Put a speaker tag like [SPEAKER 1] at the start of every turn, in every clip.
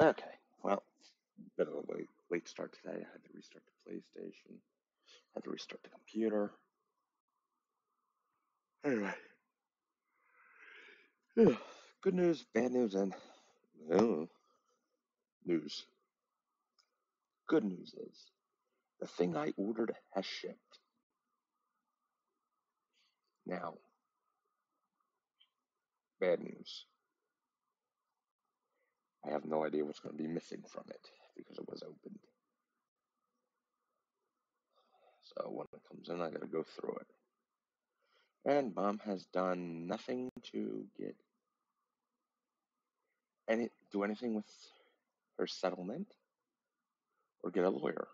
[SPEAKER 1] Okay, well, bit of a late, late start today. I had to restart the PlayStation, had to restart the computer. Anyway, good news, bad news, and uh, news. Good news is the thing I ordered has shipped. Now, bad news. I have no idea what's going to be missing from it because it was opened. So when it comes in, I got to go through it. And mom has done nothing to get any do anything with her settlement or get a lawyer.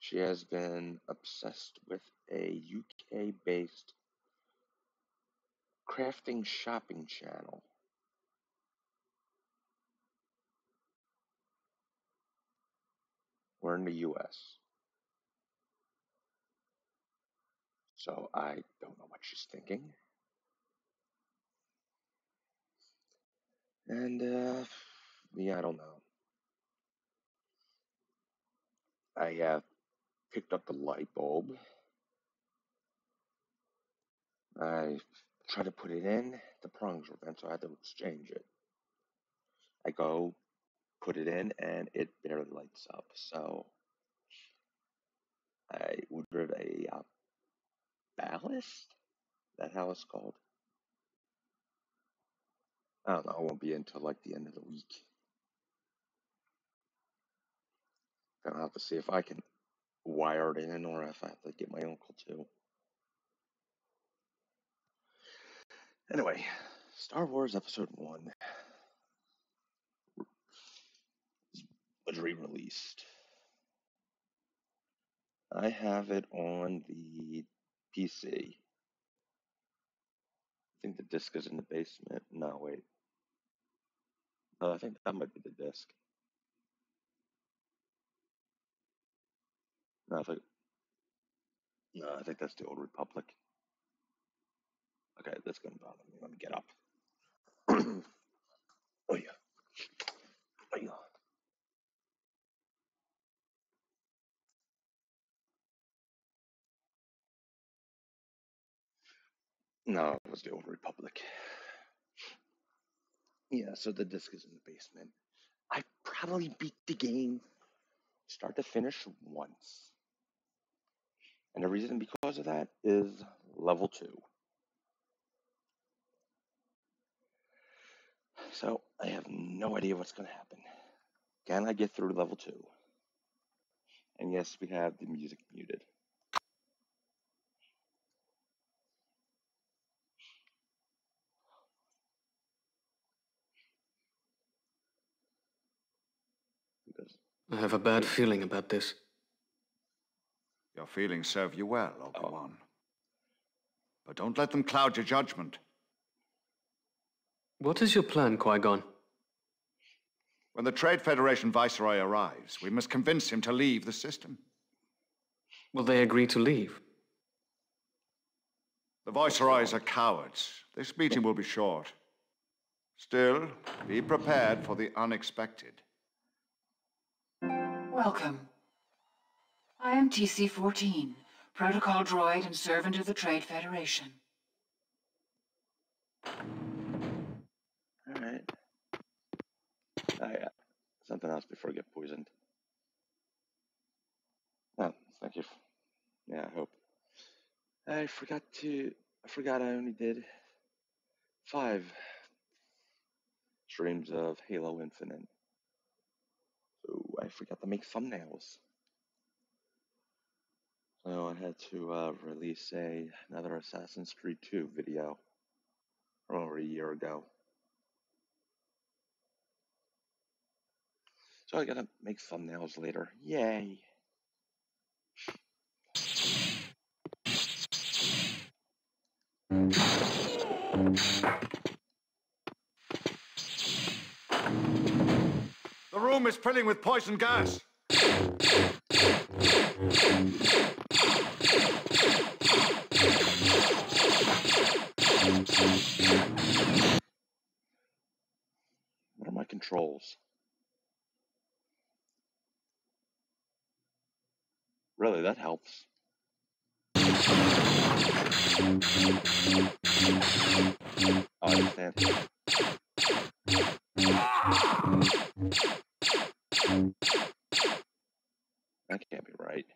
[SPEAKER 1] She has been obsessed with a UK based crafting shopping channel. We're in the US. So I don't know what she's thinking. And uh, yeah, I don't know. I uh, picked up the light bulb. I tried to put it in. The prongs were bent, so I had to exchange it. I go put it in, and it barely lights up. So I ordered a uh, ballast. That how it's called? I don't know. It won't be until like the end of the week. Gonna have to see if I can wire it in or if I have to get my uncle to. Anyway, Star Wars Episode 1 was re released. I have it on the PC. I think the disc is in the basement. No, wait. No, I think that might be the disc. No, I think, no, I think that's the Old Republic. Okay, that's gonna bother me. Let me get up. oh yeah. Oh yeah. No, it was the Old Republic. Yeah, so the disc is in the basement. I probably beat the game start to finish once. And the reason because of that is level two. So I have no idea what's going to happen. Can I get through level two? And yes, we have the music muted. Because
[SPEAKER 2] I have a bad feeling about this.
[SPEAKER 3] Your feelings serve you well, Obi-Wan. Oh. But don't let them cloud your judgment.
[SPEAKER 2] What is your plan, Qui-Gon?
[SPEAKER 3] When the Trade Federation Viceroy arrives, we must convince him to leave the system.
[SPEAKER 2] Will they agree to leave?
[SPEAKER 3] The Viceroys are cowards. This meeting will be short. Still, be prepared for the unexpected.
[SPEAKER 4] Welcome. I am TC-14, protocol droid and servant of the Trade Federation.
[SPEAKER 1] All right. Oh yeah. Something else before I get poisoned. Oh, thank you. Yeah, I hope. I forgot to. I forgot I only did five streams of Halo Infinite. So I forgot to make thumbnails. So I had to uh, release a another Assassin's Creed 2 video from over a year ago. So I gotta make thumbnails later. Yay.
[SPEAKER 3] room is filling with poison gas.
[SPEAKER 1] What are my controls? Really, that helps. I understand. Ah! That can't be right.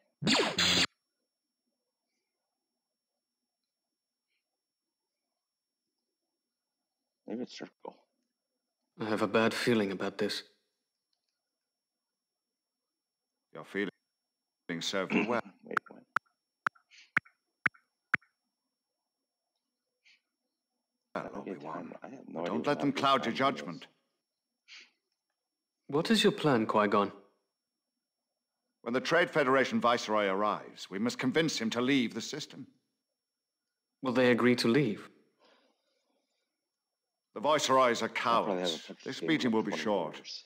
[SPEAKER 1] Maybe it's circle.
[SPEAKER 2] I have a bad feeling about this.
[SPEAKER 3] Your feeling served you well.
[SPEAKER 1] Wait, what?
[SPEAKER 3] Well,
[SPEAKER 1] Okay,
[SPEAKER 3] Obi-Wan.
[SPEAKER 1] Tom, I have no
[SPEAKER 3] Don't
[SPEAKER 1] what
[SPEAKER 3] let them cloud your
[SPEAKER 1] plan is.
[SPEAKER 3] judgment.
[SPEAKER 2] What is your plan, Qui-Gon?
[SPEAKER 3] When the Trade Federation Viceroy arrives, we must convince him to leave the system.
[SPEAKER 2] Will they agree to leave?
[SPEAKER 3] The Viceroys are
[SPEAKER 1] I
[SPEAKER 3] cowards. This meeting will be short.
[SPEAKER 1] years.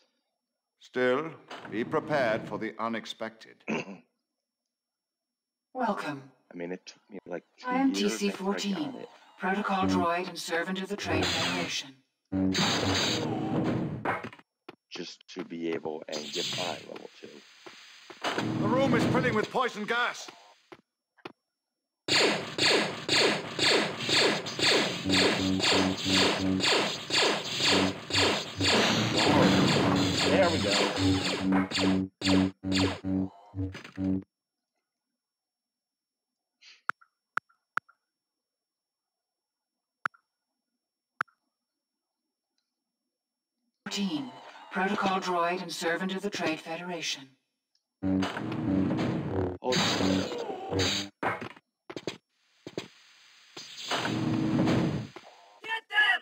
[SPEAKER 3] Still, be prepared for the unexpected.
[SPEAKER 5] Welcome.
[SPEAKER 1] I mean, it took me like two
[SPEAKER 5] I am
[SPEAKER 1] years I got
[SPEAKER 5] TC-14, protocol droid and servant of the Trade Federation.
[SPEAKER 1] Just to be able and get by level two.
[SPEAKER 3] The room is filling with poison gas.
[SPEAKER 1] There we go.
[SPEAKER 5] Fourteen, protocol droid and servant of the Trade Federation.
[SPEAKER 1] Oh,
[SPEAKER 6] Get them!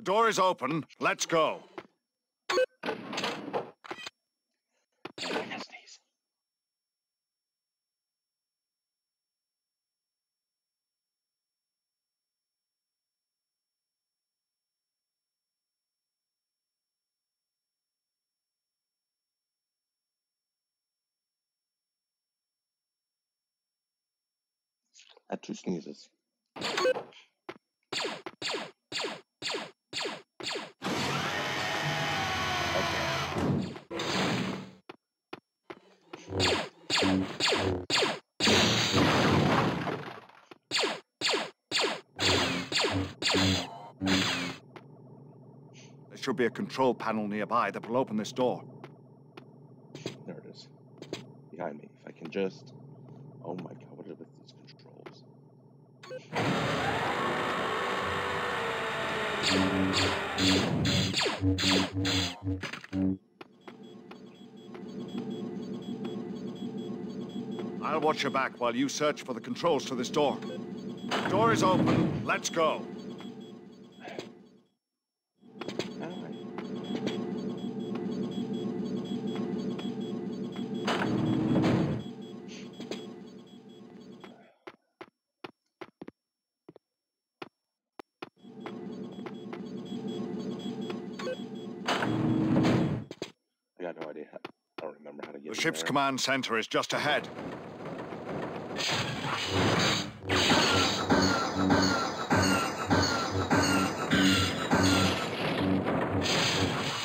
[SPEAKER 3] The door is open. Let's go.
[SPEAKER 1] Two sneezes.
[SPEAKER 3] Should be a control panel nearby that will open this door.
[SPEAKER 1] There it is. Behind me. If I can just. Oh my god, what are with these controls?
[SPEAKER 3] I'll watch your back while you search for the controls to this door. The door is open. Let's go. Ship's command center is just ahead.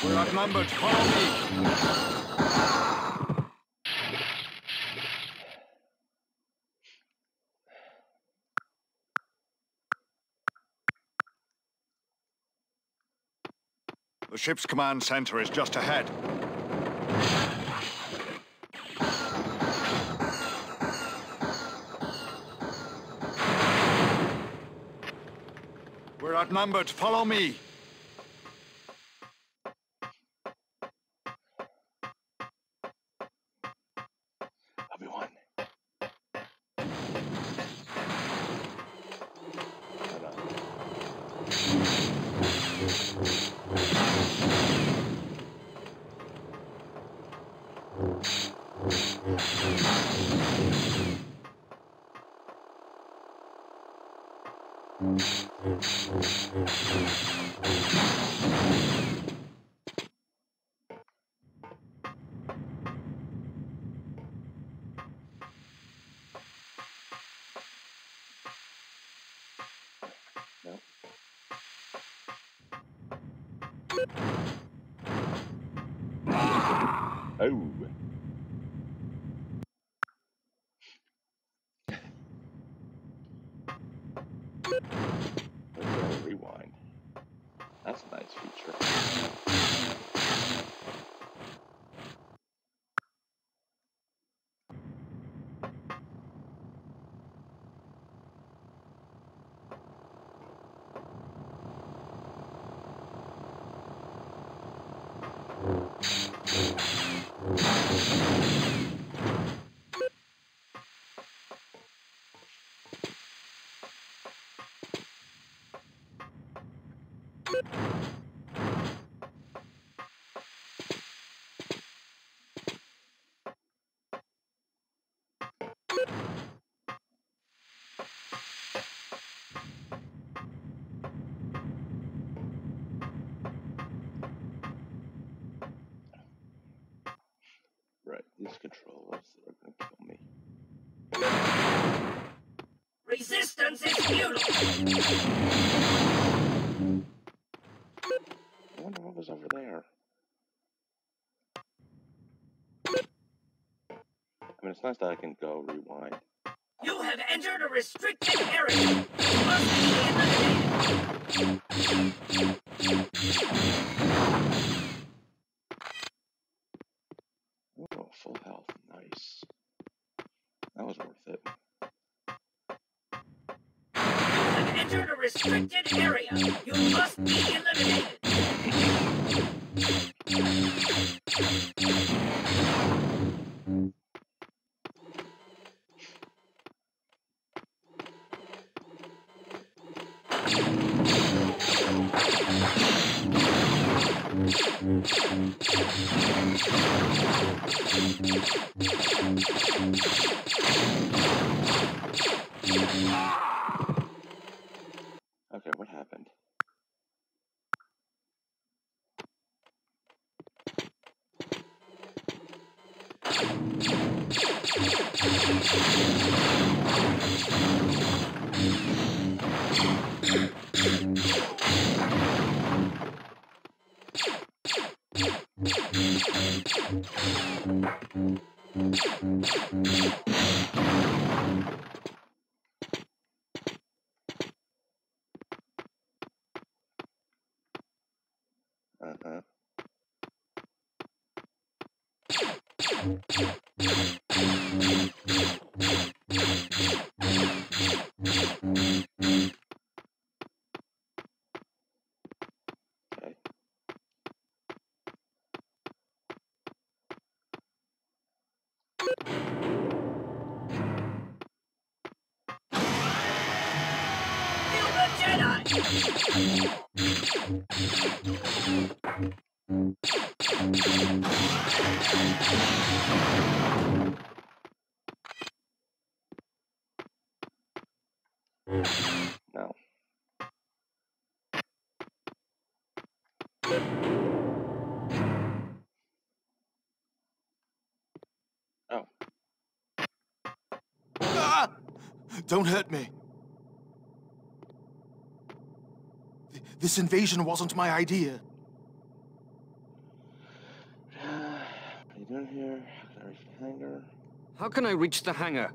[SPEAKER 3] We're outnumbered. Follow me. The ship's command center is just ahead. Outnumbered. Follow me.
[SPEAKER 1] I wonder what was over there. I mean, it's nice that I can go rewind.
[SPEAKER 6] You have entered a restricted area.
[SPEAKER 7] Don't hurt me. Th- This invasion wasn't my idea.
[SPEAKER 1] what are you doing here? How can I reach the hangar?
[SPEAKER 2] How can I reach the hangar?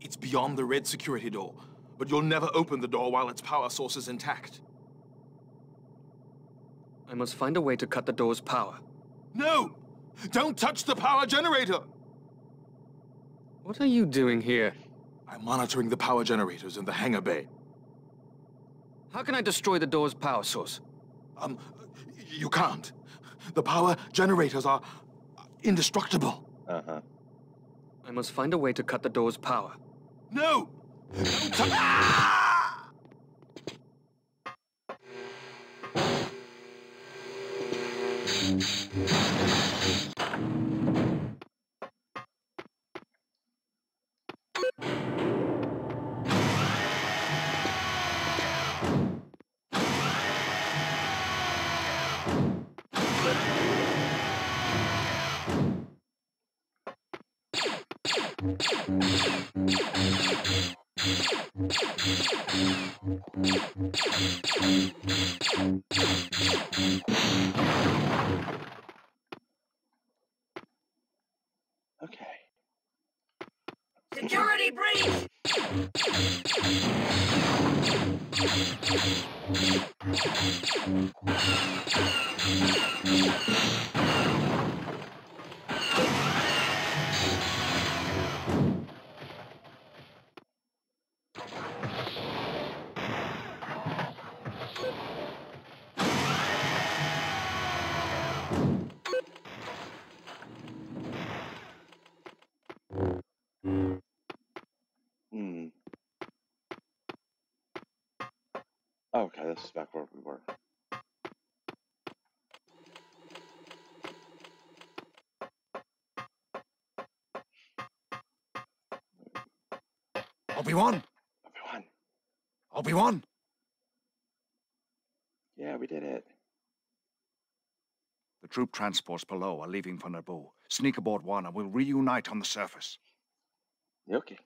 [SPEAKER 7] It's beyond the red security door, but you'll never open the door while its power source is intact.
[SPEAKER 2] I must find a way to cut the door's power.
[SPEAKER 7] No! Don't touch the power generator!
[SPEAKER 2] What are you doing here?
[SPEAKER 7] I'm monitoring the power generators in the hangar bay.
[SPEAKER 2] How can I destroy the door's power source?
[SPEAKER 7] Um, you can't. The power generators are indestructible.
[SPEAKER 1] Uh-huh.
[SPEAKER 2] I must find a way to cut the door's power.
[SPEAKER 7] No!
[SPEAKER 3] Obi-Wan!
[SPEAKER 1] Everyone.
[SPEAKER 3] Obi-Wan!
[SPEAKER 1] Yeah, we did it.
[SPEAKER 3] The troop transports below are leaving for Naboo. Sneak aboard one and we'll reunite on the surface.
[SPEAKER 1] Okay.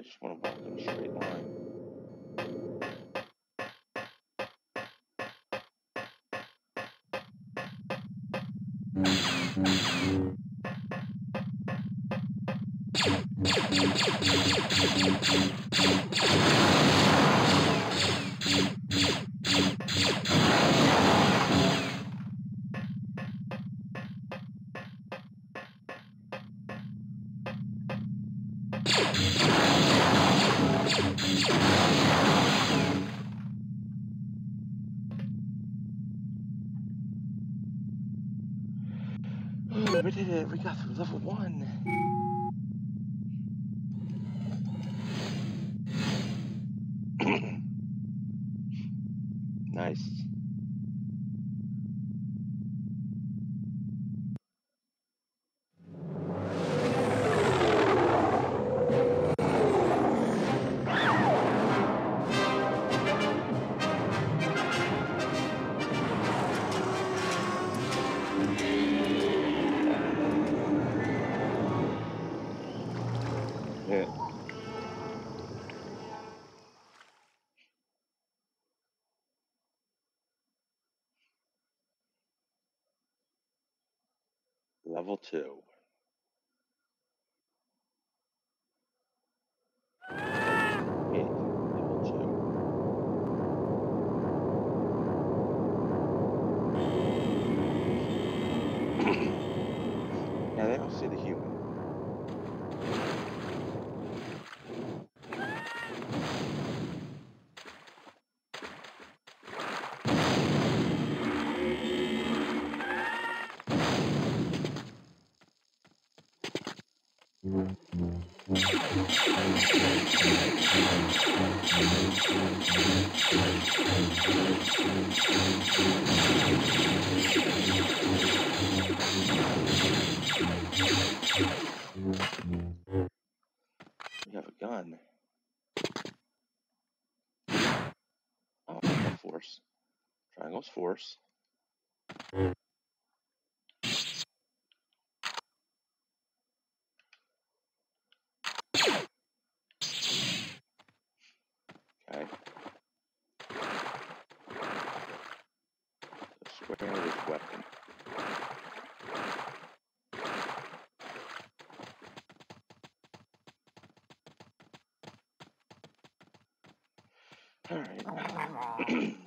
[SPEAKER 1] I just want to walk in a straight line. Oh, Triangle's force. Okay. So square with weapon. All right.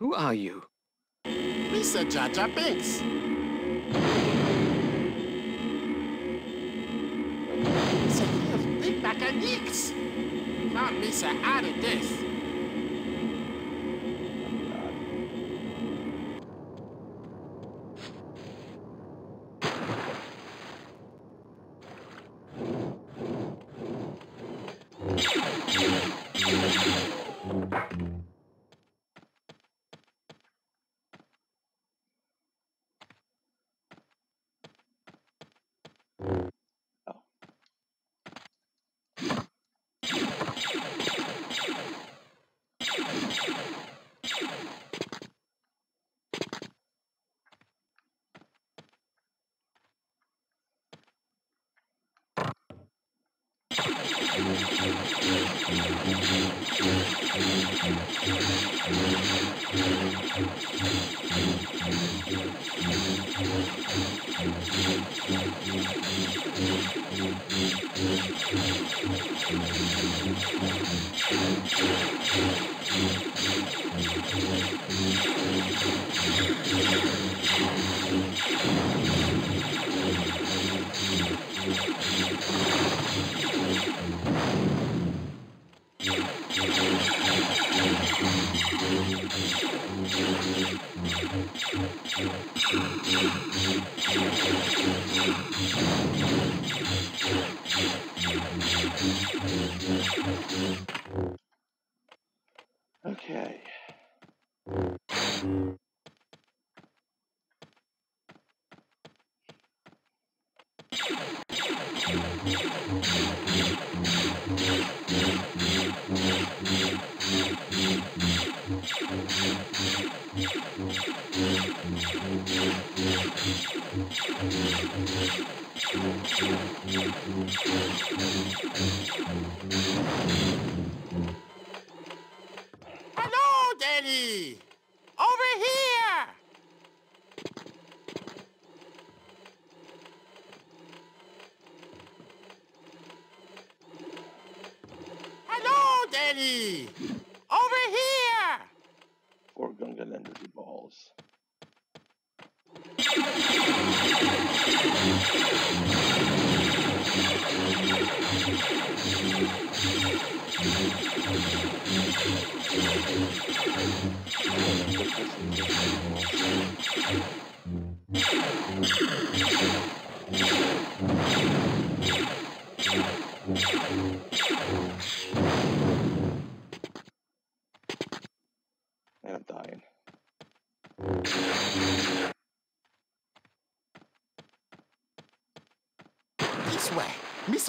[SPEAKER 2] Who are you?
[SPEAKER 8] Mr. Jar Jar Binks. Mr. Big Mac and. Not Mr. Added Daddy. Over here.
[SPEAKER 1] Four Gungan energy balls.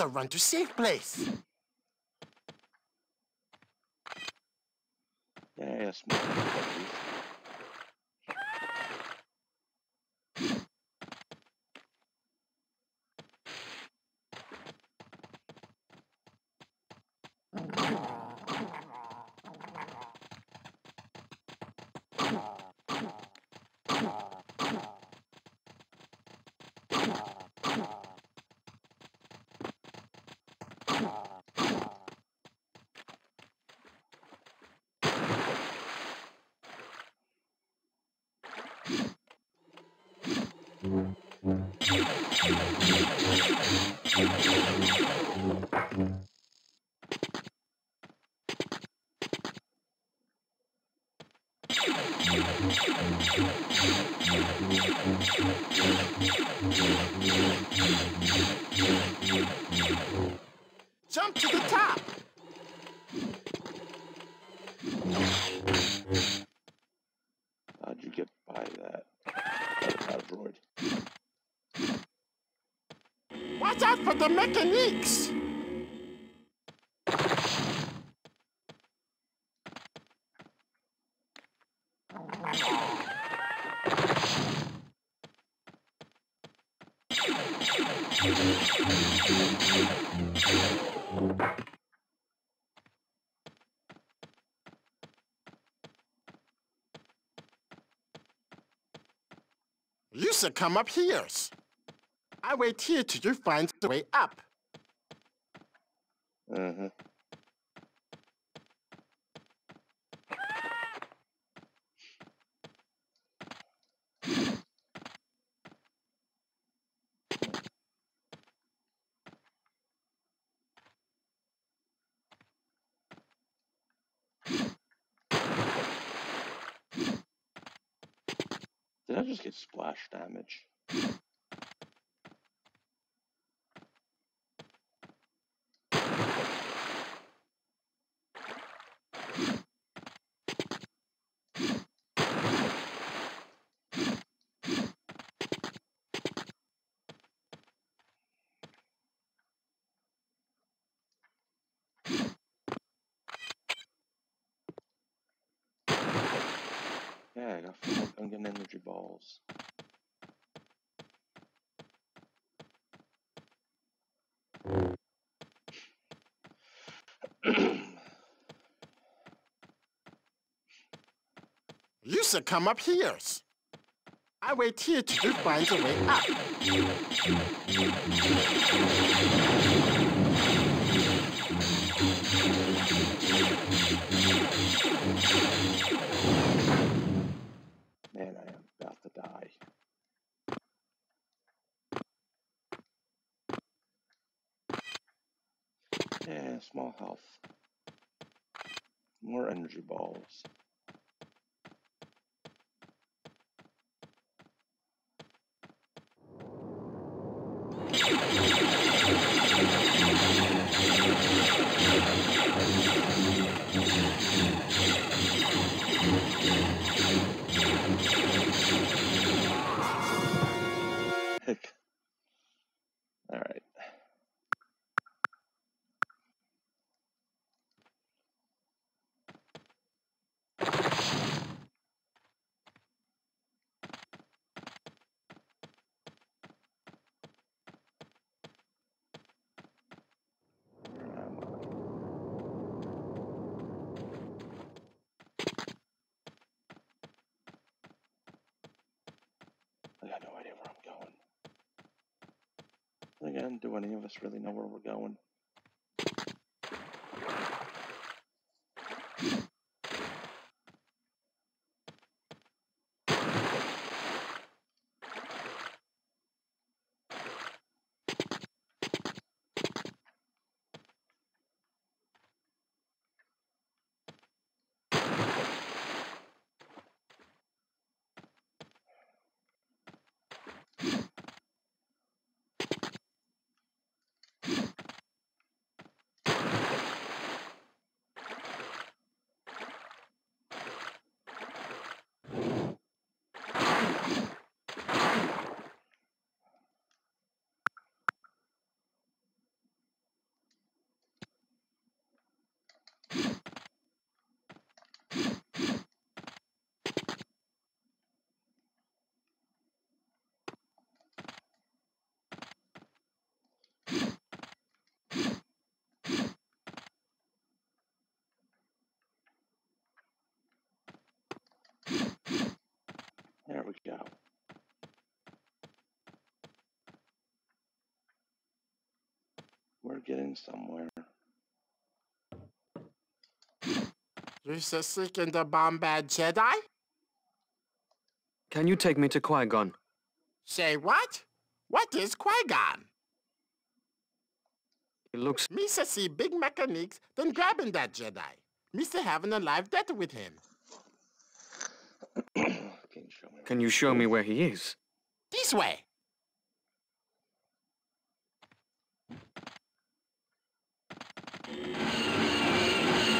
[SPEAKER 8] Mr. Run to safe place.
[SPEAKER 1] Smoke.
[SPEAKER 8] The mechanics! You should come up here. I wait here till you find the way up.
[SPEAKER 1] Mm-hmm. Did I just get splash damage? Yeah, I got four Gungan energy balls.
[SPEAKER 8] You should come up here. I wait here till you find the way up.
[SPEAKER 1] Man, I any of us really know where we're going? There we go. We're getting somewhere.
[SPEAKER 8] You should seek in the Bombad Jedi?
[SPEAKER 2] Can you take me to Qui-Gon?
[SPEAKER 8] Say what? What is Qui-Gon?
[SPEAKER 2] It looks...
[SPEAKER 8] Misa see big mechanics, then grabbing that Jedi. Misa having a live date with him.
[SPEAKER 1] Can you show me?
[SPEAKER 2] Can you show me where he is?
[SPEAKER 8] This way.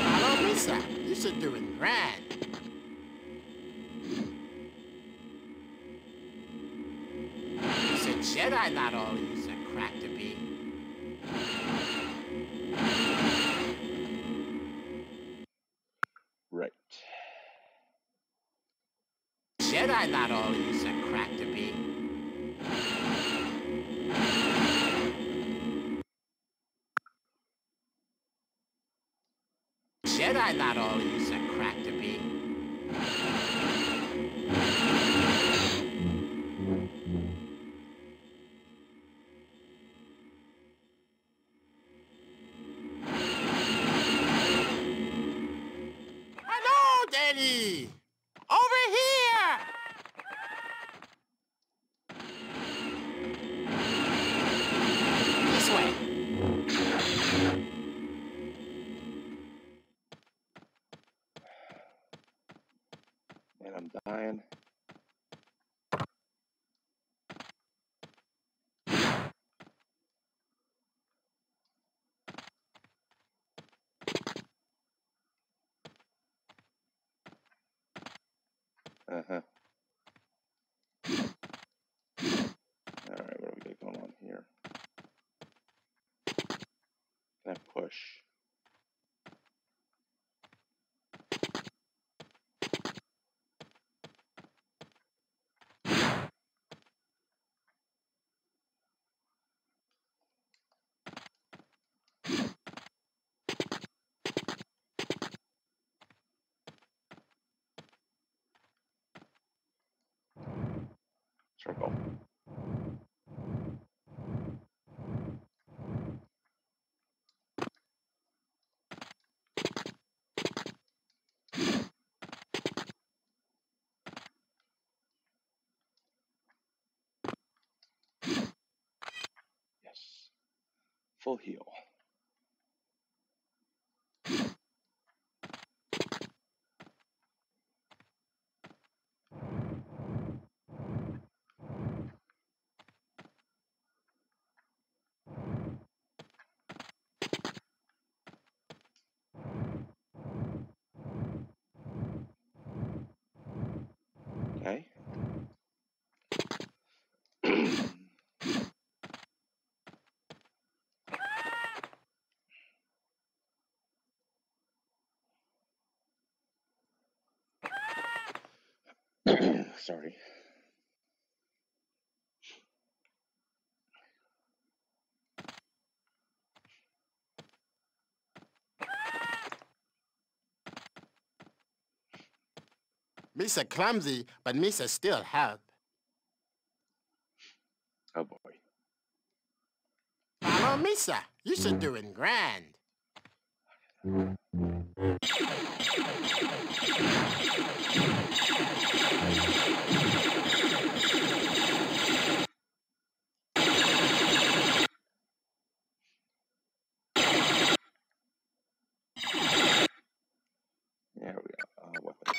[SPEAKER 8] Follow me, sir. You should do it right. He's a Jedi, not all he's a crack to be. Right. Jedi, not all he's a not all use
[SPEAKER 1] Uh-huh. Alright, what do we got going on here? Can I push? Circle. Yes. Full heal. Okay. Sorry.
[SPEAKER 8] Misa clumsy, but Misa still help.
[SPEAKER 1] Oh boy.
[SPEAKER 8] Follow Misa. You should doing grand. Mm.
[SPEAKER 1] There we go. Uh, weapon.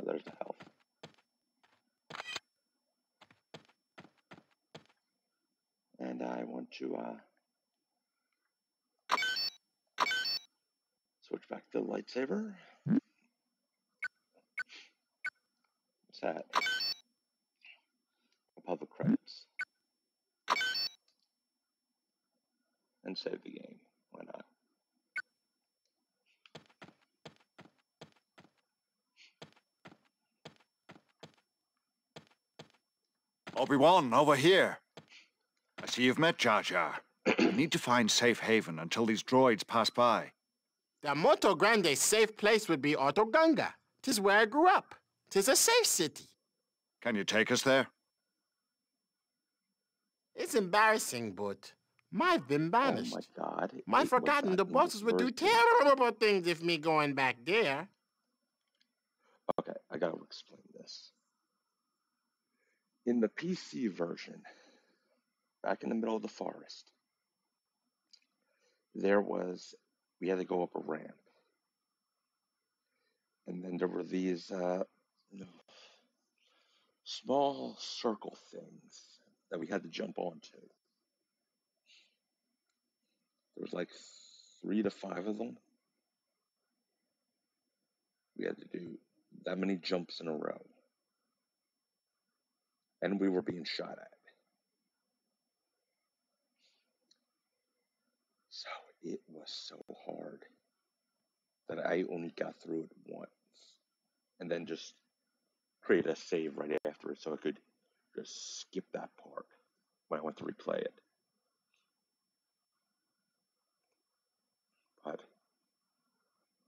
[SPEAKER 1] Oh, there's the health. And I want to uh, switch back to the lightsaber. Hmm? What's that? Public hmm? credits. And save the game. Why not?
[SPEAKER 3] Obi-Wan, over here. I see you've met Jar Jar. We need to find safe haven until these droids pass by.
[SPEAKER 8] The Moto Grande safe place would be Otoh Gunga. Tis where I grew up. Tis a safe city.
[SPEAKER 3] Can you take us there?
[SPEAKER 8] It's embarrassing, but I've been banished.
[SPEAKER 1] Oh my god. it
[SPEAKER 8] My
[SPEAKER 1] was
[SPEAKER 8] forgotten the bosses would do terrible things if me going back there.
[SPEAKER 1] Okay, I gotta explain this. In the PC version, back in the middle of the forest, there was, we had to go up a ramp. And then there were these uh, small circle things that we had to jump onto. There was like three to five of them. We had to do that many jumps in a row. And we were being shot at. So it was so hard that I only got through it once. And then just create a save right after it so I could just skip that part when I went to replay it. But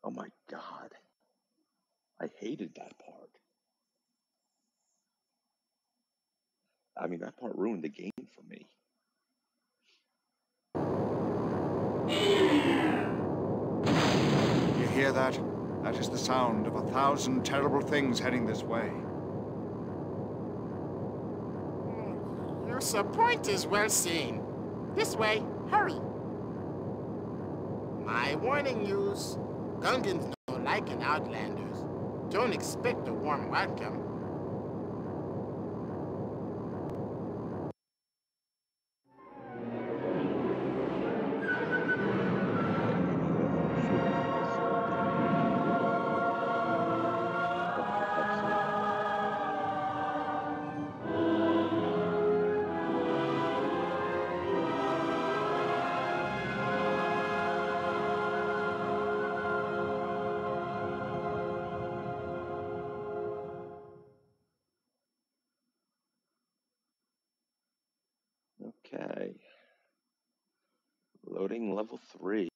[SPEAKER 1] oh my god. I hated that part. I mean, that part ruined the game for me.
[SPEAKER 3] Hear that? That is the sound of a thousand terrible things heading this way.
[SPEAKER 8] Your point is well seen. This way, hurry. My warning yous. Gungans no liking outlanders. Don't expect a warm welcome.
[SPEAKER 1] Level three.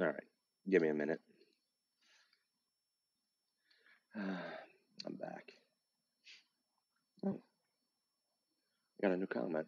[SPEAKER 1] All right, give me a minute. I'm back. Oh, got a new comment.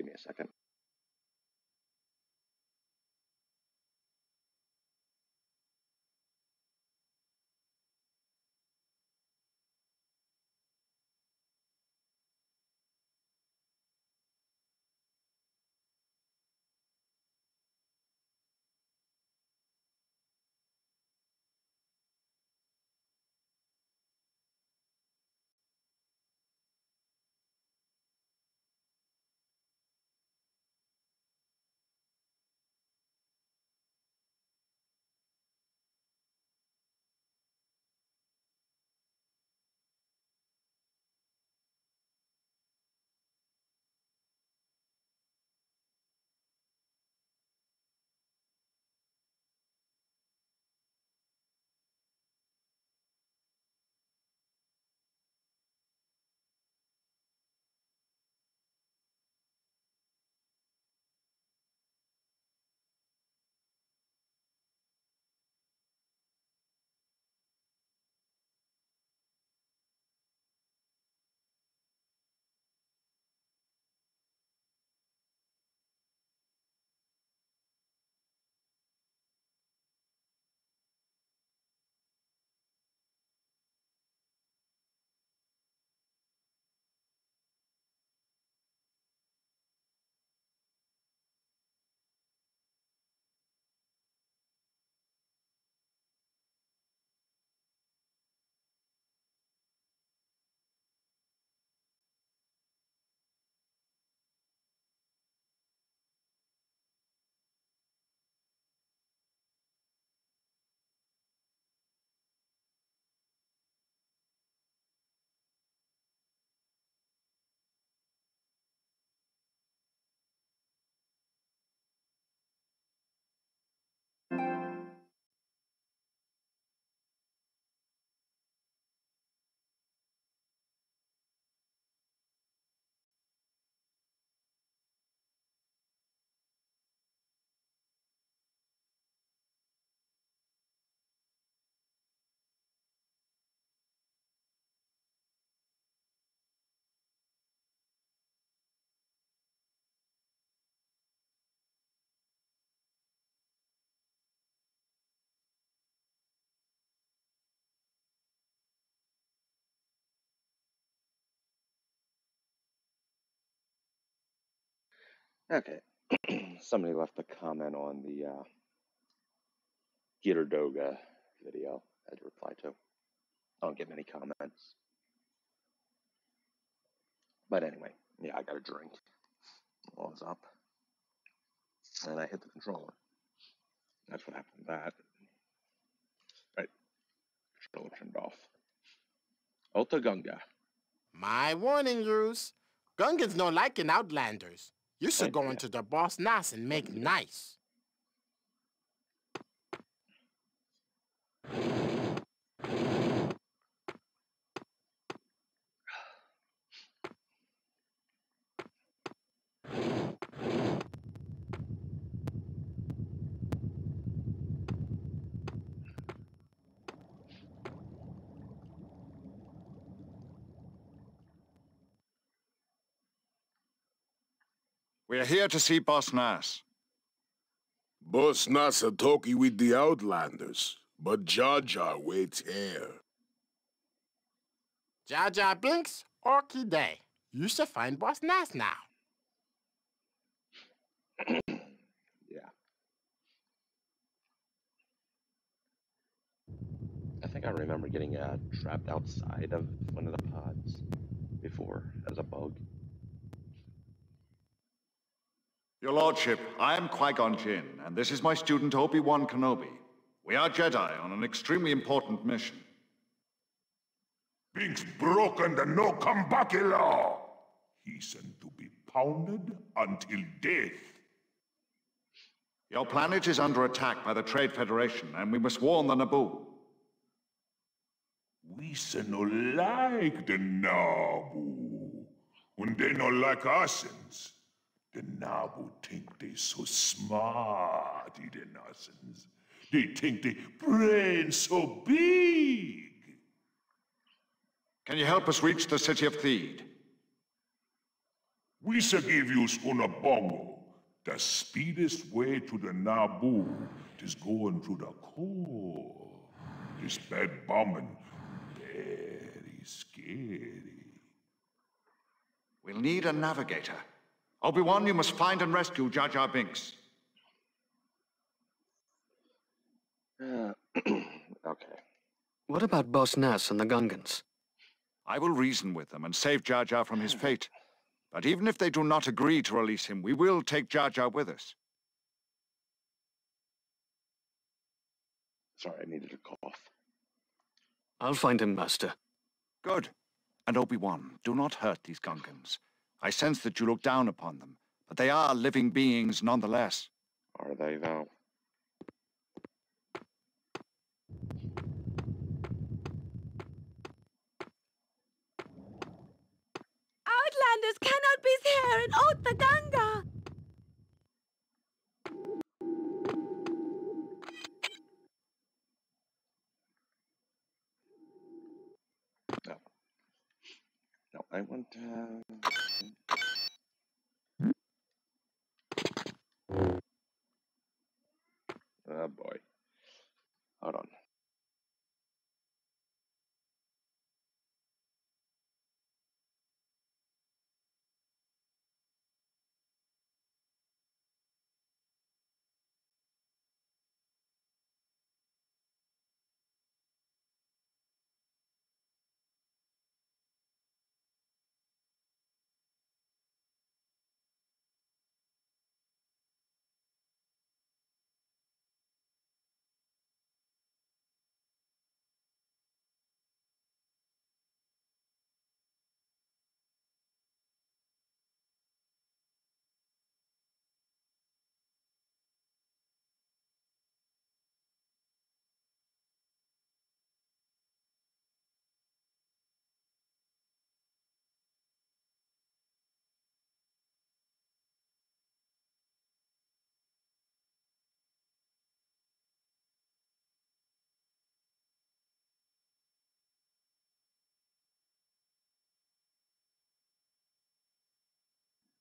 [SPEAKER 1] Give me a second. Okay. Somebody left a comment on the uh, Getter Doga video I had to reply to. I don't get many comments. But anyway, yeah, I got a drink. While it's up. And I hit the controller. That's what happened with that. Right. Controller turned off. Otoh Gunga.
[SPEAKER 8] My warning, Bruce. Gungans no liking outlanders. You should go into the boss nice and make nice.
[SPEAKER 3] We are here to see Boss Nass.
[SPEAKER 9] Boss Nass a talking with the Outlanders, but Jar Jar waits here.
[SPEAKER 8] Jar Jar Binks, Orky Day. You should find Boss Nass now.
[SPEAKER 1] Yeah. I think I remember getting uh, trapped outside of one of the pods before as a bug.
[SPEAKER 3] Your Lordship, I am Qui-Gon Jinn, and this is my student Obi-Wan Kenobi. We are Jedi on an extremely important mission.
[SPEAKER 9] Binks broken the no come back law. He sent to be pounded until death.
[SPEAKER 3] Your planet is under attack by the Trade Federation, and we must warn the Naboo.
[SPEAKER 9] We say no like the Naboo. When they no like Asens, the Naboo think they so smart, the Asens. They think they brain so big.
[SPEAKER 3] Can you help us reach the city of Theed?
[SPEAKER 9] We say give you una bongo. The speediest way to the Naboo is going through the core. This bad bombing, very scary.
[SPEAKER 3] We'll need a navigator. Obi-Wan, you must find and rescue Jar Jar Binks.
[SPEAKER 1] Uh, okay.
[SPEAKER 2] What about Boss Nass and the Gungans?
[SPEAKER 3] I will reason with them and save Jar Jar from his fate. But even if they do not agree to release him, we will take Jar Jar with us.
[SPEAKER 1] Sorry, I needed a cough.
[SPEAKER 2] I'll find him, Master.
[SPEAKER 3] Good. And Obi-Wan, do not hurt these Gungans. I sense that you look down upon them, but they are living beings nonetheless.
[SPEAKER 1] Are they though?
[SPEAKER 10] Outlanders cannot be here in
[SPEAKER 1] Otoh Gunga! I want. Uh... Oh boy. Hold on.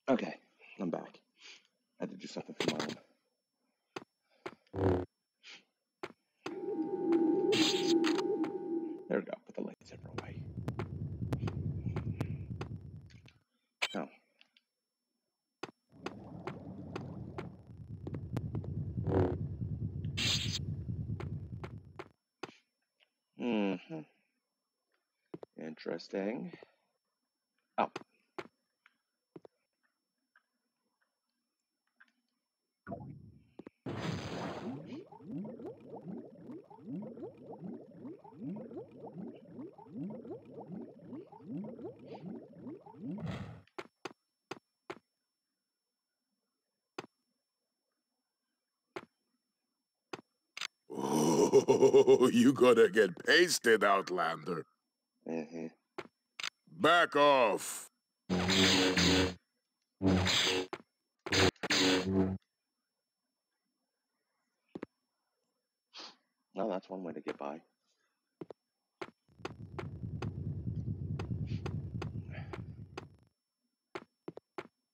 [SPEAKER 1] Okay, I'm back. I had to do something for my own. There we go, put the lightsaber away. Oh. Mm hmm
[SPEAKER 11] Interesting. You gotta get pasted, Outlander.
[SPEAKER 1] Mm-hmm.
[SPEAKER 11] Back off.
[SPEAKER 1] Well, that's one way to get by.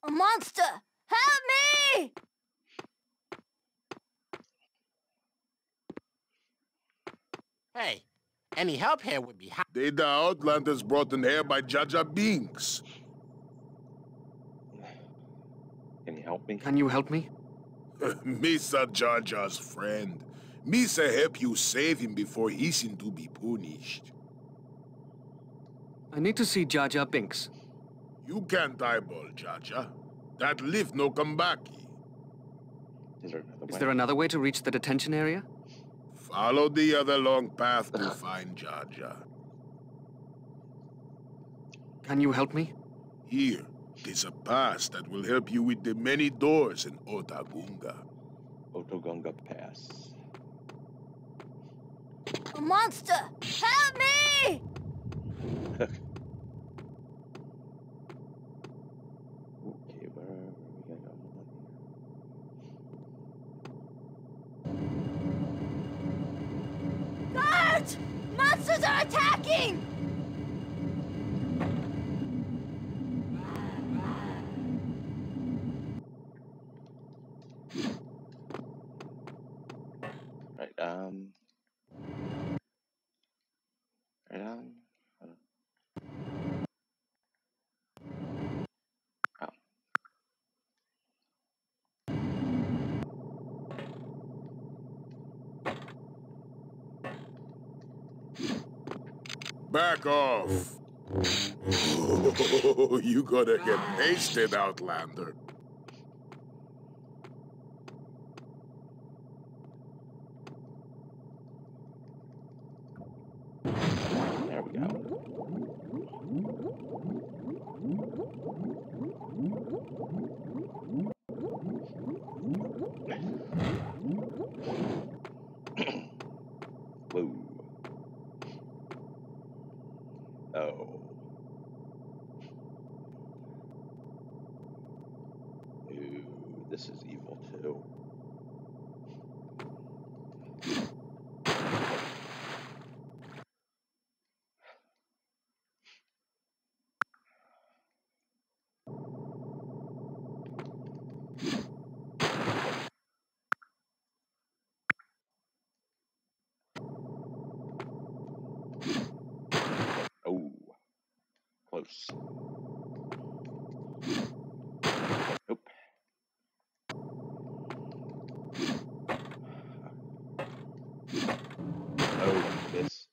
[SPEAKER 12] A monster! Help me!
[SPEAKER 8] Hey, any help here would be ha-
[SPEAKER 11] They the Outlanders brought in here by Jar Jar Binks.
[SPEAKER 1] Can you help me?
[SPEAKER 2] Can you help me?
[SPEAKER 11] Misa Jar Jar's friend. Misa help you save him before he sin to be punished.
[SPEAKER 2] I need to see Jar Jar Binks.
[SPEAKER 11] You can't eyeball Jar Jar. That lift no come back.
[SPEAKER 1] Is there another
[SPEAKER 2] Is
[SPEAKER 1] way?
[SPEAKER 2] there another way to reach the detention area?
[SPEAKER 11] Follow the other long path to find Jar Jar.
[SPEAKER 2] Can you help me?
[SPEAKER 11] Here, there's a pass that will help you with the many doors in Otoh Gunga.
[SPEAKER 1] Otogunga Pass.
[SPEAKER 12] A monster! Help me!
[SPEAKER 1] Okay, where are we gonna go?
[SPEAKER 12] Guards! Monsters are attacking!
[SPEAKER 1] Right, um. Right, um. hold on. Oh.
[SPEAKER 11] Back off. You gotta get pasted, Outlander.
[SPEAKER 1] There we go. Whoa. Oh. Ooh, this is evil too. Oh, close. Nope. Oh, this.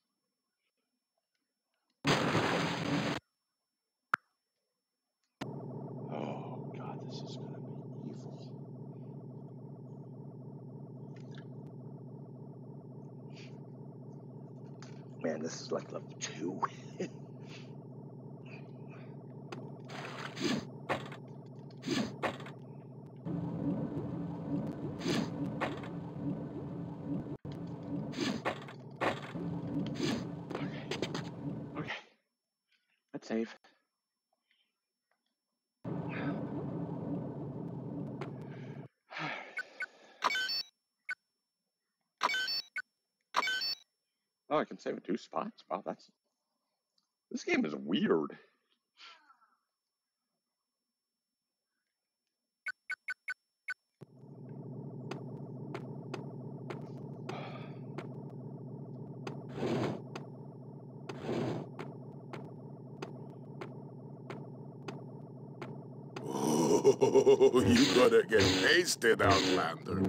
[SPEAKER 1] Oh, God, this is gonna be evil. Man, this is like level two. Okay. Okay. Let's save. Oh, I can save in two spots. Wow, that's this game is weird.
[SPEAKER 11] Oh, you gotta get pasted, Outlander.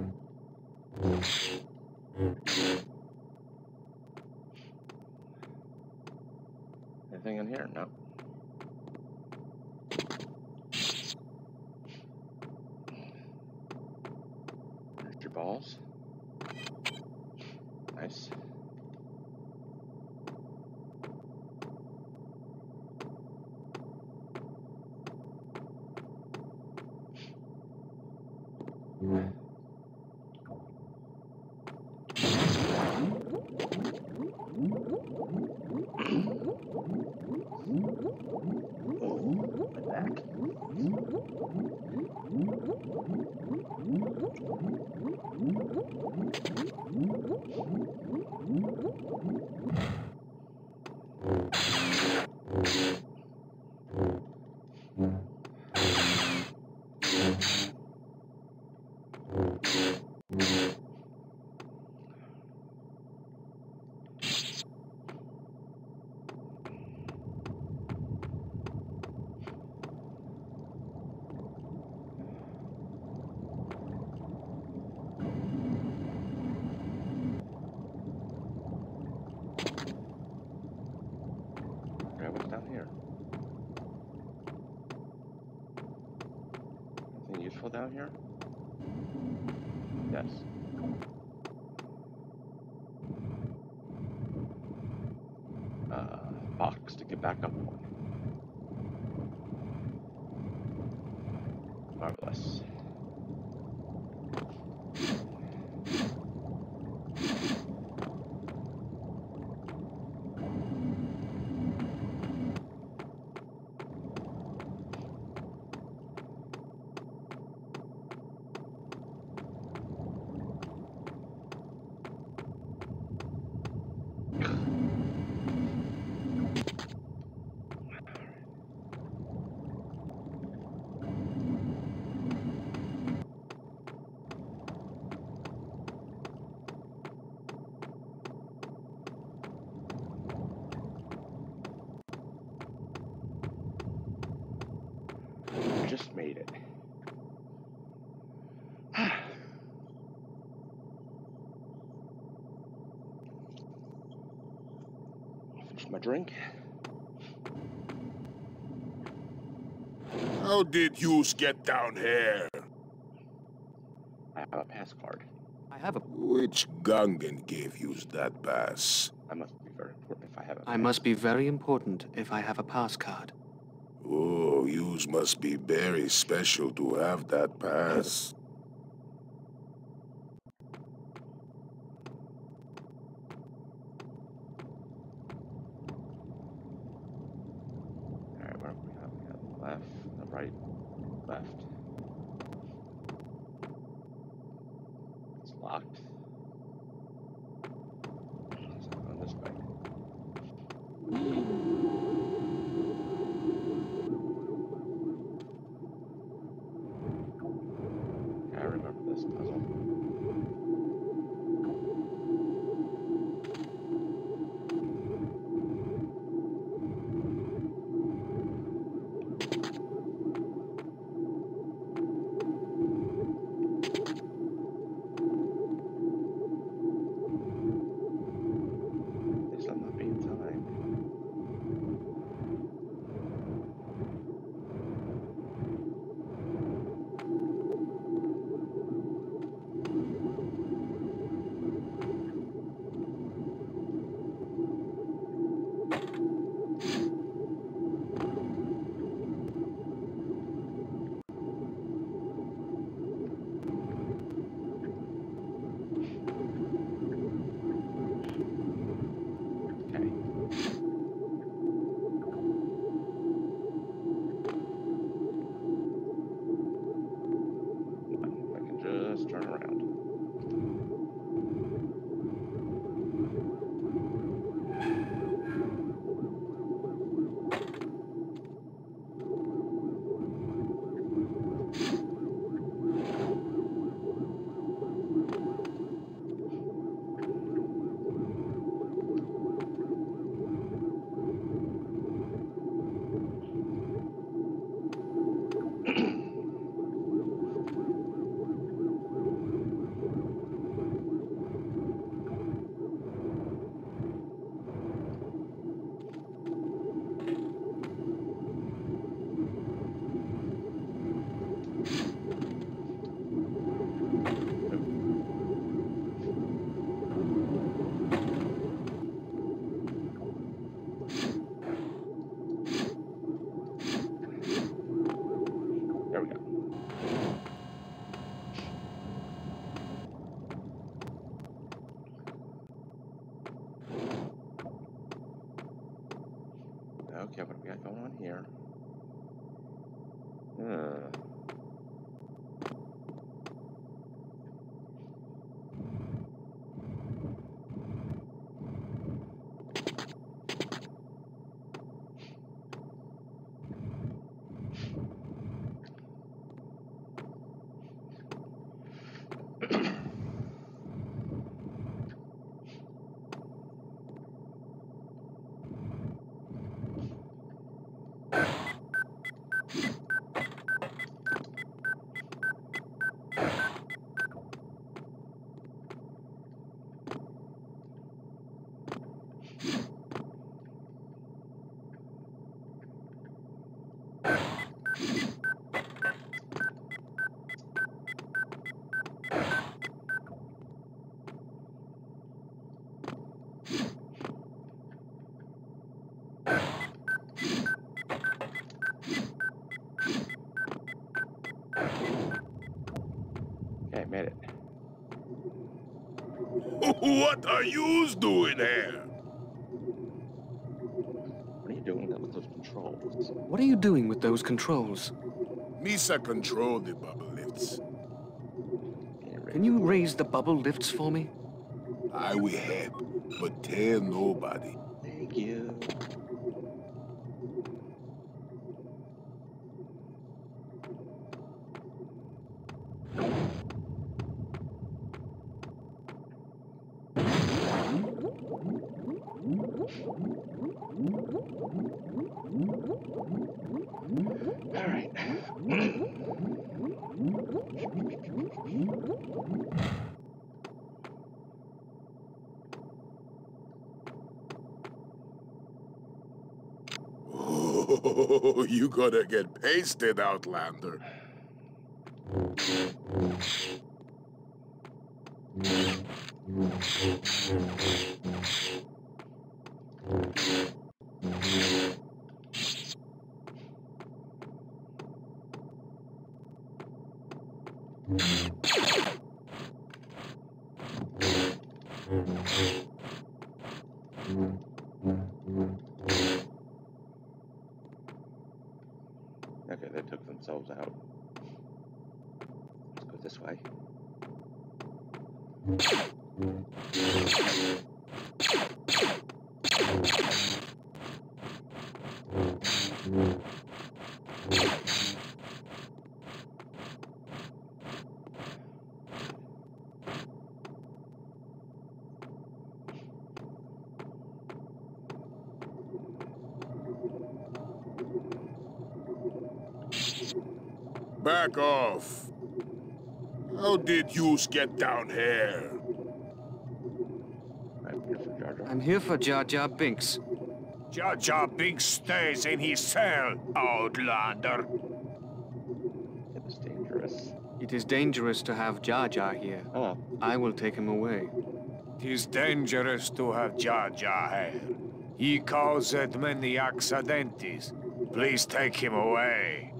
[SPEAKER 1] Anything in here? No. Drink.
[SPEAKER 11] How did yous get down here?
[SPEAKER 1] I have a pass card.
[SPEAKER 2] I have a...
[SPEAKER 11] Which Gungan gave yous that pass?
[SPEAKER 1] I must be very important if I have a
[SPEAKER 2] I must be very important if I have a pass card.
[SPEAKER 11] Oh, yous must be very special to have that pass.
[SPEAKER 1] What
[SPEAKER 11] are yous doing here?
[SPEAKER 1] What are you doing with those controls?
[SPEAKER 2] What are you doing with those controls?
[SPEAKER 11] Misa control the bubble lifts.
[SPEAKER 2] Can you raise the bubble lifts for me?
[SPEAKER 11] I will help, but tell nobody.
[SPEAKER 1] Thank you. All right.
[SPEAKER 11] Oh, you gonna get pasted, Outlander. Did yous get down here?
[SPEAKER 1] I'm here for Jar Jar.
[SPEAKER 2] I'm here for Jar Jar Binks.
[SPEAKER 13] Jar Jar Binks stays in his cell, Outlander.
[SPEAKER 1] It is dangerous.
[SPEAKER 2] It is dangerous to have Jar Jar here.
[SPEAKER 1] Oh,
[SPEAKER 2] I will take him away.
[SPEAKER 13] Tis dangerous to have Jar Jar here. He caused many accidentes. Please take him away.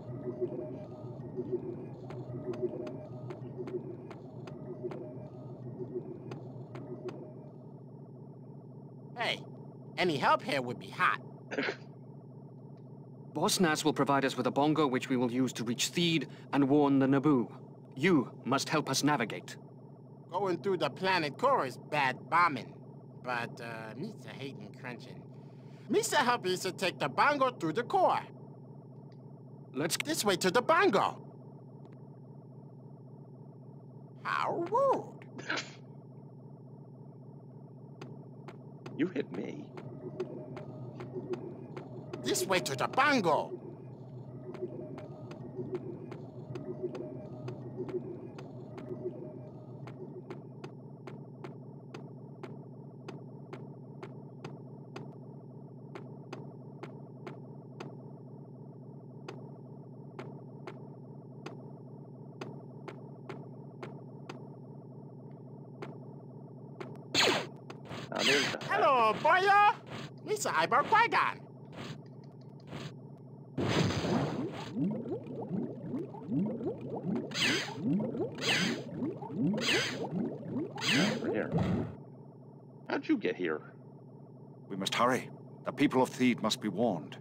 [SPEAKER 8] Hey, any help here would be hot.
[SPEAKER 2] Boss Nass will provide us with a bongo which we will use to reach Theed and warn the Naboo. You must help us navigate.
[SPEAKER 8] Going through the planet core is bad bombing. But, uh, Misa hating crunching. Misa help you to take the bongo through the core.
[SPEAKER 2] Let's...
[SPEAKER 8] This way to the bongo. How rude.
[SPEAKER 1] you hit me.
[SPEAKER 8] This way to the bongo.
[SPEAKER 1] Now there's the
[SPEAKER 8] Hello, boyo. Misa Ibar Qui-Gon.
[SPEAKER 1] Over here. How'd you get here?
[SPEAKER 3] We must hurry. The people of Theed must be warned.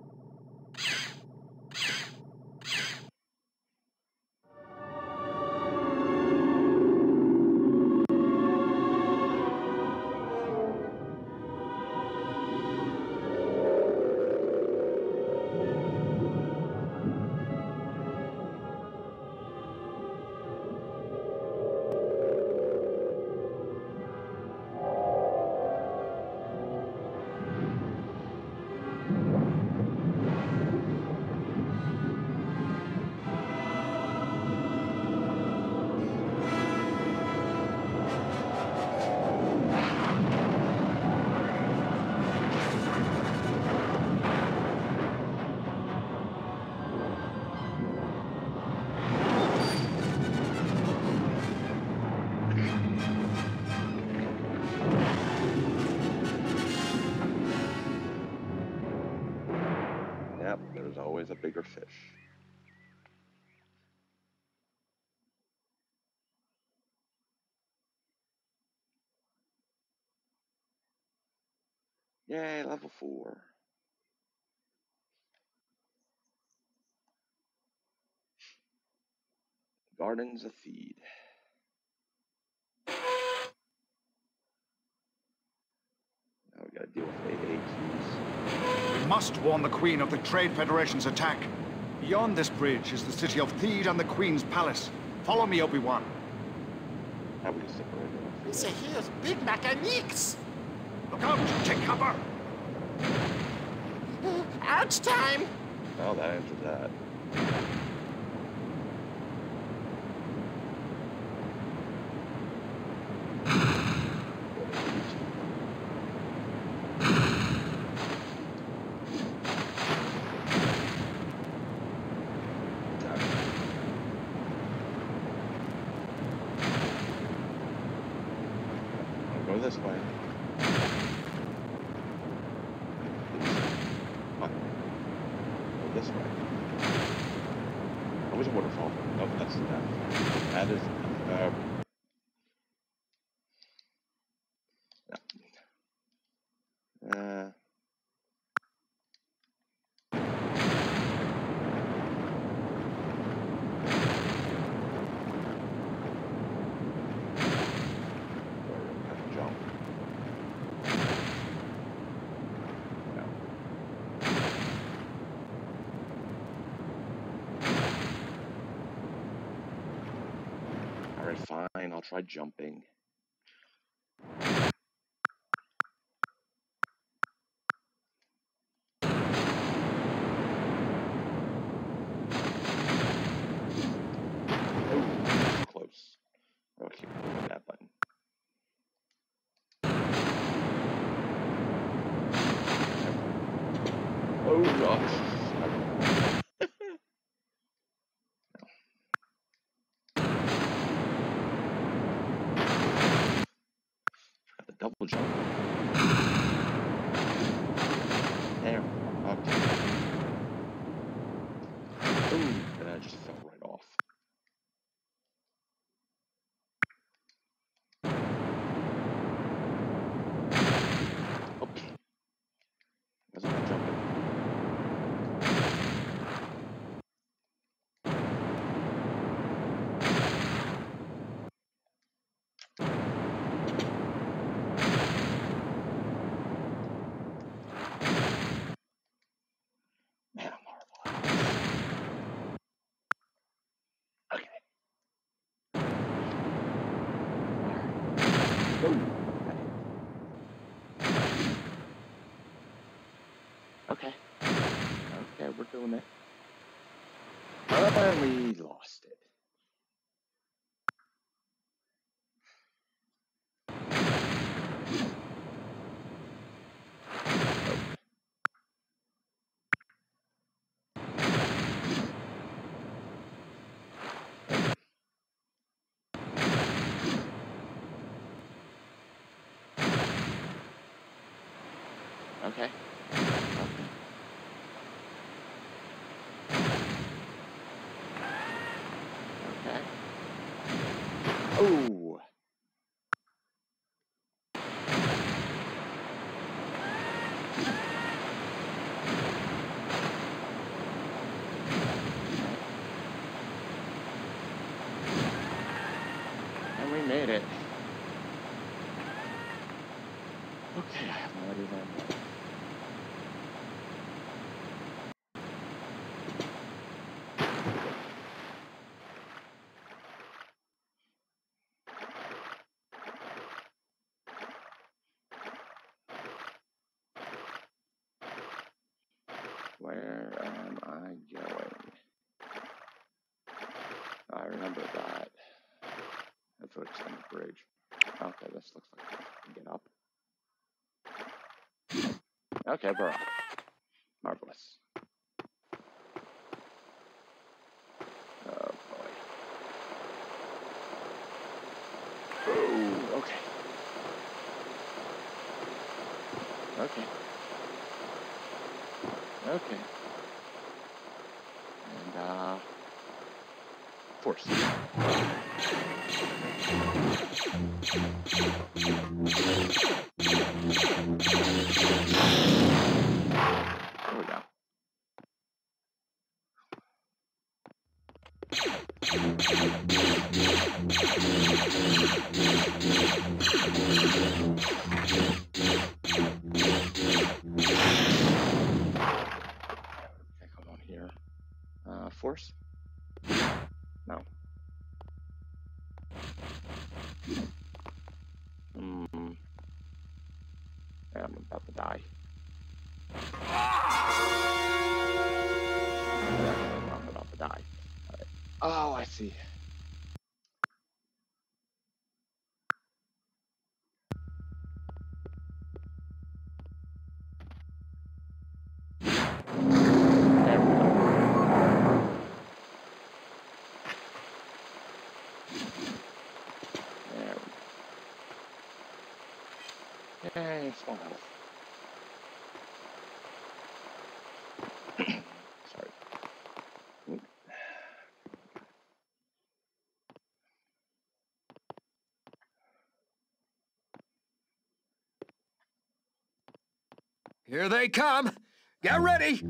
[SPEAKER 1] Gardens of Theed. Now we gotta deal with AAQs.
[SPEAKER 3] We must warn the Queen of the Trade Federation's attack. Beyond this bridge is the city of Theed and the Queen's palace. Follow me, Obi-Wan.
[SPEAKER 1] How we separate it?
[SPEAKER 8] Misa here's big mechanics.
[SPEAKER 3] Look out! Take cover!
[SPEAKER 8] Ouch time.
[SPEAKER 1] Oh, that answers that. I'll go this way. Fine. Go this way. Oh, there's a waterfall. Nope, that's that. That is uh, no. Uh, where I can jump. No. Alright, fine, Try jumping. Oh, close. Okay, that button. Oh gosh. Got the double jump. There. Okay. Ooh, and I just fell right off. Okay. Wasn't gonna jump it. Man, I'm horrible. at this. Okay. Alright. Ooh, Okay. Okay. We're doing it. But we lost it. Okay. Okay. Okay. Where am I going? I remember that. That's what it's on the bridge. Okay, this looks like I can get up. Okay, bro. Here
[SPEAKER 14] they come! Get ready!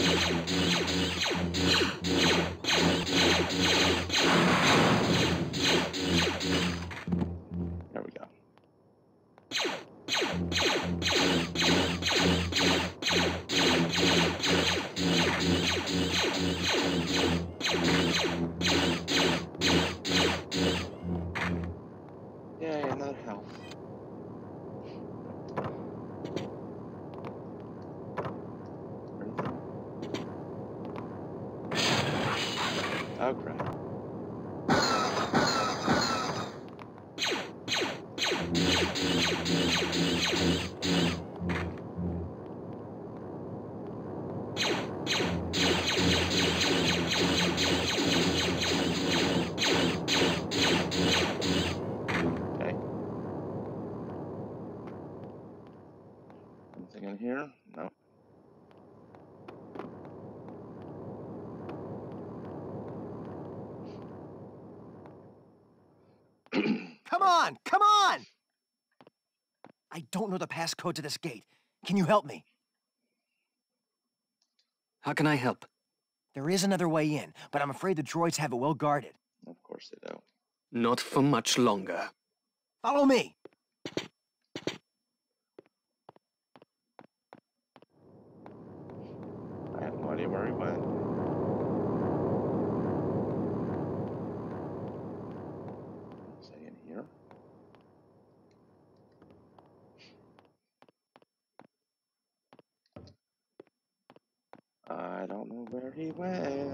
[SPEAKER 15] On! Come on! I don't know the passcode to this gate. Can you help me?
[SPEAKER 2] How can I help?
[SPEAKER 15] There is another way in, but I'm afraid the droids have it well guarded.
[SPEAKER 1] Of course they do.
[SPEAKER 2] Not for much longer.
[SPEAKER 15] Follow me!
[SPEAKER 1] I have no idea where he went. I know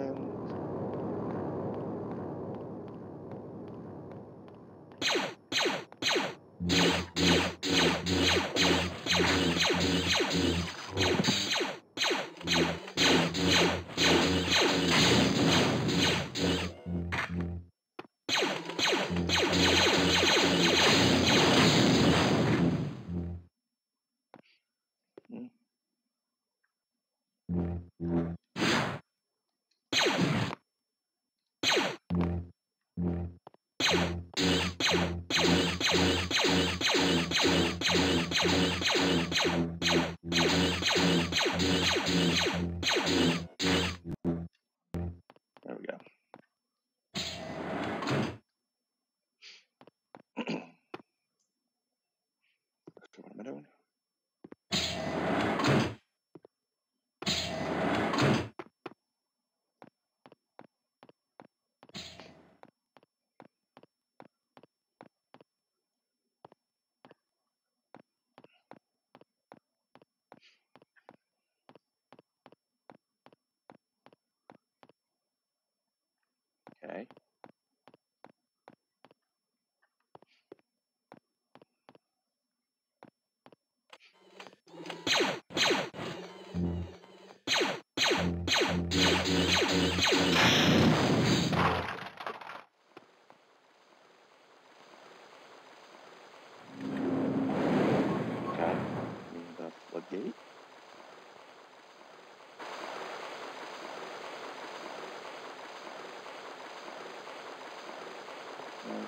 [SPEAKER 1] And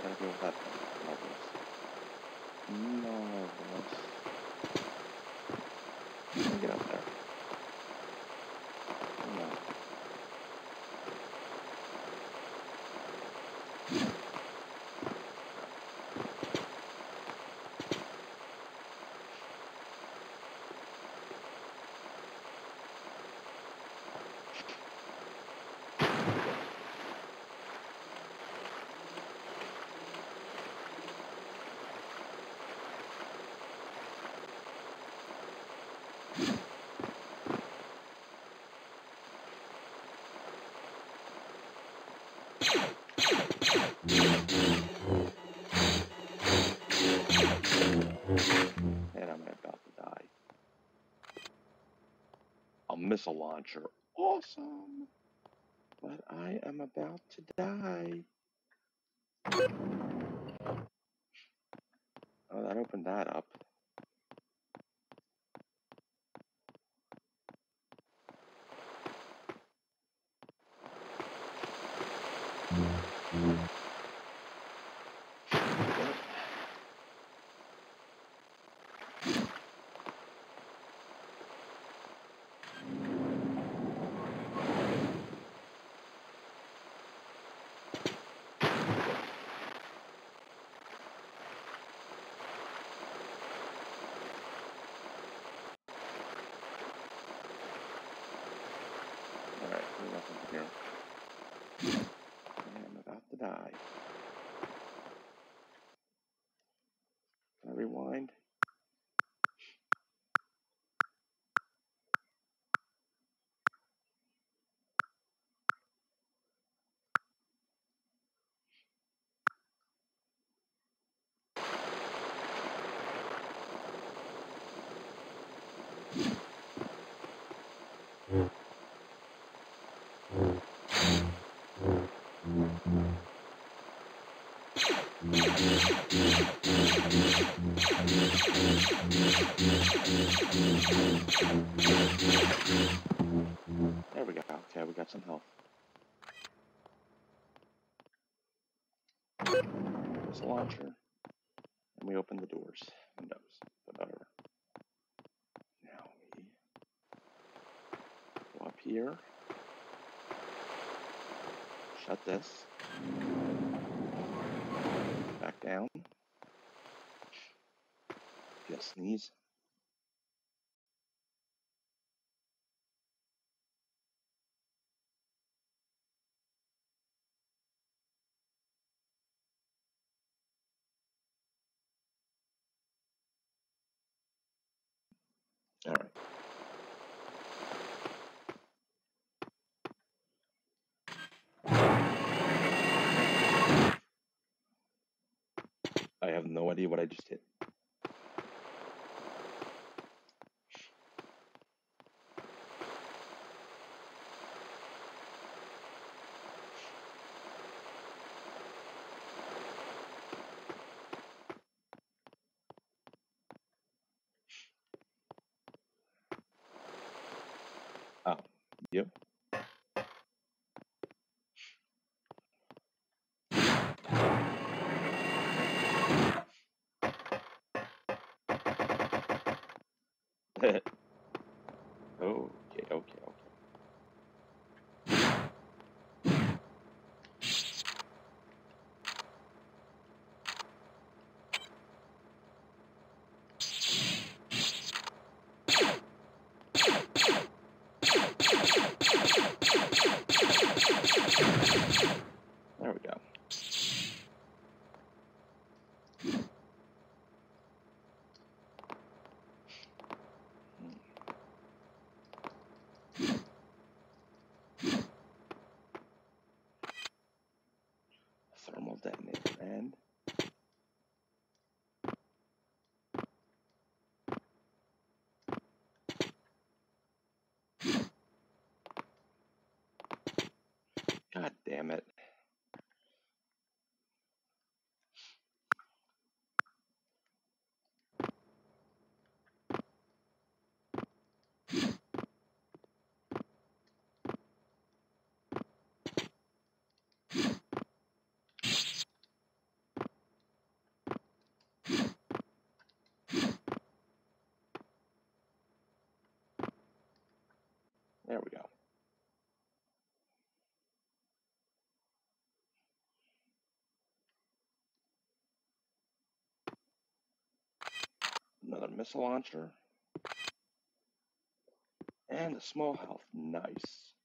[SPEAKER 1] I'm about to die. A missile launcher. Awesome! But I am about to die. Oh, that opened that up. Alright, there's nothing here. I am about to die. Can I rewind? There we go. Okay, we got some health. There's a launcher. And we open the doors. Windows. Whatever. Now we go up here. Shut this. Back down. Just sneeze. All right. I have no idea what I just hit. Oh, yep. okay, okay, okay. There we go. God damn it. There we go. Another missile launcher. And a small health. Nice.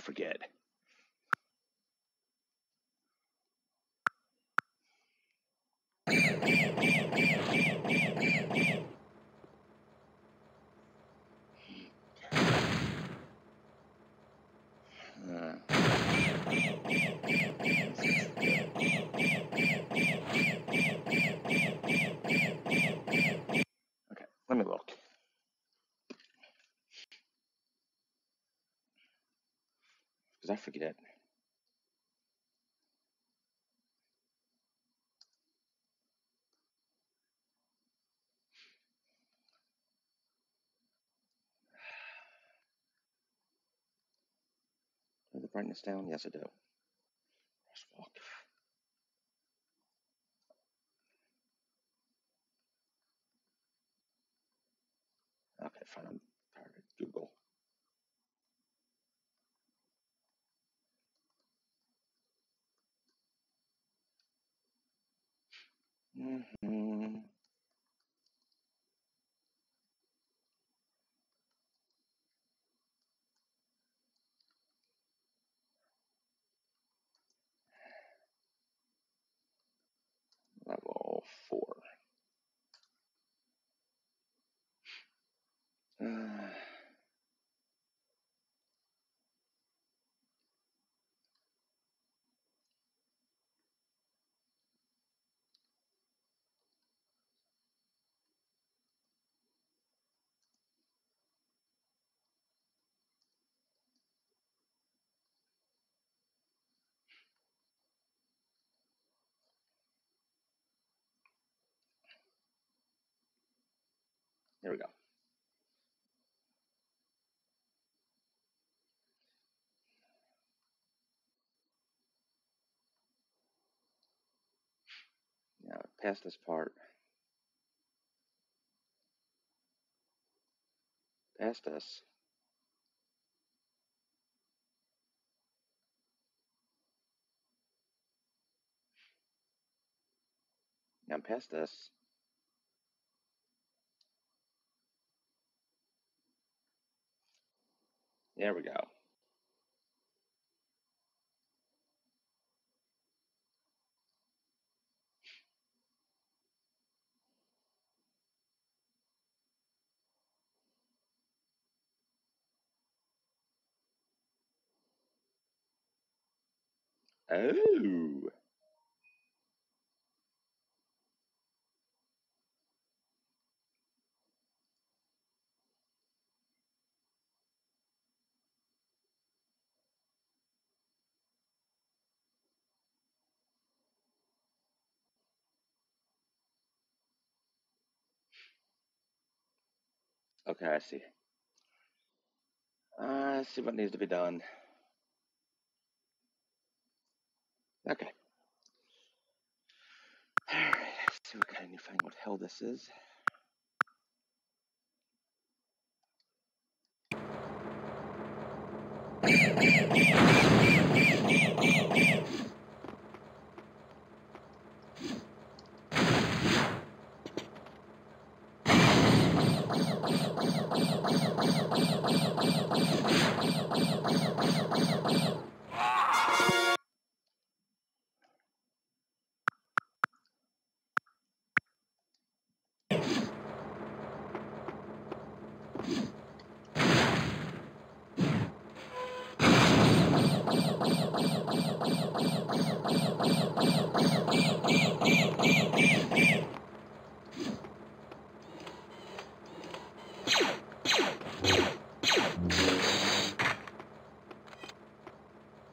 [SPEAKER 1] I forget. I forget? the brightness down? Yes, I do. Let's walk. Okay, fine. I'm tired of Google. Mm-hmm. There we go. Now, past this part. Past this. Now, past this. There we go. Oh. Okay, I see. Uh, see what needs to be done. Okay. Alright, let's see what kind of newfangled hell this is.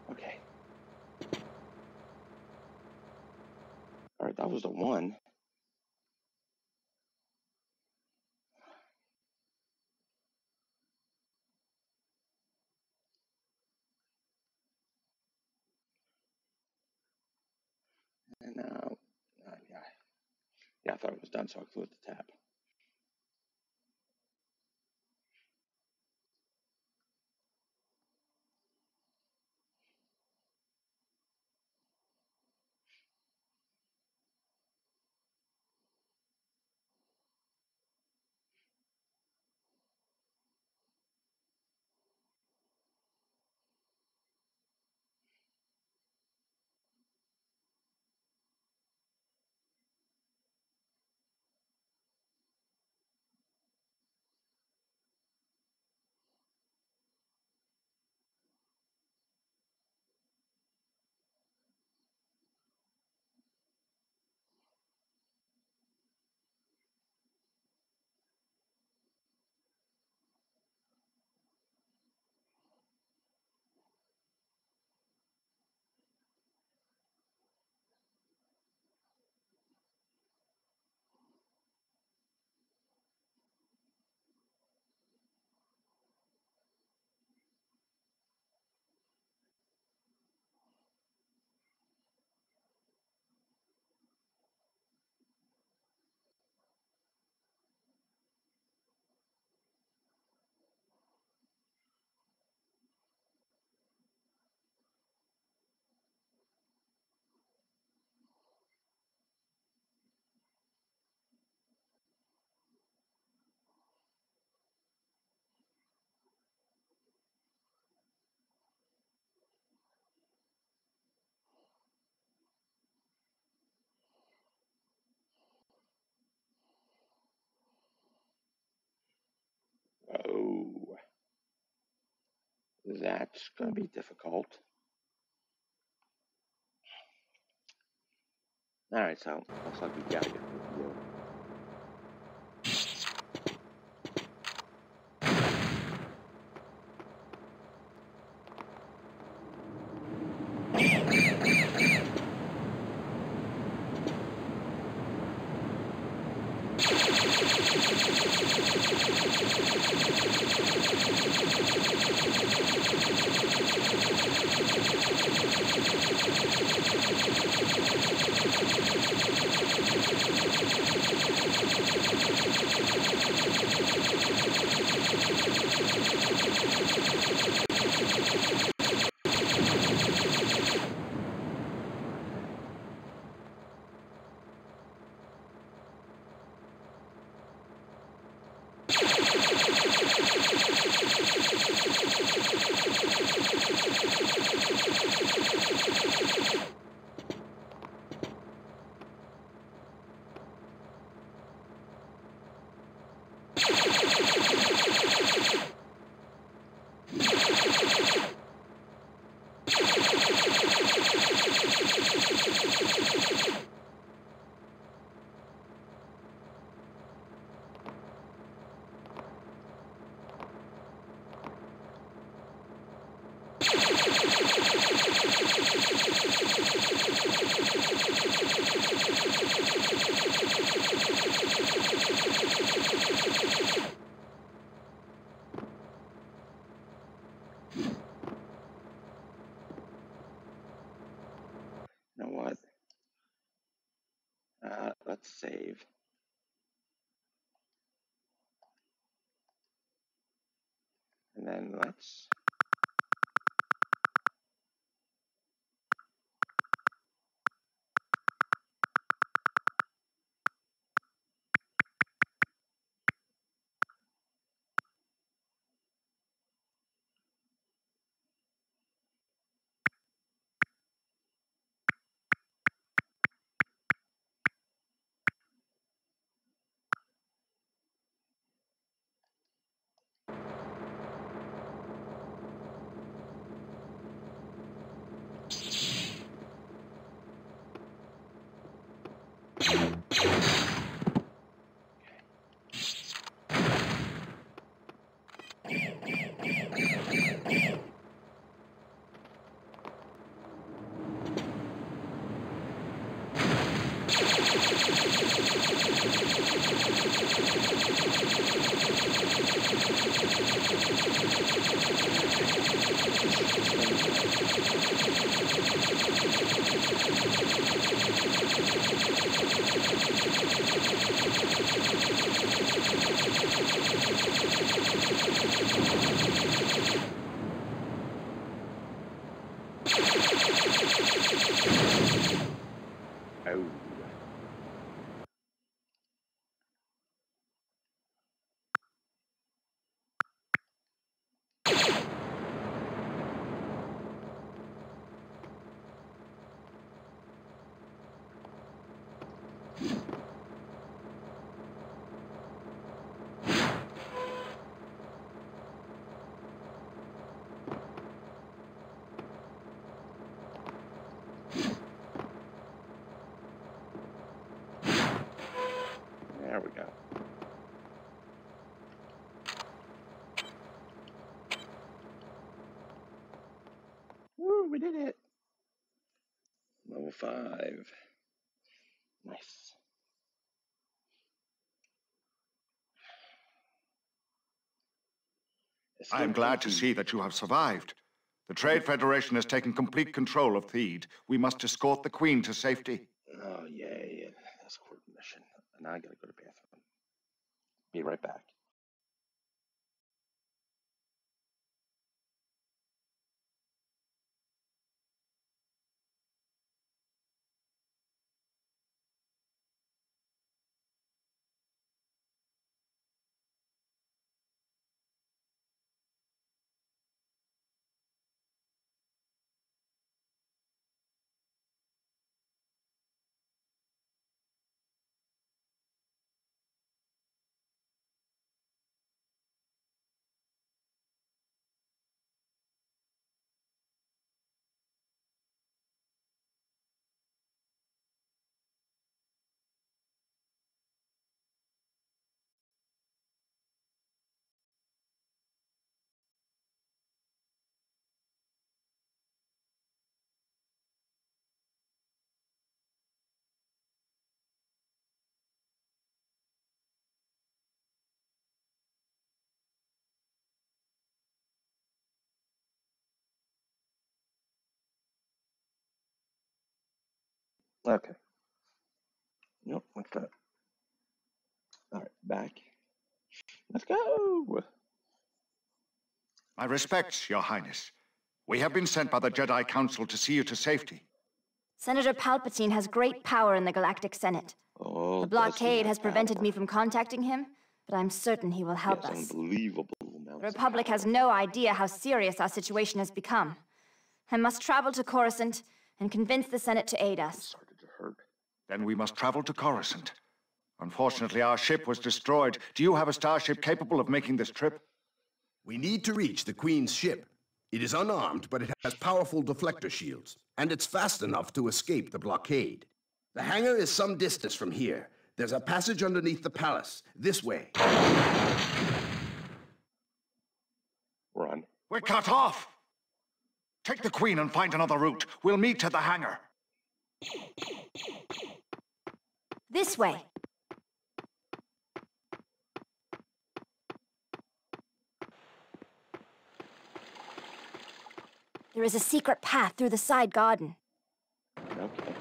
[SPEAKER 1] Okay. Alright, that was the one. And now, uh, yeah. Yeah, I thought it was done, so I closed the tab. Oh. That's going to be difficult. Alright, so looks like we gotta get We did it. Level five. Nice.
[SPEAKER 3] I am glad to see that you have survived. The Trade Federation has taken complete control of Theed. We must escort the Queen to safety.
[SPEAKER 1] Oh, yay. Escort mission. Now I gotta go to bathroom. Be right back. Okay. Nope, what's that? Alright, back. Let's go!
[SPEAKER 3] My respects, Your Highness. We have been sent by the Jedi Council to see you to safety.
[SPEAKER 16] Senator Palpatine has great power in the Galactic Senate.
[SPEAKER 1] Oh,
[SPEAKER 16] The blockade has prevented
[SPEAKER 1] power?
[SPEAKER 16] me from contacting him, but I'm certain he will help
[SPEAKER 1] Yes,
[SPEAKER 16] us.
[SPEAKER 1] unbelievable
[SPEAKER 16] The Republic has no idea how serious our situation has become. I must travel to Coruscant and convince the Senate to aid us.
[SPEAKER 3] Then we must travel to Coruscant. Unfortunately, our ship was destroyed. Do you have a starship capable of making this trip?
[SPEAKER 17] We need to reach the Queen's ship. It is unarmed, but it has powerful deflector shields, and it's fast enough to escape the blockade. The hangar is some distance from here. There's a passage underneath the palace. This way.
[SPEAKER 1] Run.
[SPEAKER 3] We're cut off! Take the Queen and find another route. We'll meet at the hangar.
[SPEAKER 16] This way. There is a secret path through the side garden.
[SPEAKER 1] Okay.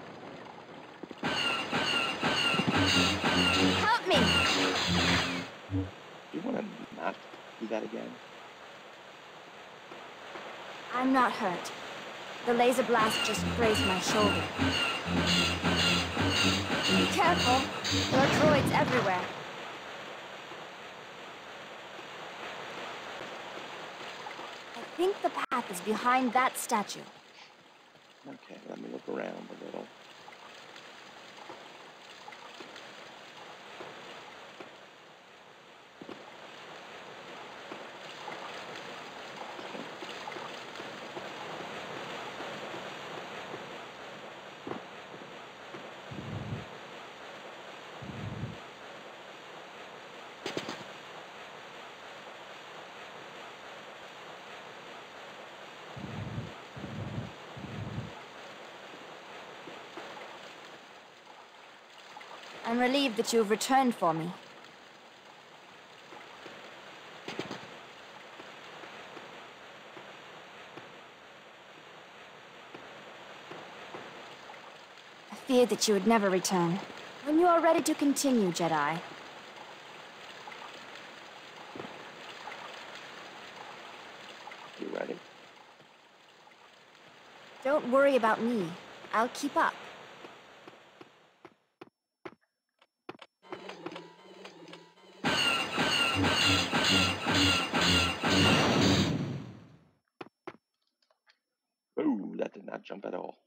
[SPEAKER 16] Help me!
[SPEAKER 1] Do you want to not do that again?
[SPEAKER 16] I'm not hurt. The laser blast just grazed my shoulder. Be careful. There are droids everywhere. I think the path is behind that statue.
[SPEAKER 1] Okay, let me look around a little.
[SPEAKER 16] I'm relieved that you have returned for me. I feared that you would never return. When you are ready to continue, Jedi,
[SPEAKER 1] You ready?
[SPEAKER 16] don't worry about me. I'll keep up.
[SPEAKER 1] Jump at all.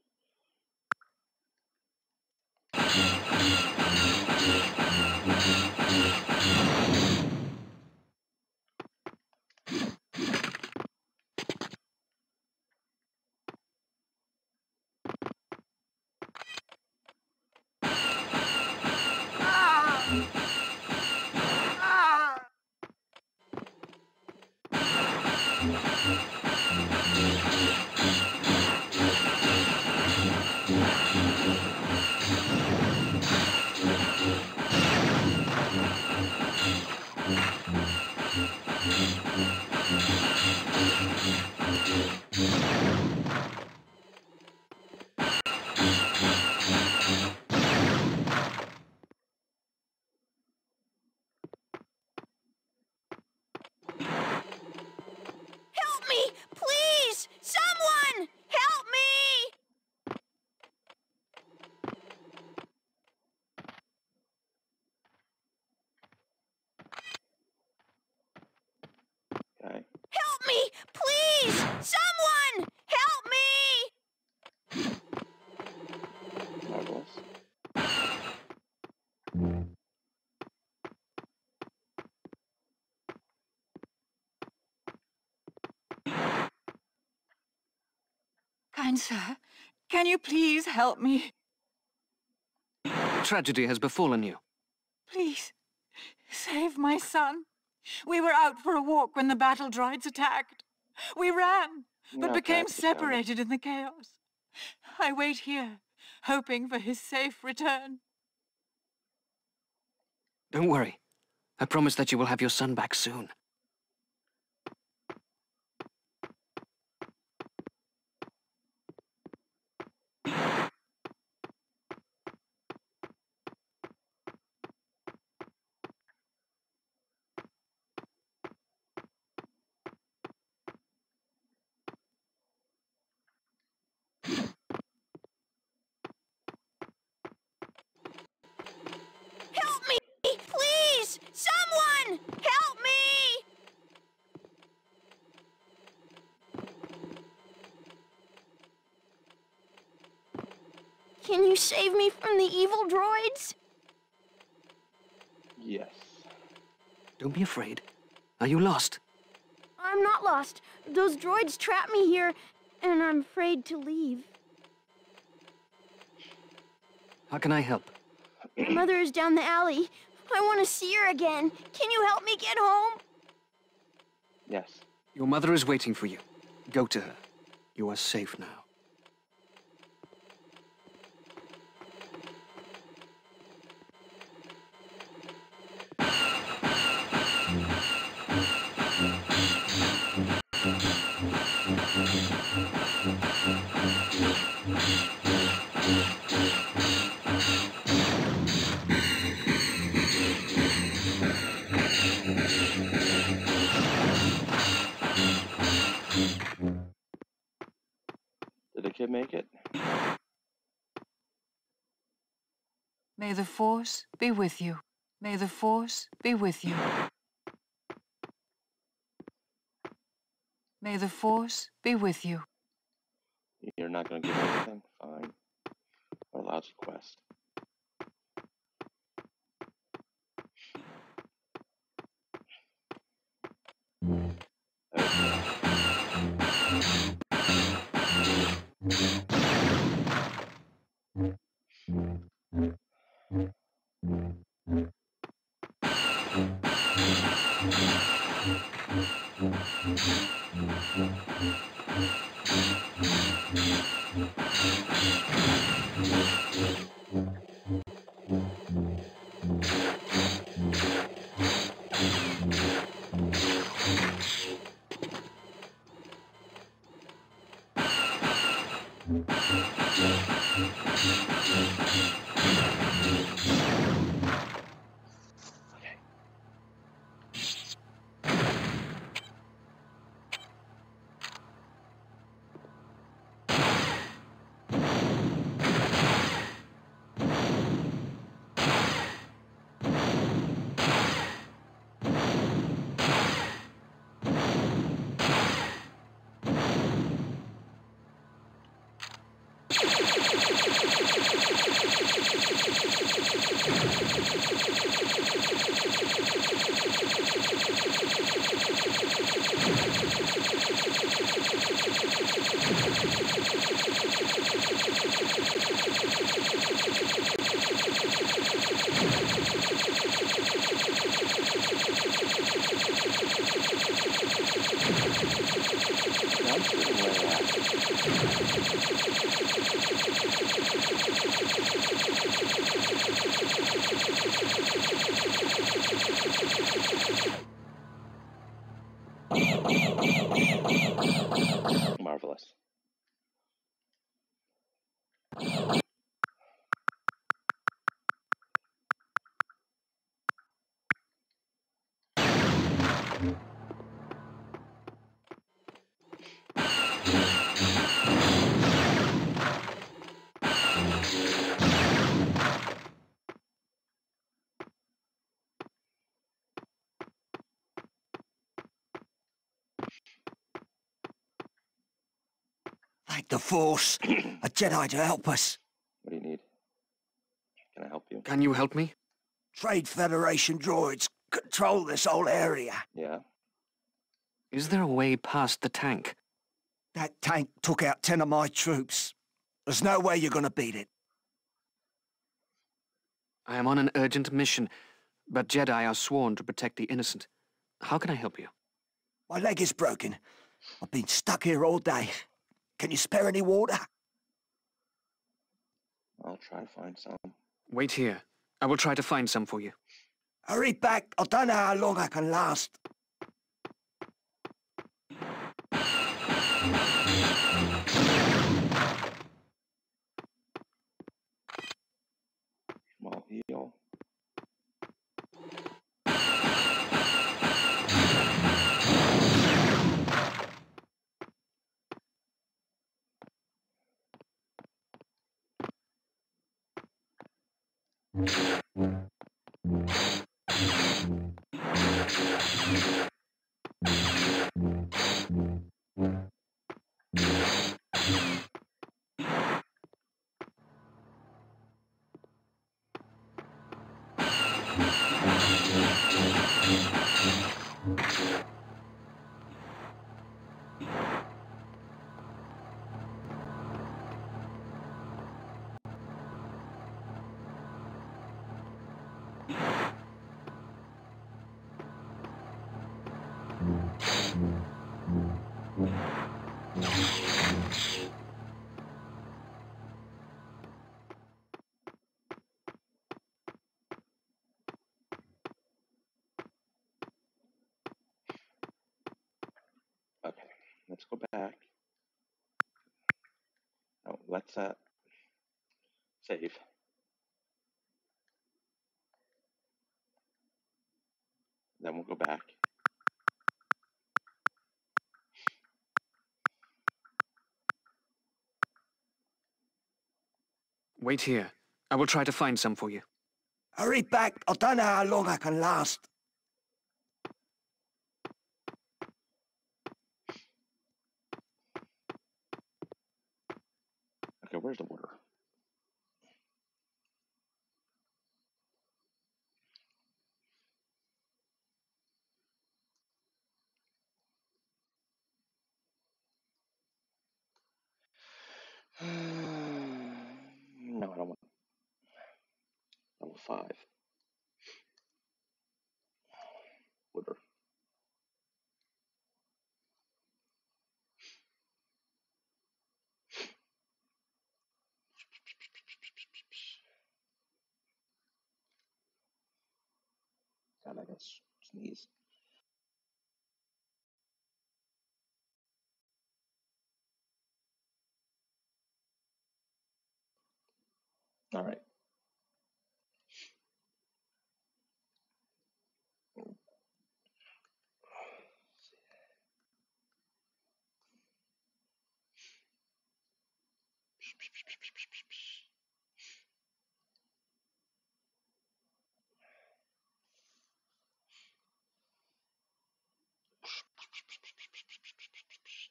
[SPEAKER 5] Sir, can you please help me?
[SPEAKER 2] Tragedy has befallen you.
[SPEAKER 5] Please, save my son. We were out for a walk when the battle droids attacked. We ran, but became
[SPEAKER 1] that's a shame.
[SPEAKER 5] separated in the chaos. I wait here, hoping for his safe return.
[SPEAKER 2] Don't worry. I promise that you will have your son back soon.
[SPEAKER 12] Help me! Please! Someone! Help me! Can you save me from the evil droids?
[SPEAKER 1] Yes.
[SPEAKER 2] Don't be afraid. Are you lost?
[SPEAKER 12] I'm not lost. Those droids trapped me here, and I'm afraid to leave.
[SPEAKER 2] How can I help?
[SPEAKER 12] My mother is down the alley. I want to see her again. Can you help me get home?
[SPEAKER 1] Yes.
[SPEAKER 2] Your mother is waiting for you. Go to her. You are safe now.
[SPEAKER 5] May the Force be with you. May the Force be with you. May the Force be with you.
[SPEAKER 1] You're not gonna give me anything? Fine. What a lousy quest. Marvelous.
[SPEAKER 18] The Force. A Jedi to help us.
[SPEAKER 1] What do you need? Can I help you?
[SPEAKER 2] Can you help me?
[SPEAKER 18] Trade Federation droids control this whole area.
[SPEAKER 1] Yeah.
[SPEAKER 2] Is there a way past the tank?
[SPEAKER 18] That tank took out ten of my troops. There's no way you're gonna beat it.
[SPEAKER 2] I am on an urgent mission, but Jedi are sworn to protect the innocent. How can I help you?
[SPEAKER 18] My leg is broken. I've been stuck here all day. Can you spare any water?
[SPEAKER 1] I'll try to find some.
[SPEAKER 2] Wait here. I will try to find some for you.
[SPEAKER 18] Hurry back. I don't know how long I can last.
[SPEAKER 2] Wait here. I will try to find some for you.
[SPEAKER 14] Hurry back. I don't know how long I can last.
[SPEAKER 1] Okay, where's the water? no, I don't want. Level five. Water. God, I got sneeze. All right.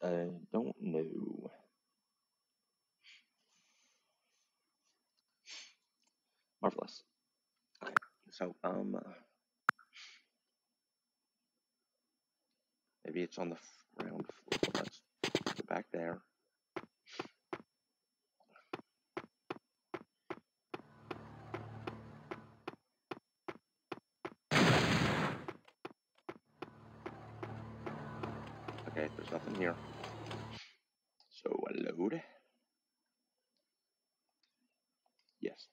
[SPEAKER 1] I don't know. Marvelous. Okay, so um, uh, maybe it's on the ground floor. Let's go back there. Okay, there's nothing here. So I load. Yes.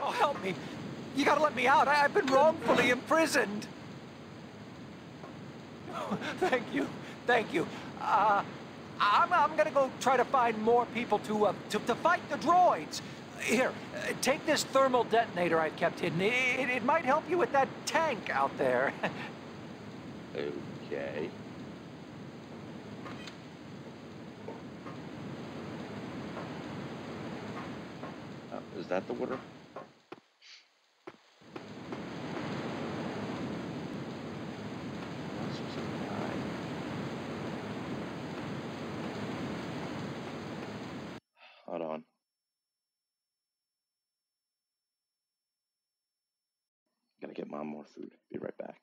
[SPEAKER 14] Oh, help me. You gotta let me out. I, have been wrongfully imprisoned. Oh, thank you. Thank you. Uh, I'm, I'm gonna go try to find more people to, uh, to, to fight the droids. Here, uh, take this thermal detonator I've kept hidden. It, it, it might help you with that tank out there.
[SPEAKER 1] okay. Uh, is that the water? That's just a guy. Hold on. Gotta get mom more food. Be right back.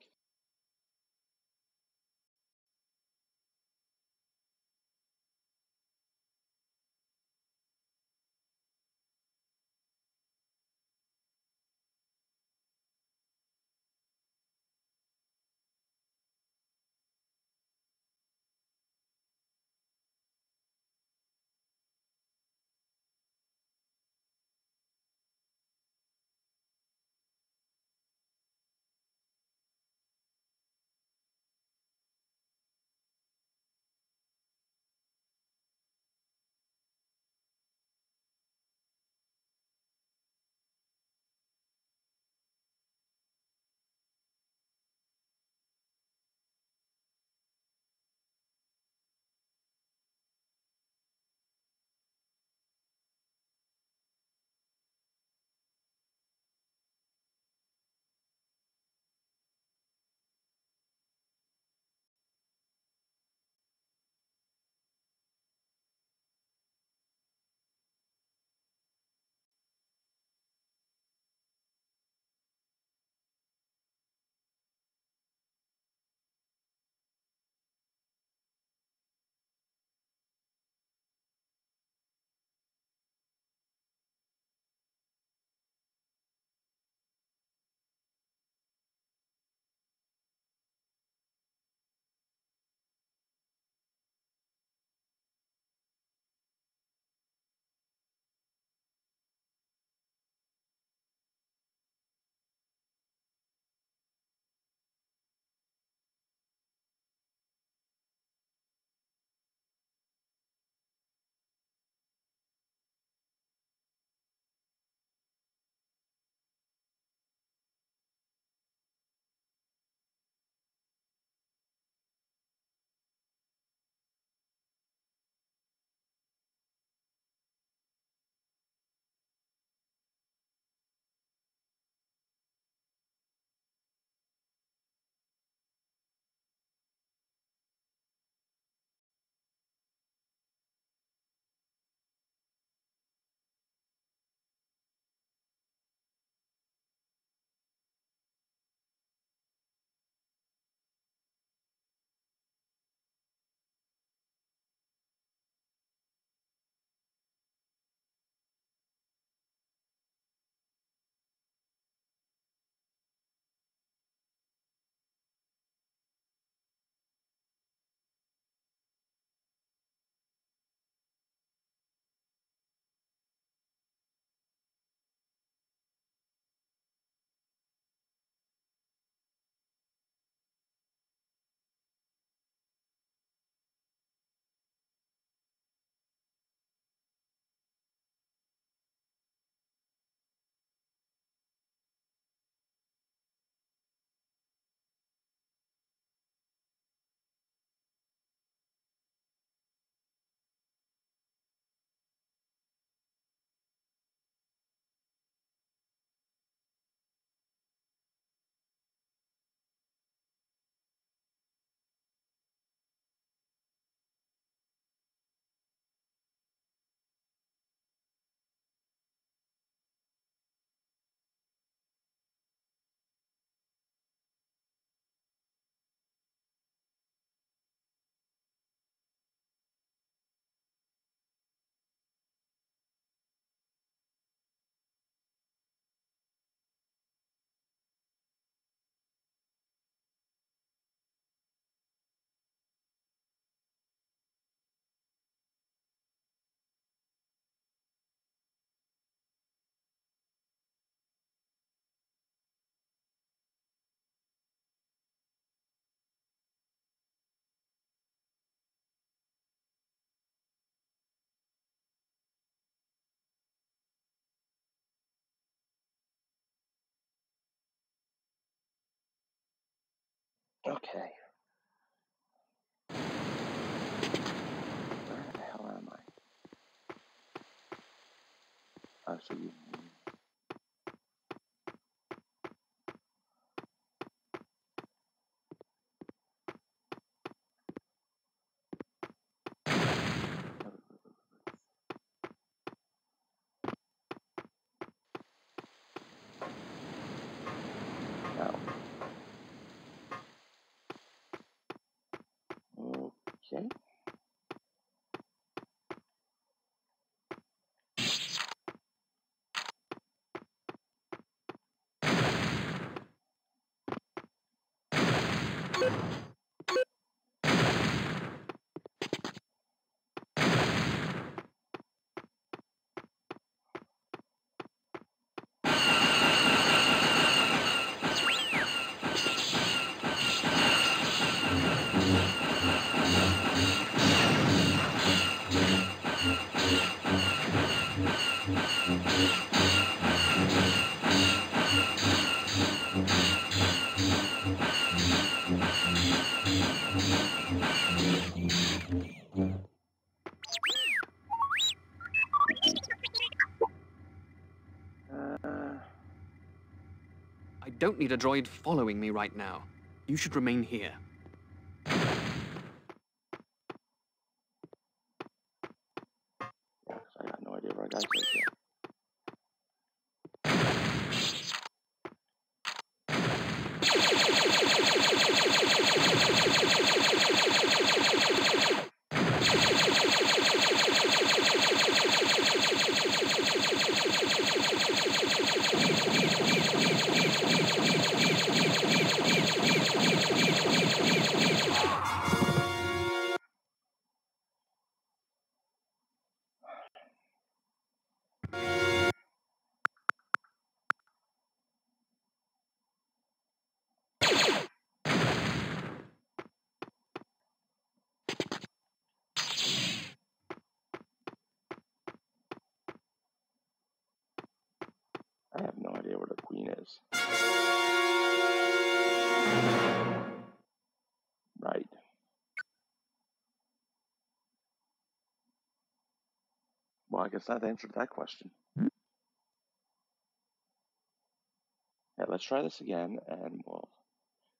[SPEAKER 1] Okay. Where the hell am I? Oh, so you.
[SPEAKER 2] Don't need a droid following me right now. You should remain here.
[SPEAKER 1] I guess that answered that question. Hmm. Yeah, let's try this again, and we'll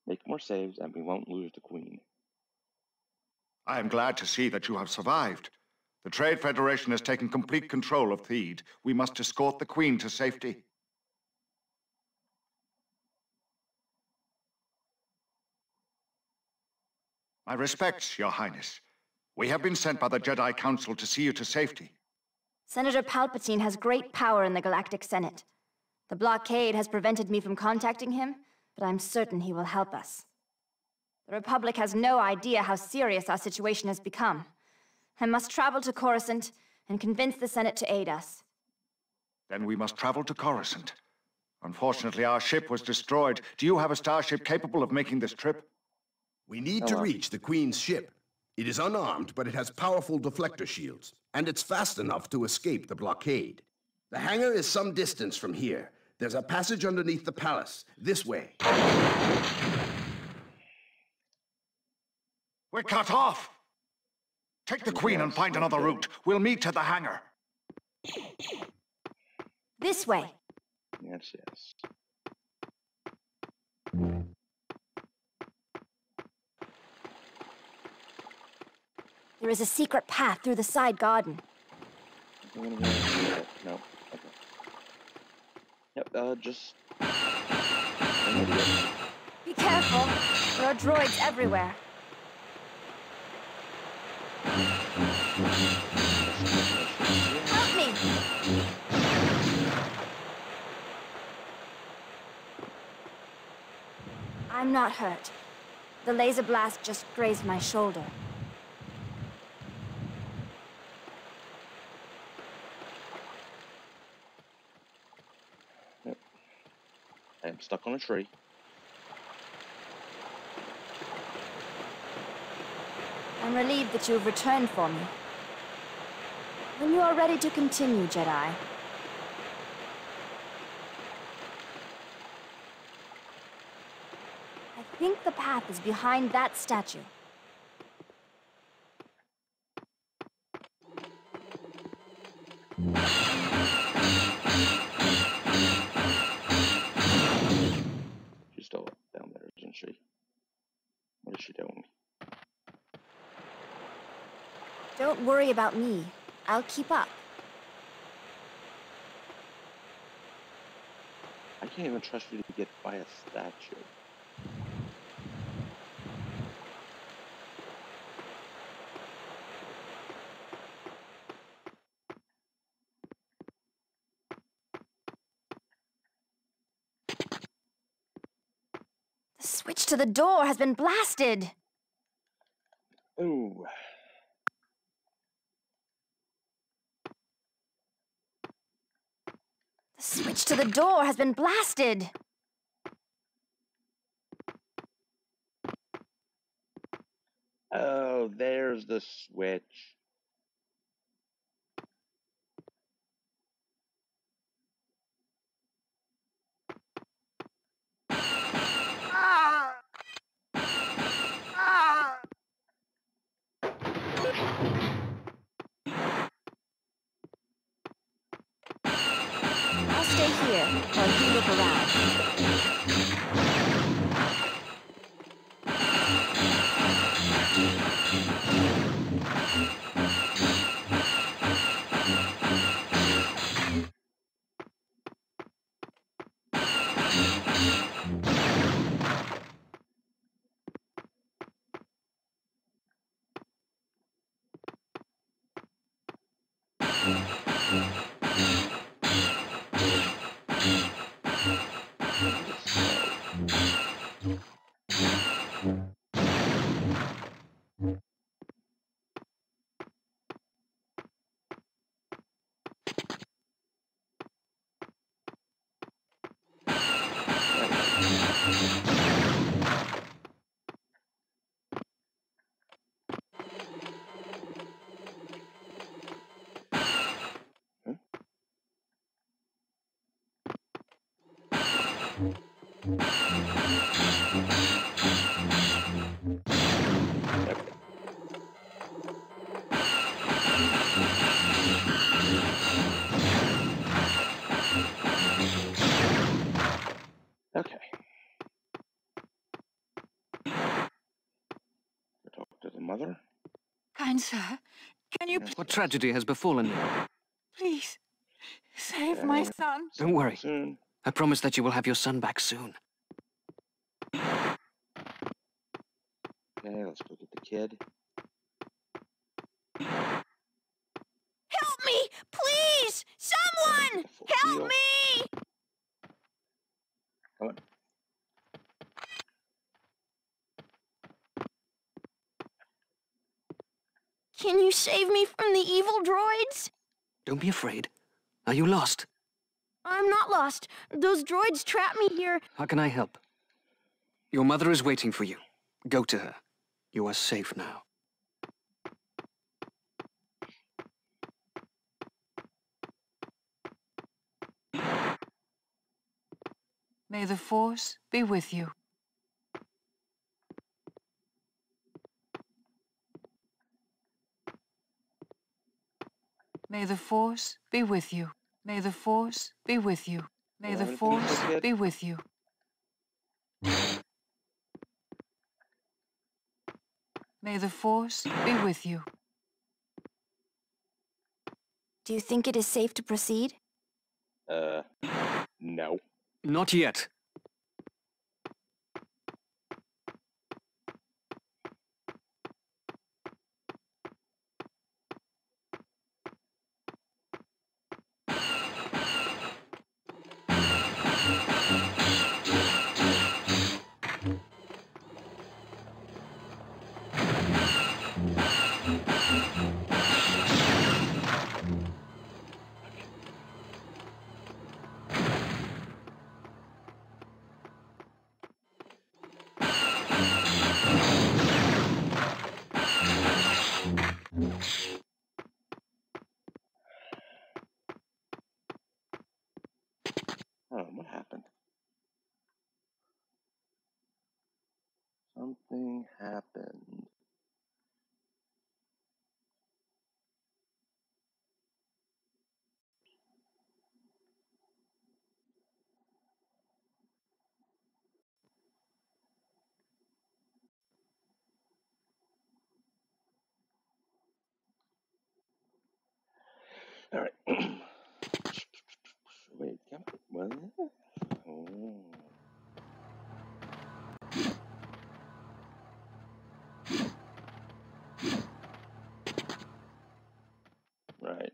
[SPEAKER 1] make more saves, and we won't lose the queen.
[SPEAKER 3] I am glad to see that you have survived. The Trade Federation has taken complete control of Theed. We must escort the Queen to safety. My respects, Your Highness. We have been sent by the Jedi Council to see you to safety.
[SPEAKER 16] Senator Palpatine has great power in the Galactic Senate. The blockade has prevented me from contacting him, but I'm certain he will help us. The Republic has no idea how serious our situation has become. I must travel to Coruscant and convince the Senate to aid us.
[SPEAKER 3] Then we must travel to Coruscant. Unfortunately, our ship was destroyed. Do you have a starship capable of making this trip?
[SPEAKER 17] We need to reach the Queen's ship. It is unarmed, but it has powerful deflector shields, and it's fast enough to escape the blockade. The hangar is some distance from here. There's a passage underneath the palace. This way.
[SPEAKER 3] We're cut off! Take the Queen and find another route. We'll meet at the hangar.
[SPEAKER 16] This way.
[SPEAKER 1] Yes, yes.
[SPEAKER 16] There is a secret path through the side garden.
[SPEAKER 1] No. Okay. Yep. Uh, just.
[SPEAKER 16] Be careful. There are droids everywhere. Help me! I'm not hurt. The laser blast just grazed my shoulder.
[SPEAKER 1] Stuck on a tree.
[SPEAKER 16] I'm relieved that you have returned for me. When you are ready to continue, Jedi. I think the path is behind that statue. Don't worry about me. I'll keep up.
[SPEAKER 1] I can't even trust you to get by a statue.
[SPEAKER 16] The switch to the door has been blasted.
[SPEAKER 1] Ooh.
[SPEAKER 16] To the door has been blasted.
[SPEAKER 1] Oh, there's the switch.
[SPEAKER 16] I'll stay you look around.
[SPEAKER 5] Kind sir, can you
[SPEAKER 2] What tragedy has befallen you?
[SPEAKER 5] please save my
[SPEAKER 1] Uh,
[SPEAKER 5] son?
[SPEAKER 2] Don't worry.
[SPEAKER 1] Soon.
[SPEAKER 2] I promise that you will have your son back soon.
[SPEAKER 1] Okay, let's go get the kid.
[SPEAKER 12] Help me! Please! Someone! Help
[SPEAKER 1] heal.
[SPEAKER 12] me!
[SPEAKER 1] Come on.
[SPEAKER 12] Can you save me from the evil droids?
[SPEAKER 2] Don't be afraid. Are you lost?
[SPEAKER 12] I'm not lost. Those droids trapped me here.
[SPEAKER 2] How can I help? Your mother is waiting for you. Go to her. You are safe now.
[SPEAKER 5] May the Force be with you. May the Force be with you. May the Force be with you. May the Force be with you. May the Force be with you.
[SPEAKER 16] Do you think it is safe to proceed?
[SPEAKER 1] Uh, no.
[SPEAKER 2] Not yet.
[SPEAKER 1] All right. Wait, come on. Oh. Right.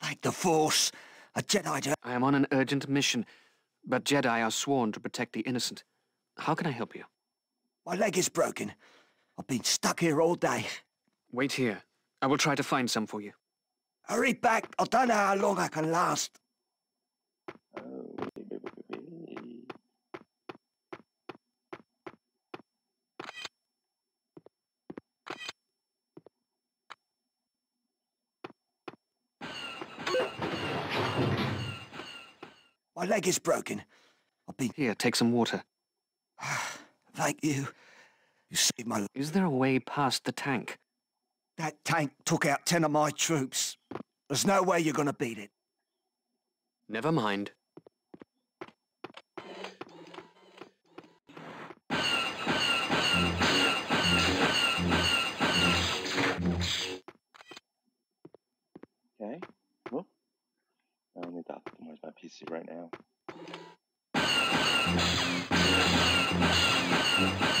[SPEAKER 18] Like the Force, a Jedi.
[SPEAKER 2] I am on an urgent mission, but Jedi are sworn to protect the innocent. How can I help you?
[SPEAKER 18] My leg is broken. I've been stuck here all day.
[SPEAKER 2] Wait here. I will try to find some for you.
[SPEAKER 18] Hurry back. I don't know how long I can last. My leg is broken. I've been...
[SPEAKER 2] Here, take some water.
[SPEAKER 18] Thank you. You saved my life.
[SPEAKER 2] Is there a way past the tank?
[SPEAKER 18] That tank took out ten of my troops. There's no way you're gonna beat it.
[SPEAKER 2] Never mind.
[SPEAKER 1] Okay. Well, I need to optimize my PC right now. Oh.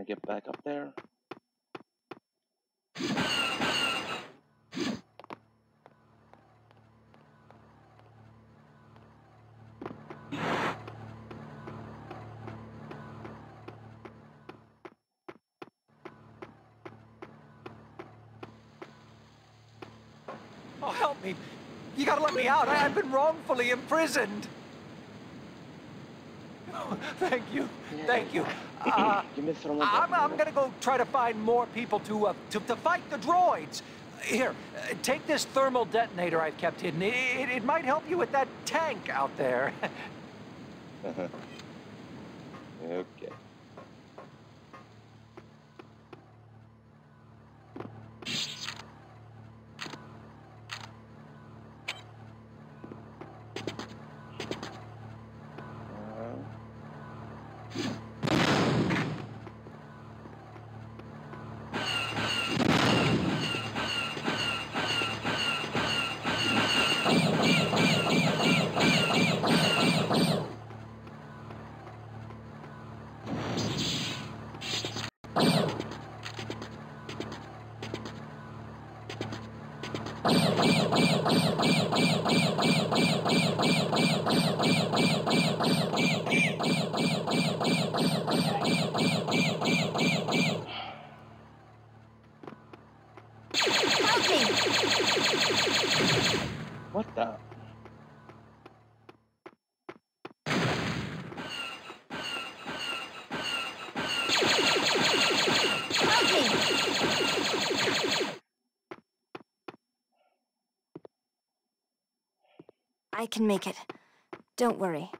[SPEAKER 1] Can I get back up there?
[SPEAKER 14] Oh, help me. You gotta let me out. I, I've been wrongfully imprisoned. Oh, thank you. Thank you. Uh, I'm, I'm gonna go try to find more people to, uh, to, to fight the droids. Here, uh, take this thermal detonator I've kept hidden. It, it, it might help you with that tank out there.
[SPEAKER 16] I can make it. Don't worry.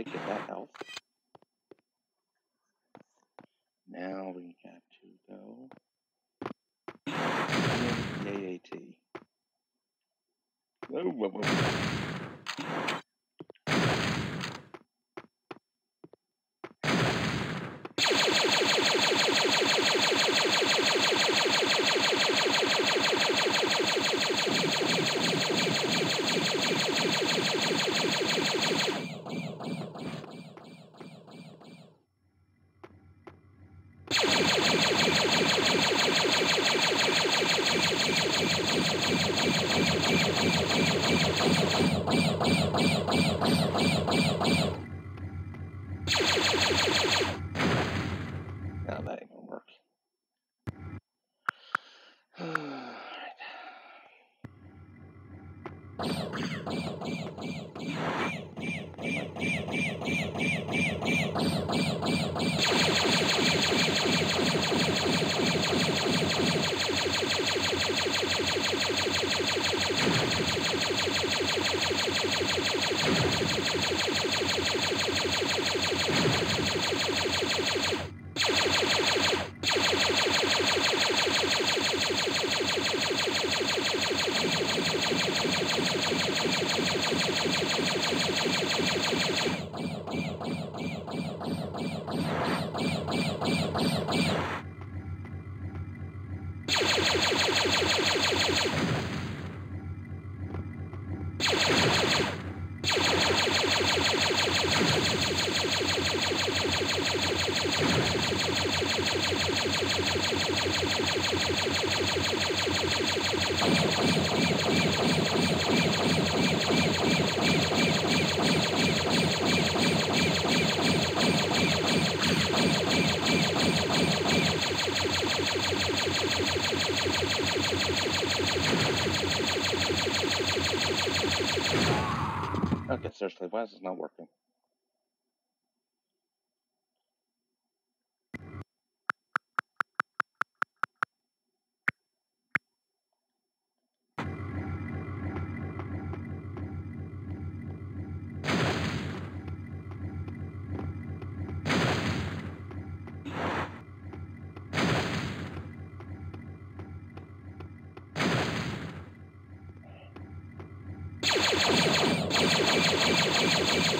[SPEAKER 1] Okay, get that health. Now we got to go. the AAT. Whoa, whoa, whoa.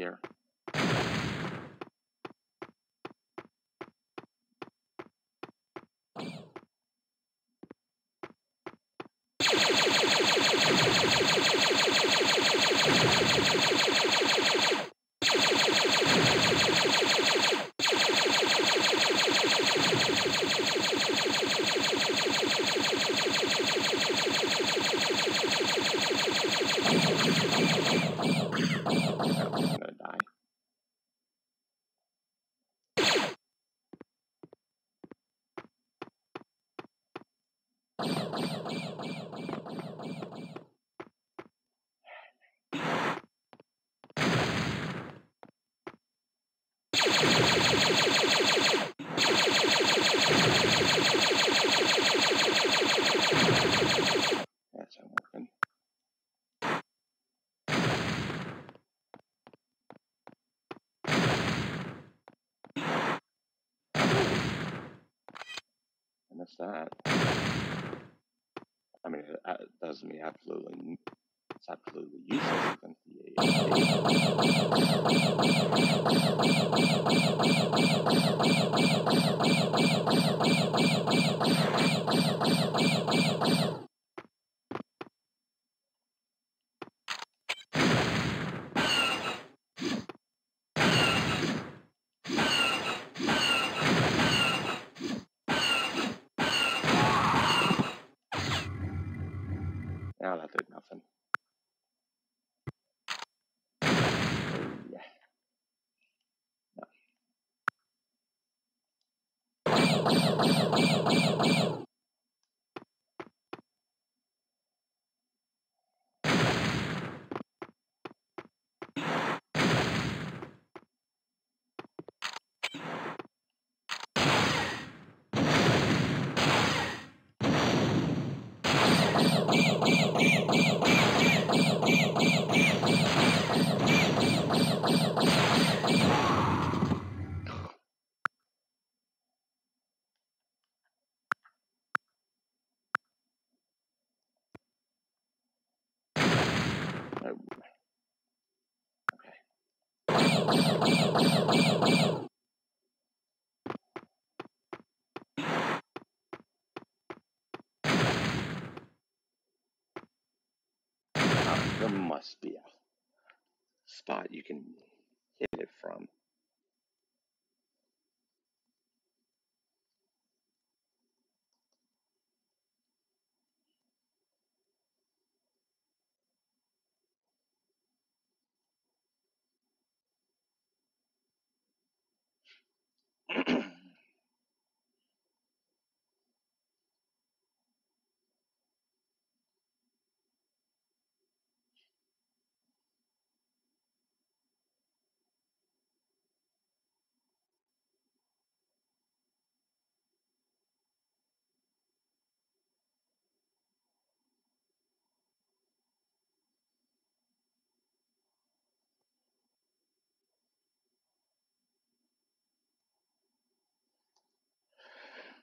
[SPEAKER 1] here. It does me absolutely, it's absolutely useless against the Now that did nothing. Oh, yeah. No. Oh. Uh, there must be a spot you can hit it from.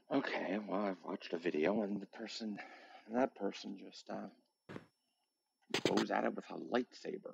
[SPEAKER 1] Okay, well, I've watched a video and the person, that person just uh, goes at it with a lightsaber.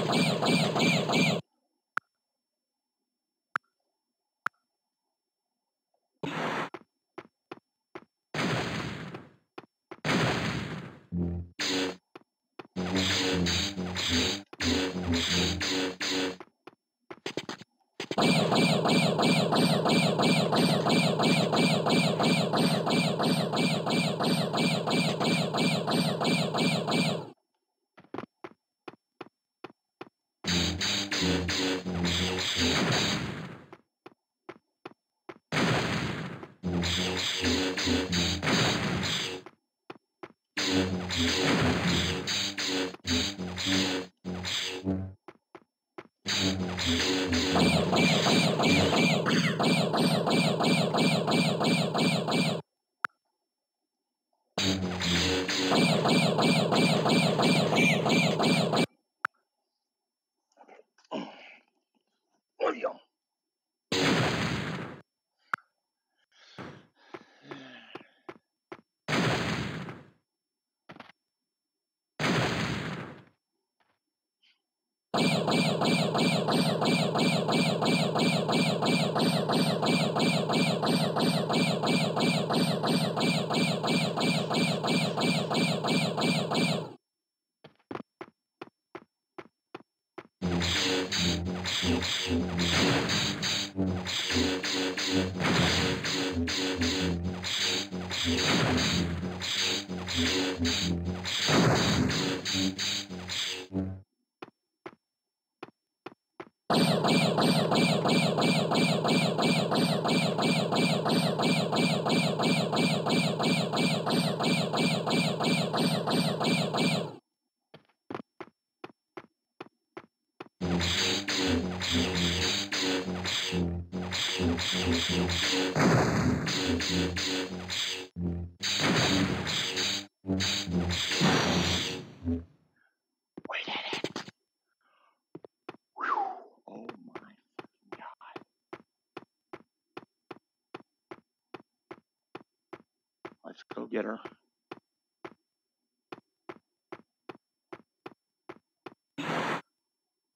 [SPEAKER 1] Thank you.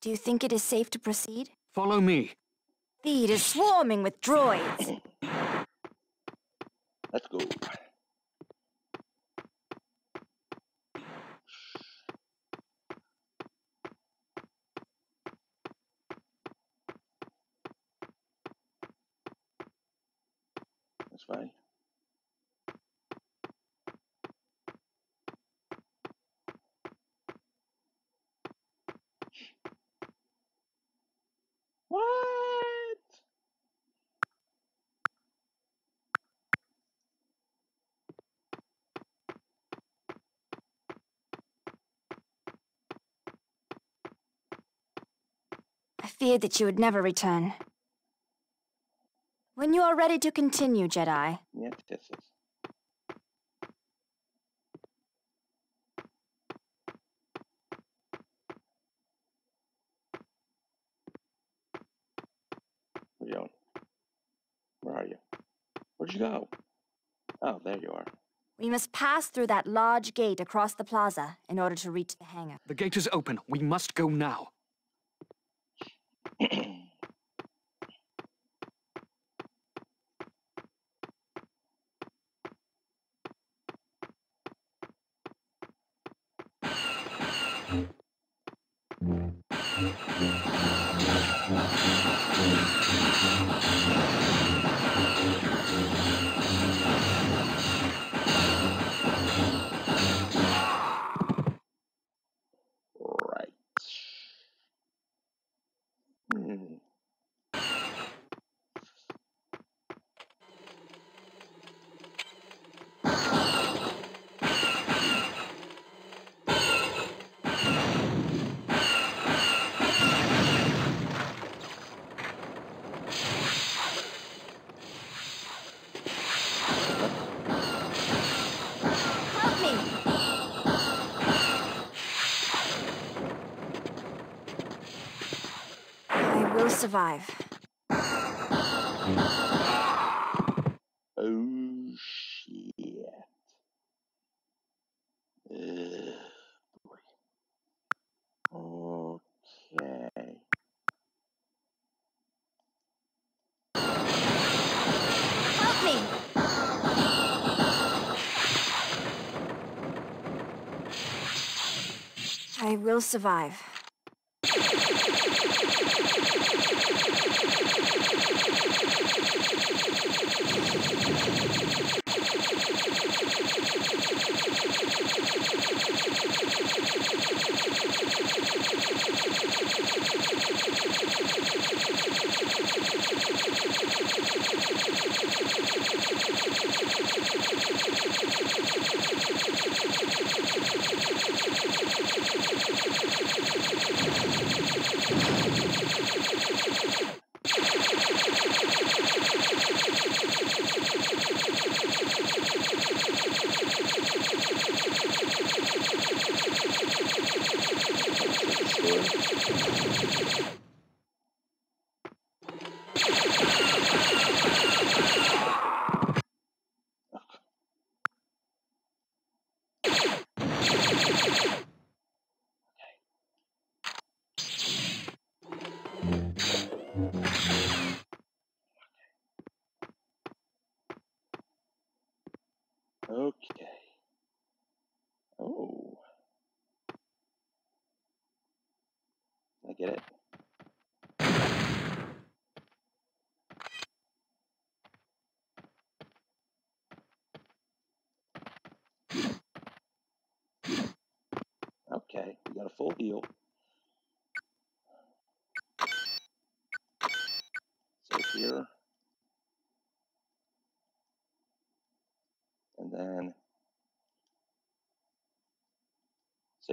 [SPEAKER 16] Do you think it is safe to proceed?
[SPEAKER 2] Follow me.
[SPEAKER 16] Theed is swarming with droids.
[SPEAKER 1] Let's go. That's fine. What?
[SPEAKER 16] I feared that you would never return. When you are ready to continue, Jedi,
[SPEAKER 1] Yes, yes, yes. Where you? Where are you? Where'd you go? Oh, there you are.
[SPEAKER 16] we must pass through that large gate across the plaza in order to reach the hangar.
[SPEAKER 2] The gate is open. We must go now.
[SPEAKER 16] Survive.
[SPEAKER 1] Oh shit. Boy. Okay.
[SPEAKER 16] Help me! I will survive.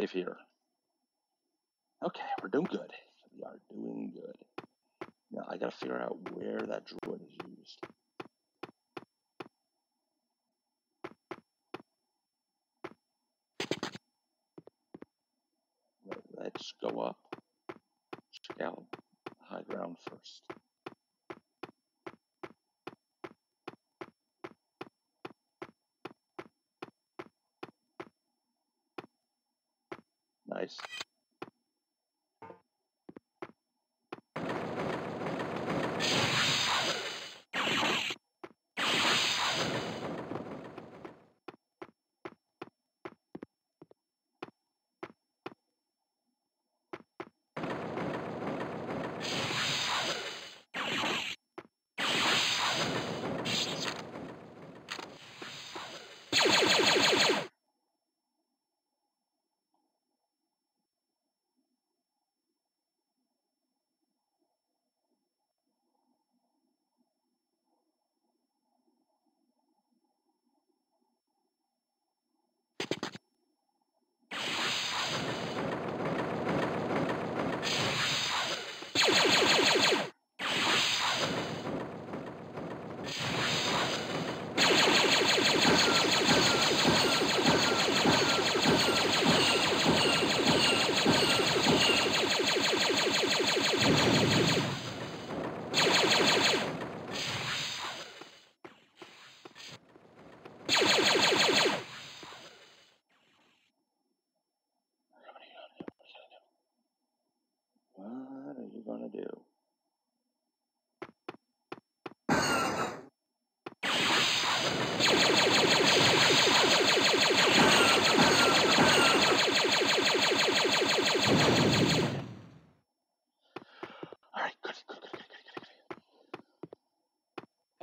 [SPEAKER 1] Save here. Okay, we're doing good. We are doing good. Now I gotta figure out where that droid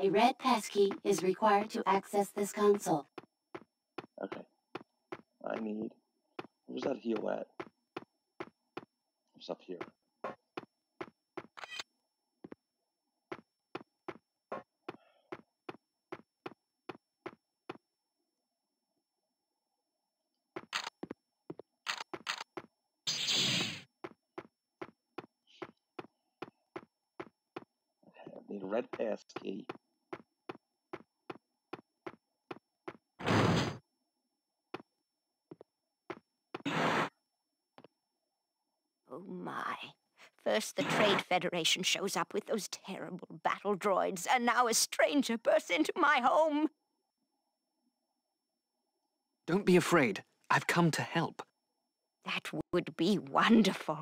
[SPEAKER 19] A red passkey is required to access this console.
[SPEAKER 1] Okay. I need. Where's that heal at? It's up here. Okay, I need a red pass key.
[SPEAKER 20] Oh my. First, the Trade Federation shows up with those terrible battle droids, and now a stranger bursts into my home.
[SPEAKER 2] Don't be afraid. I've come to help.
[SPEAKER 20] That would be wonderful.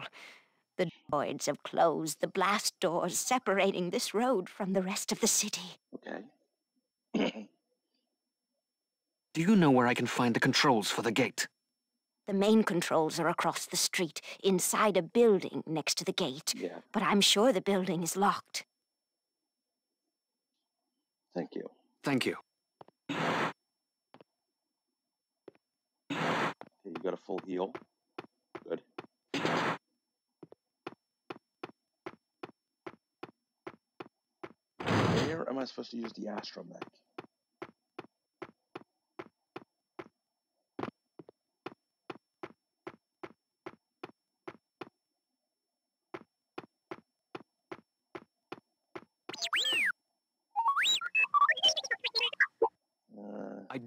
[SPEAKER 20] The droids have closed the blast doors separating this road from the rest of the city.
[SPEAKER 1] Okay.
[SPEAKER 2] Do you know where I can find the controls for the gate?
[SPEAKER 20] The main controls are across the street, inside a building next to the gate.
[SPEAKER 1] Yeah.
[SPEAKER 20] But I'm sure the building is locked.
[SPEAKER 1] Thank you.
[SPEAKER 2] Thank you.
[SPEAKER 1] Okay, you got a full heal. Good. Where am I supposed to use the astromech?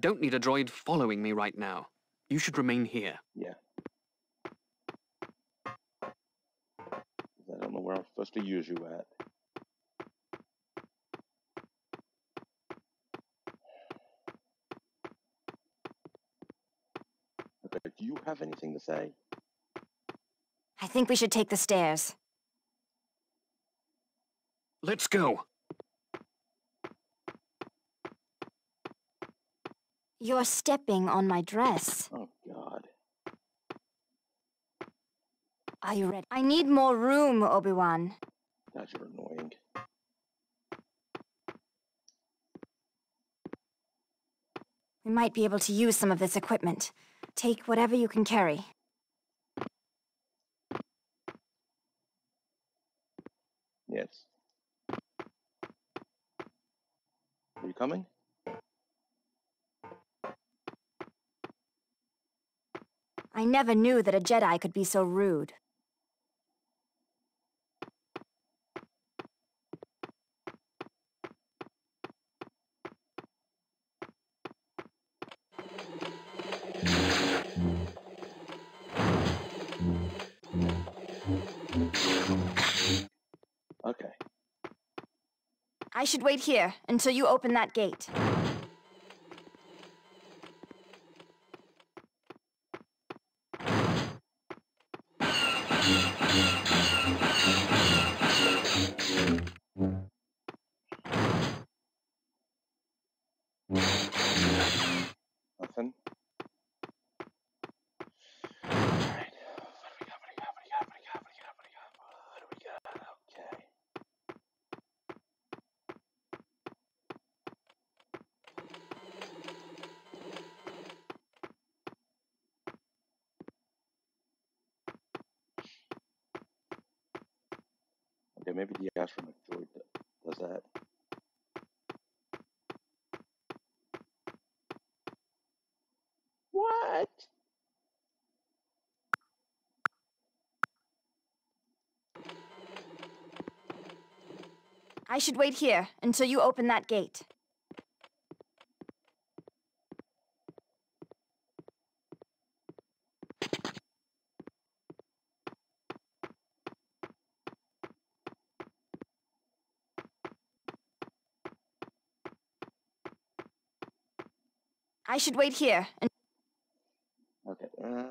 [SPEAKER 2] Don't need a droid following me right now. You should remain here.
[SPEAKER 1] Yeah. I don't know where I'm supposed to use you at. Okay, do you have anything to say?
[SPEAKER 20] I think we should take the stairs.
[SPEAKER 2] Let's go.
[SPEAKER 20] You're stepping on my dress.
[SPEAKER 1] Oh, God.
[SPEAKER 20] Are you ready? I need more room, Obi-Wan.
[SPEAKER 1] God, you're annoying.
[SPEAKER 20] We might be able to use some of this equipment. Take whatever you can carry.
[SPEAKER 1] Yes. Are you coming?
[SPEAKER 16] Never knew that a Jedi could be so rude.
[SPEAKER 1] Okay.
[SPEAKER 16] I should wait here until you open that gate. Should wait here until you open that gate. I should wait here. un-
[SPEAKER 1] Okay. Uh,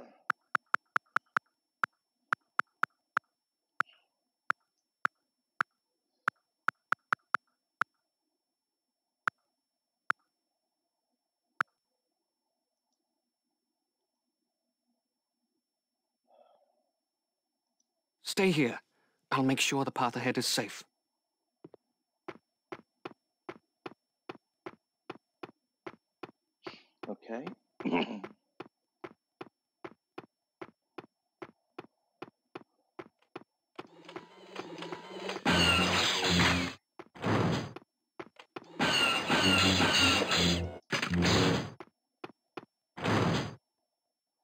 [SPEAKER 2] Stay here. I'll make sure the path ahead is safe.
[SPEAKER 1] okay.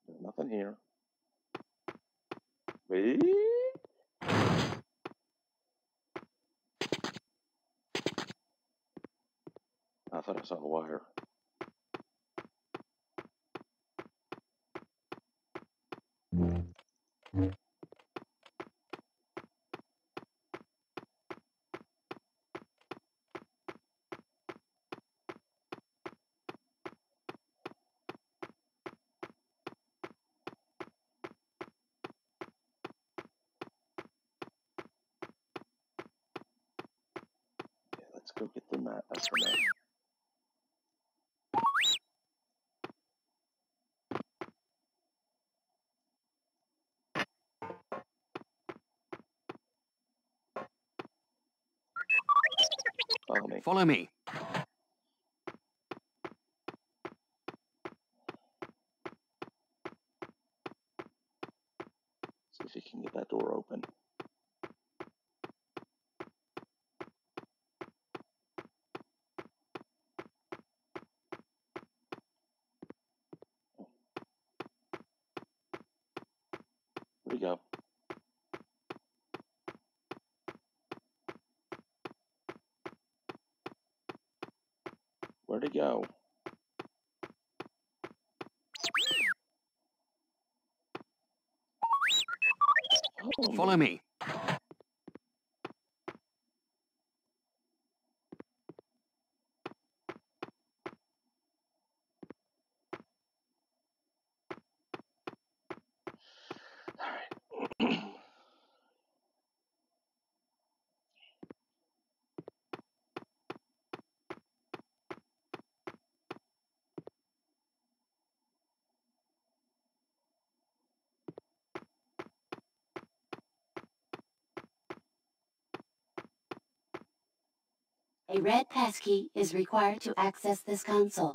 [SPEAKER 1] There's nothing here. Wait. I thought I saw a wire. Okay, let's go get the map. That's the map. Follow me.
[SPEAKER 2] Follow me.
[SPEAKER 1] See if you can get that door open. Where'd he go? Where'd he go?
[SPEAKER 2] Follow me.
[SPEAKER 19] A red passkey is required to access this console.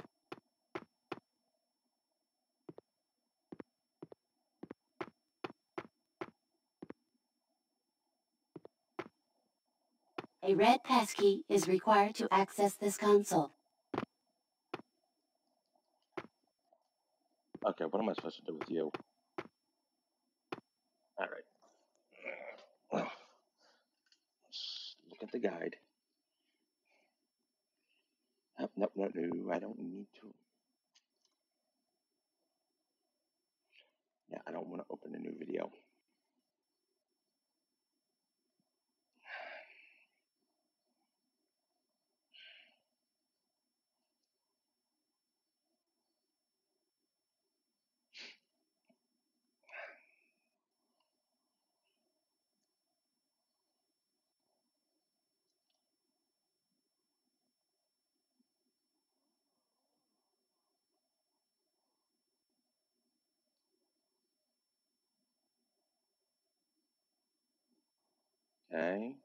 [SPEAKER 19] A red passkey is required to access this console.
[SPEAKER 1] Okay, what am I supposed to do with you? Alright. Well, let's look at the guide. Oh, no, no, no, I don't need to. Yeah, I don't want to open a new video. Okay.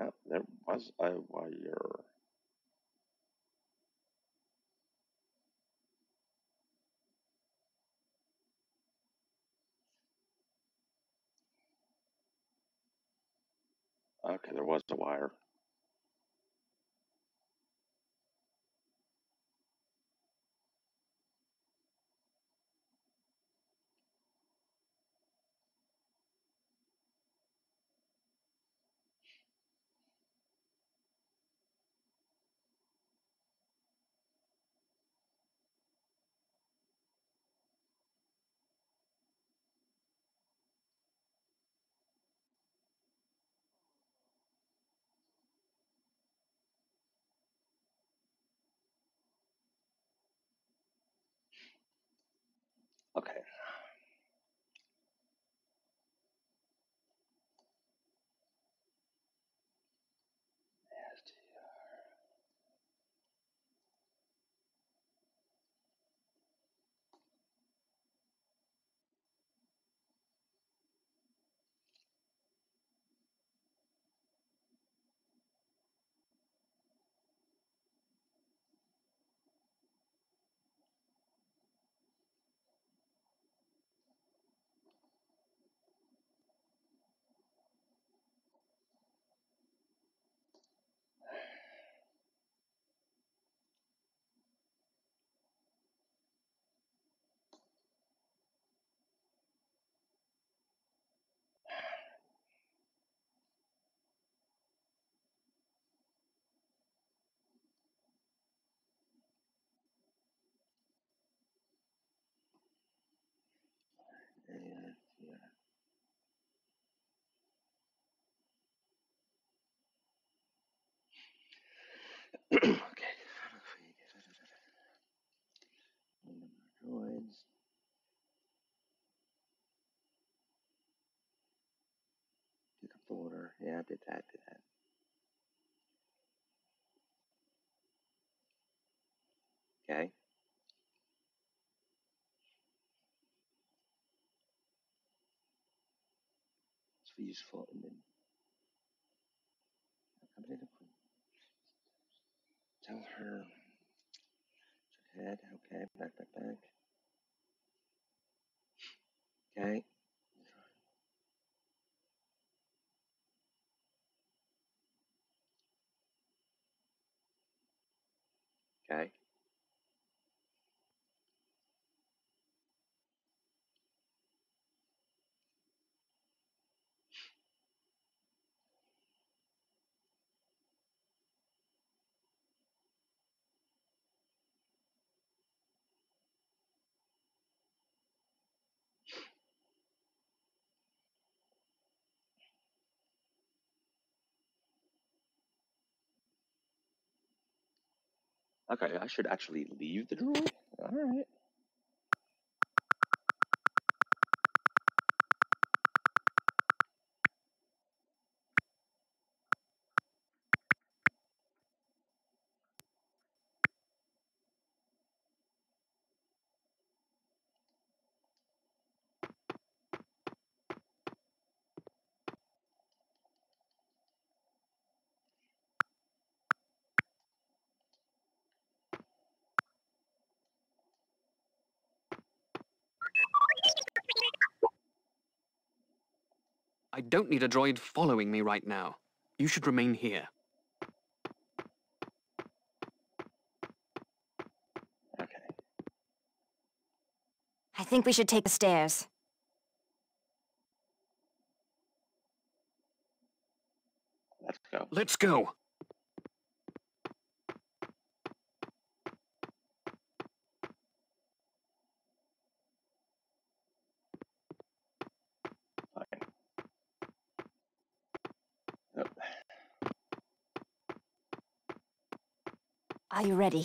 [SPEAKER 1] Oh, there was a wire. Okay, there was a wire. Droids. Did a folder. Yeah, I did that, did that. Okay. It's useful and then tell her head, okay, back, back, back. Okay. Okay, I should actually leave the droid? Alright.
[SPEAKER 2] Don't need a droid following me right now. You should remain here. Okay.
[SPEAKER 16] I think we should take the stairs.
[SPEAKER 1] Let's go.
[SPEAKER 2] Let's go.
[SPEAKER 16] Are you ready?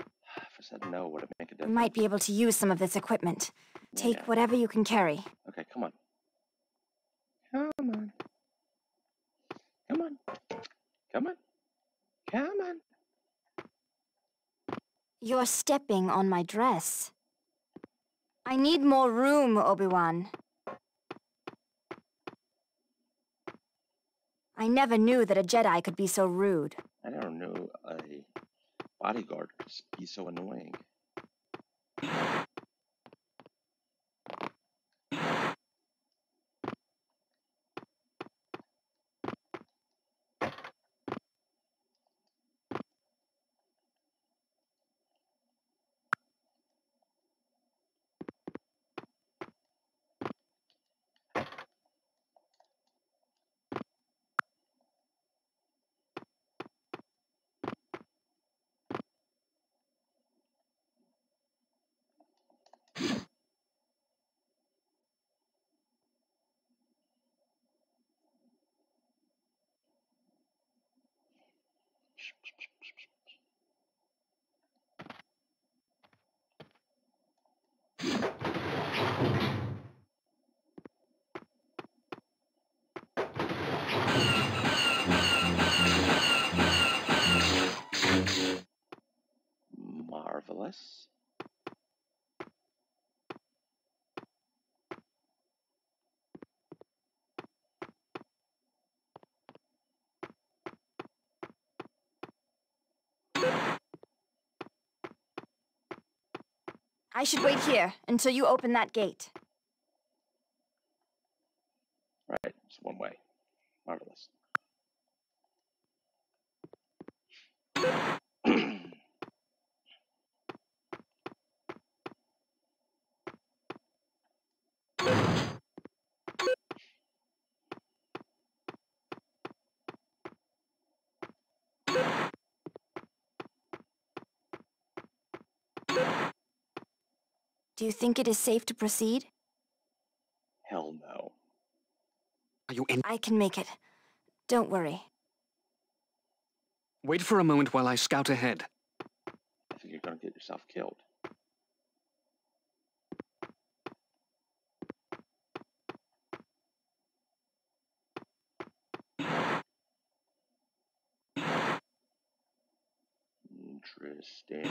[SPEAKER 1] If I said no, would it make a difference?
[SPEAKER 16] We might be able to use some of this equipment. Take whatever you can carry.
[SPEAKER 1] Okay, come on. Come on. Come on. Come on. Come on.
[SPEAKER 16] You're stepping on my dress. I need more room, Obi-Wan. I never knew that a Jedi could be so rude.
[SPEAKER 1] I never knew a bodyguard be so annoying.
[SPEAKER 16] I should wait here until you open that gate.
[SPEAKER 1] Right, it's one way. Marvelous.
[SPEAKER 16] Do you think it is safe to proceed?
[SPEAKER 1] Hell no.
[SPEAKER 2] Are you in?
[SPEAKER 16] I can make it. Don't worry.
[SPEAKER 2] Wait for a moment while I scout ahead.
[SPEAKER 1] I think you're gonna get yourself killed. Interesting.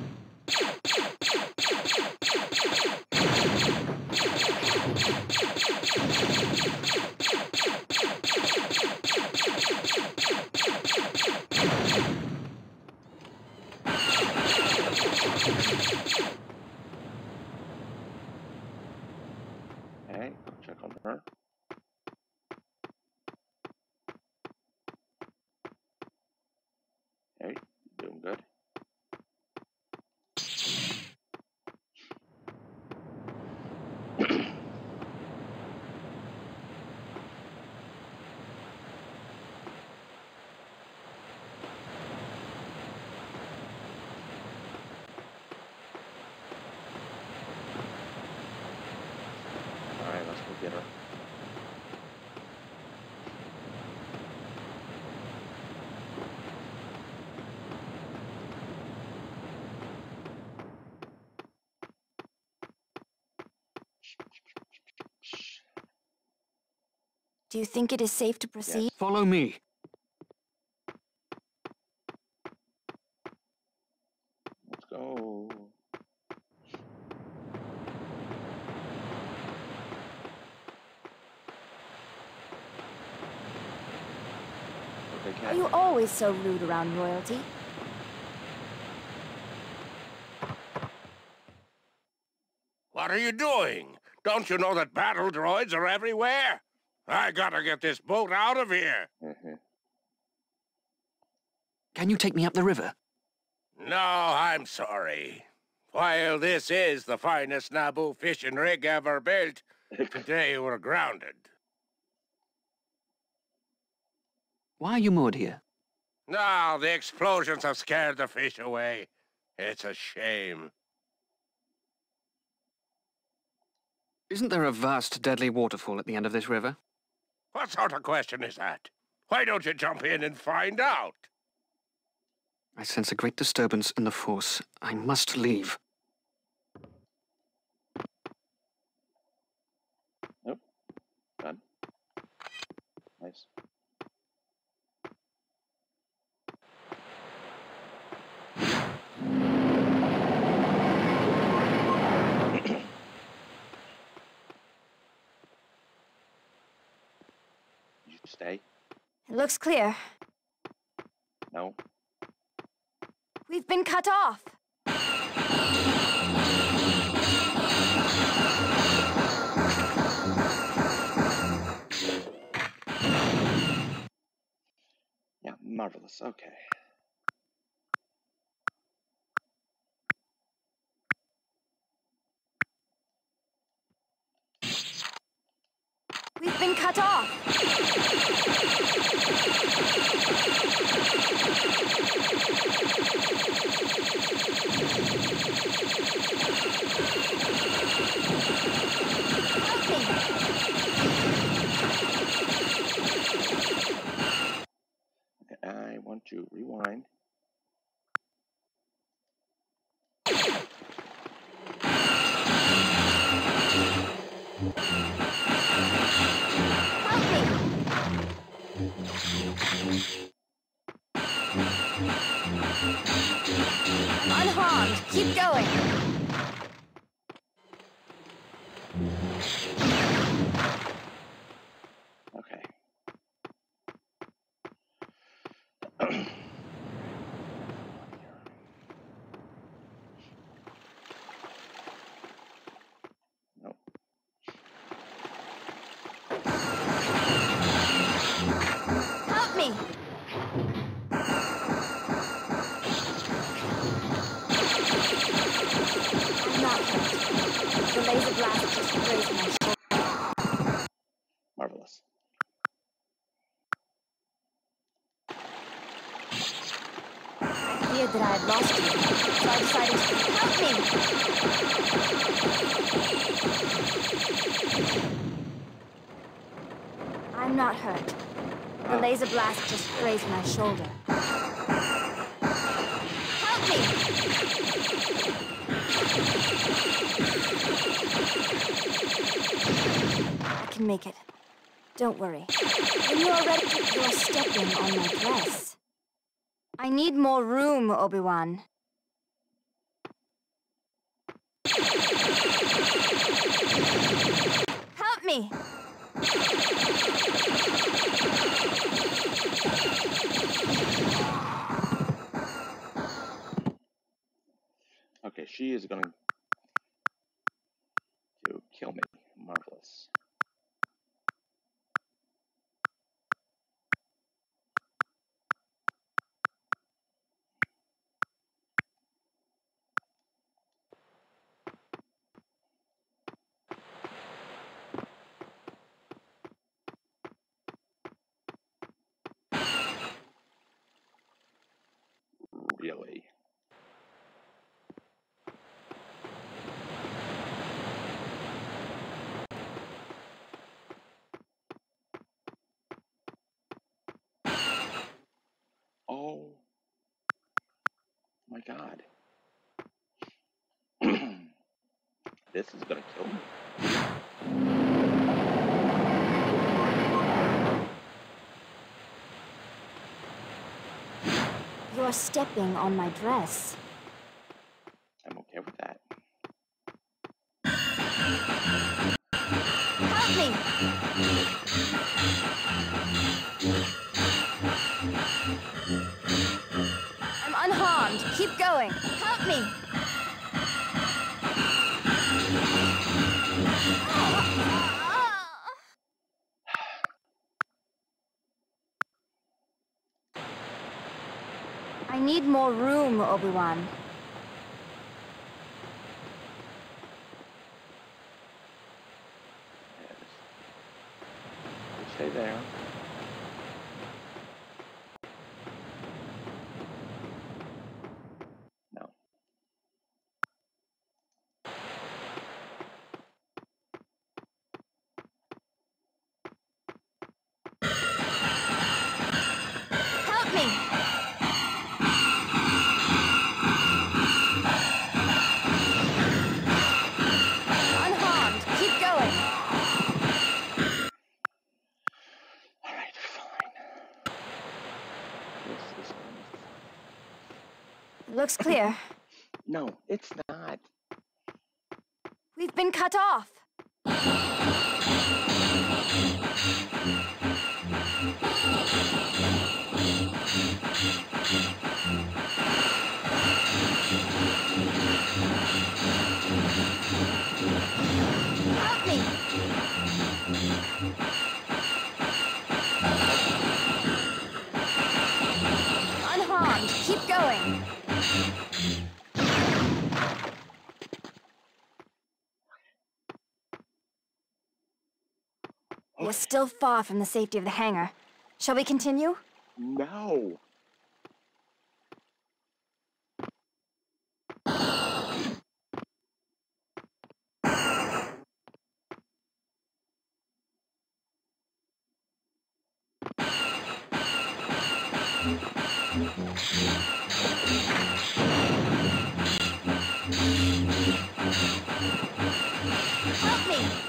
[SPEAKER 1] Okay, check on her. Okay, doing good. Alright, let's go get her.
[SPEAKER 16] Do you think it is safe to proceed?
[SPEAKER 2] Follow me.
[SPEAKER 1] Let's go. they.
[SPEAKER 16] Are you always so rude around royalty?
[SPEAKER 21] What are you doing? Don't you know that battle droids are everywhere? I gotta get this boat out of here.
[SPEAKER 1] Mm-hmm.
[SPEAKER 2] Can you take me up the river?
[SPEAKER 21] No, I'm sorry. While this is the finest Naboo fishing rig ever built, today we're grounded.
[SPEAKER 2] Why are you moored here?
[SPEAKER 21] No, the explosions have scared the fish away. It's a shame.
[SPEAKER 2] Isn't there a vast, deadly waterfall at the end of this river?
[SPEAKER 21] What sort of question is that? Why don't you jump in and find out?
[SPEAKER 2] I sense a great disturbance in the Force. I must leave.
[SPEAKER 1] Nope. Done. Nice. you stay?
[SPEAKER 16] It looks clear.
[SPEAKER 1] No.
[SPEAKER 16] We've been cut off.
[SPEAKER 1] Yeah, marvelous. Okay.
[SPEAKER 16] We've been cut off.
[SPEAKER 1] I want to rewind.
[SPEAKER 16] Unharmed. Keep going.
[SPEAKER 1] Okay. Nope.
[SPEAKER 16] Help me. I'm not hurt. The laser blast just grazed my shoulder.
[SPEAKER 1] Marvelous.
[SPEAKER 16] I feared that I had lost you, so I decided to help me. I'm not hurt. The laser blast just grazed my shoulder. Help me! I can make it. Don't worry. When you are ready, you're stepping on my dress. I need more room, Obi-Wan. Help me!
[SPEAKER 1] Okay, she is going to kill me. Marvelous. Really? Oh my god. this is gonna kill me.
[SPEAKER 16] You're stepping on my dress. Room, Obi-Wan.
[SPEAKER 1] Stay there. No.
[SPEAKER 16] Help me! Unharmed. Keep going.
[SPEAKER 1] Alright, fine. This is
[SPEAKER 16] Looks clear.
[SPEAKER 1] No, it's not.
[SPEAKER 16] We've been cut off. Help me! Unharmed. Keep going. We're still far from the safety of the hangar. Shall we continue?
[SPEAKER 1] No.
[SPEAKER 16] Help me!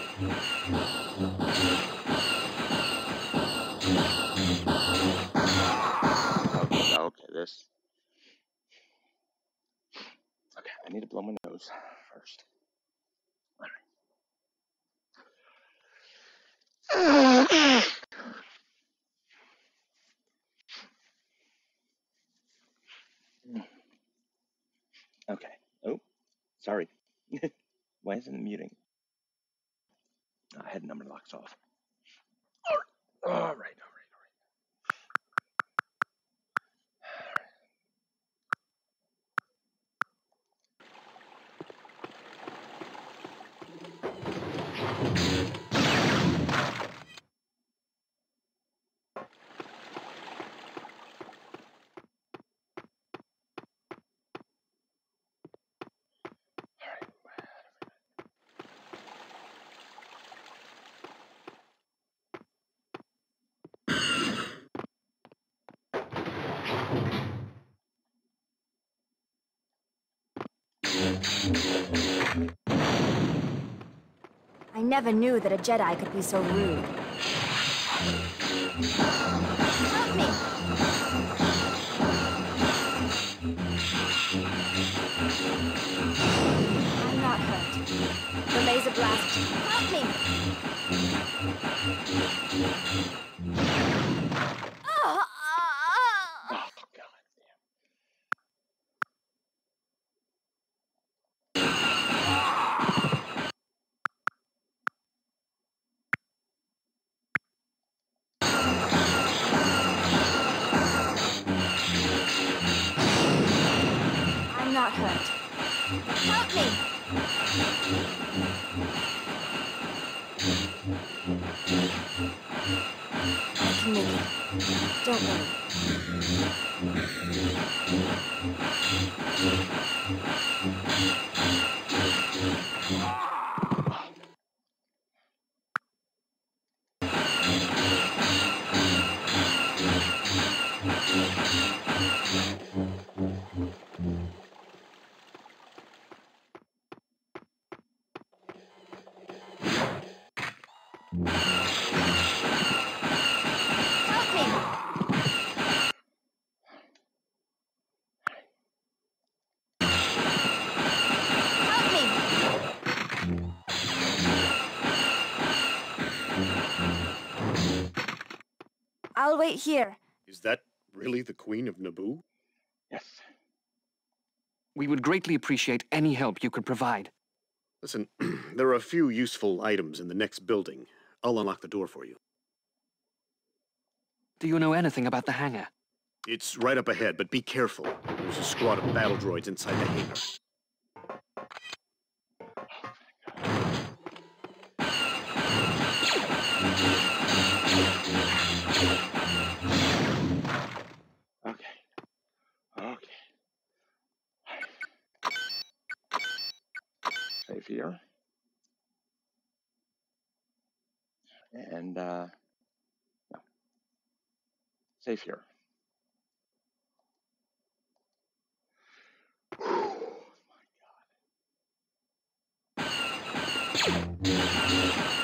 [SPEAKER 1] Okay, okay, this. Okay, I need to blow my nose first. Alright. Okay. Oh, sorry. Muting? I had number locks off.
[SPEAKER 16] Never knew that a Jedi could be so rude. Help me! I'm not hurt. The laser blast. Help me! I'll wait here.
[SPEAKER 22] Is that really the Queen of Naboo?
[SPEAKER 1] Yes.
[SPEAKER 2] We would greatly appreciate any help you could provide.
[SPEAKER 22] Listen, there are a few useful items in the next building. I'll unlock the door for you.
[SPEAKER 2] Do you know anything about the hangar?
[SPEAKER 22] It's right up ahead, but be careful. There's a squad of battle droids inside the hangar.
[SPEAKER 1] Here. And, uh, no. Save here.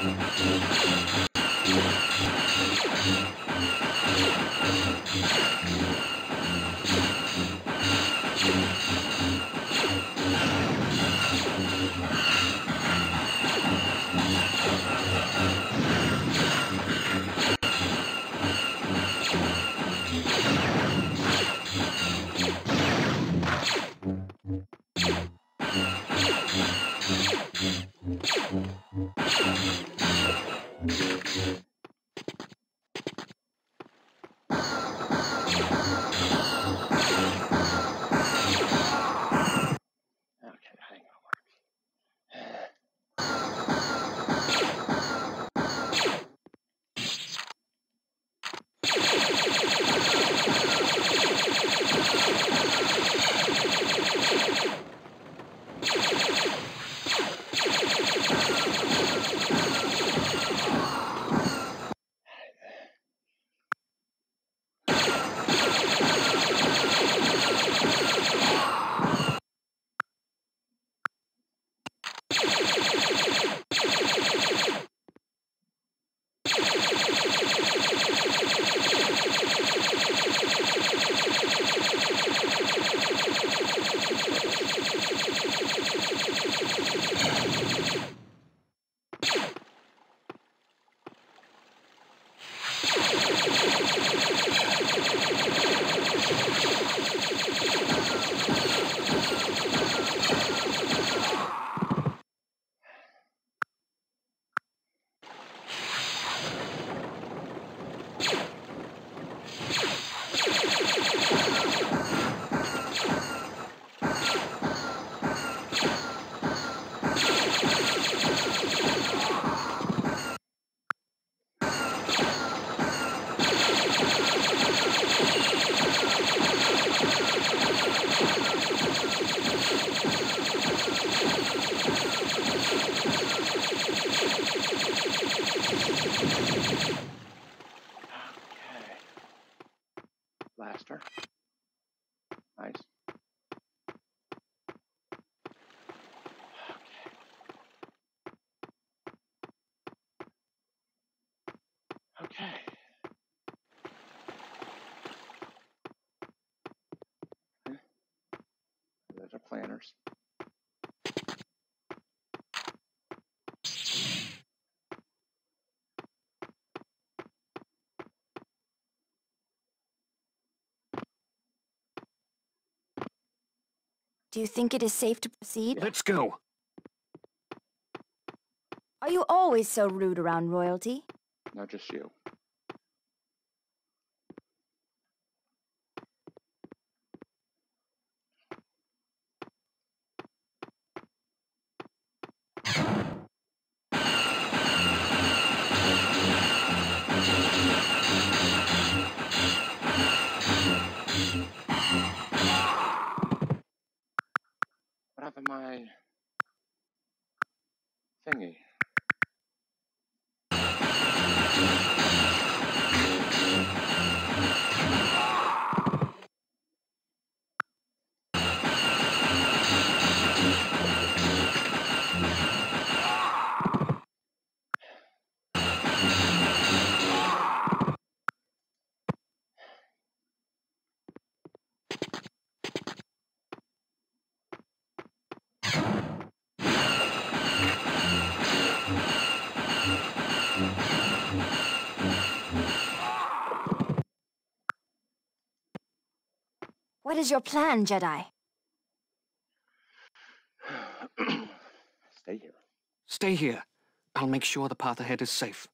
[SPEAKER 1] Okay,
[SPEAKER 16] Do you think it is safe to proceed?
[SPEAKER 2] Let's go.
[SPEAKER 16] Are you always so rude around royalty?
[SPEAKER 1] Not just you. What
[SPEAKER 16] is your plan, Jedi?
[SPEAKER 1] Stay here.
[SPEAKER 2] Stay here. I'll make sure the path ahead is safe.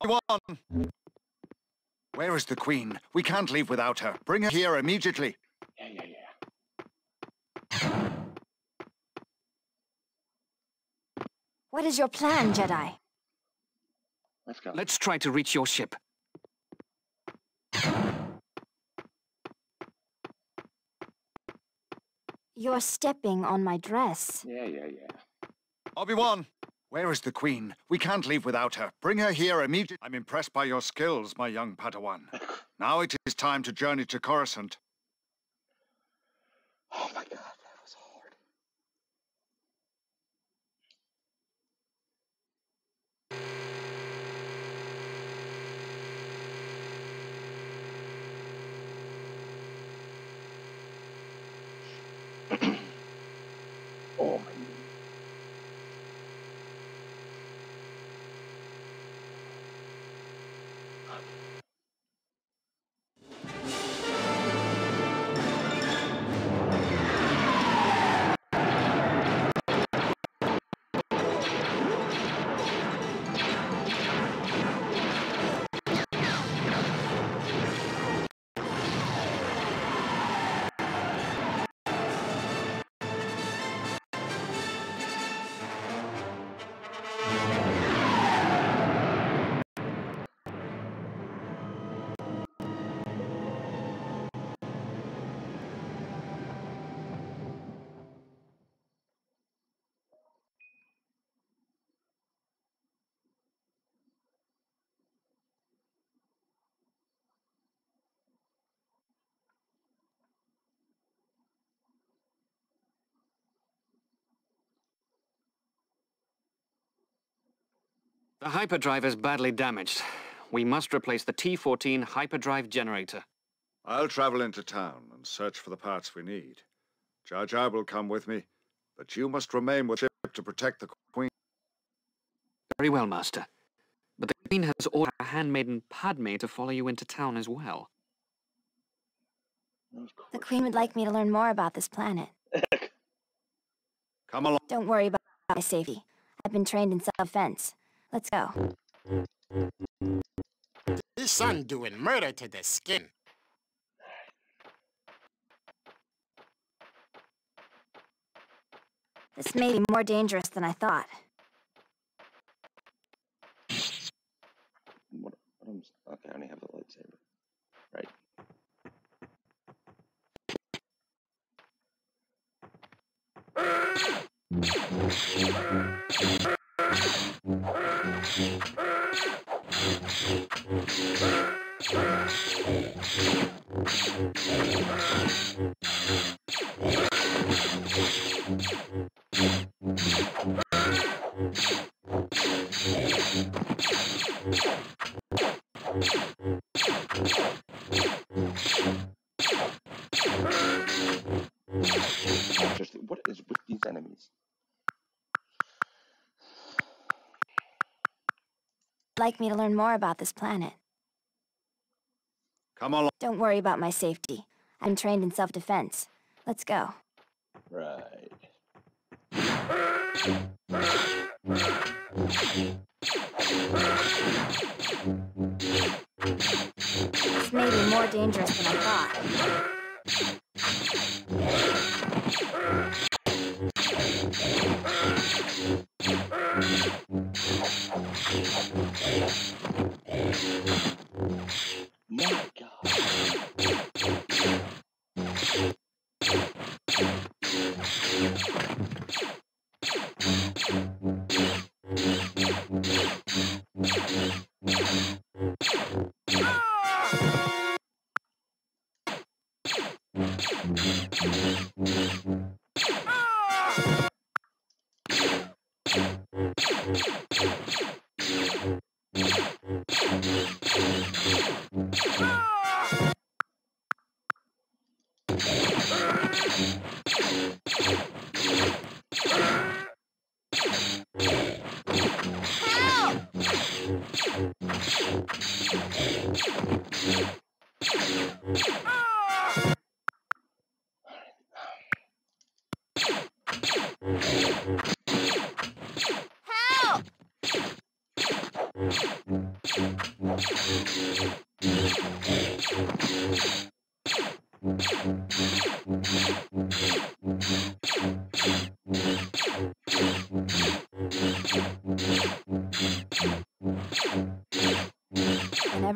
[SPEAKER 3] One. Where is the Queen? We can't leave without her. Bring her here immediately.
[SPEAKER 1] Yeah, yeah, yeah.
[SPEAKER 16] What is your plan, Jedi?
[SPEAKER 1] Let's go.
[SPEAKER 2] Let's try to reach your ship.
[SPEAKER 16] You're stepping on my dress.
[SPEAKER 1] Yeah, yeah, yeah.
[SPEAKER 3] Obi-Wan, where is the Queen? We can't leave without her. Bring her here immediately. I'm impressed by your skills, my young Padawan. now it is time to journey to Coruscant.
[SPEAKER 2] The hyperdrive is badly damaged. We must replace the T-14 hyperdrive generator.
[SPEAKER 3] I'll travel into town and search for the parts we need. Jar Jar will come with me, but you must remain with the ship to protect the Queen.
[SPEAKER 2] Very well, Master. But the Queen has ordered her handmaiden Padme to follow you into town as well.
[SPEAKER 16] The Queen would like me to learn more about this planet.
[SPEAKER 3] Come along.
[SPEAKER 16] Don't worry about my safety. I've been trained in self-defense. Let's go.
[SPEAKER 8] This son doing murder to the skin.
[SPEAKER 16] This may be more dangerous than I thought.
[SPEAKER 1] What, what okay, I only have a lightsaber. Right. Uh, What is with these enemies?
[SPEAKER 16] Like me to learn more about this planet.
[SPEAKER 3] Come along.
[SPEAKER 16] Don't worry about my safety. I'm trained in self-defense. Let's go.
[SPEAKER 1] Right.
[SPEAKER 16] This may be more dangerous than I thought.
[SPEAKER 1] My God.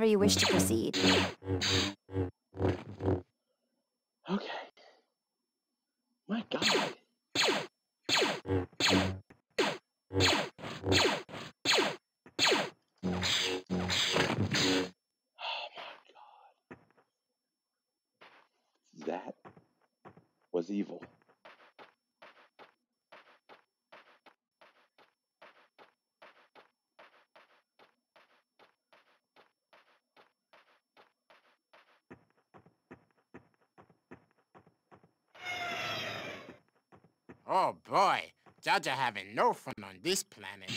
[SPEAKER 16] Whenever you wish to proceed.
[SPEAKER 1] Okay. My God. That was evil.
[SPEAKER 8] Oh boy, Jar Jar having no fun on this planet.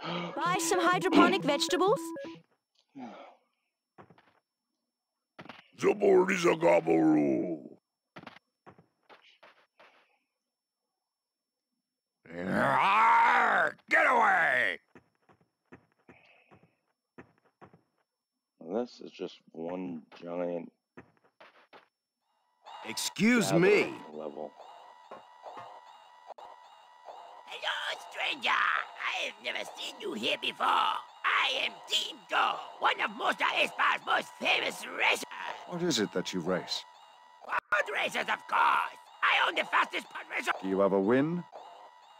[SPEAKER 20] Buy some hydroponic vegetables?
[SPEAKER 23] The board is a gobble.
[SPEAKER 21] Arr, Get away!
[SPEAKER 1] This is just one giant
[SPEAKER 17] Excuse me.
[SPEAKER 1] level.
[SPEAKER 24] Never seen you here before. I am Team Go, one of Mos Espa's most famous racers.
[SPEAKER 3] What is it that you race?
[SPEAKER 24] Pod racers, of course. I own the fastest pod racer.
[SPEAKER 3] Do you ever win?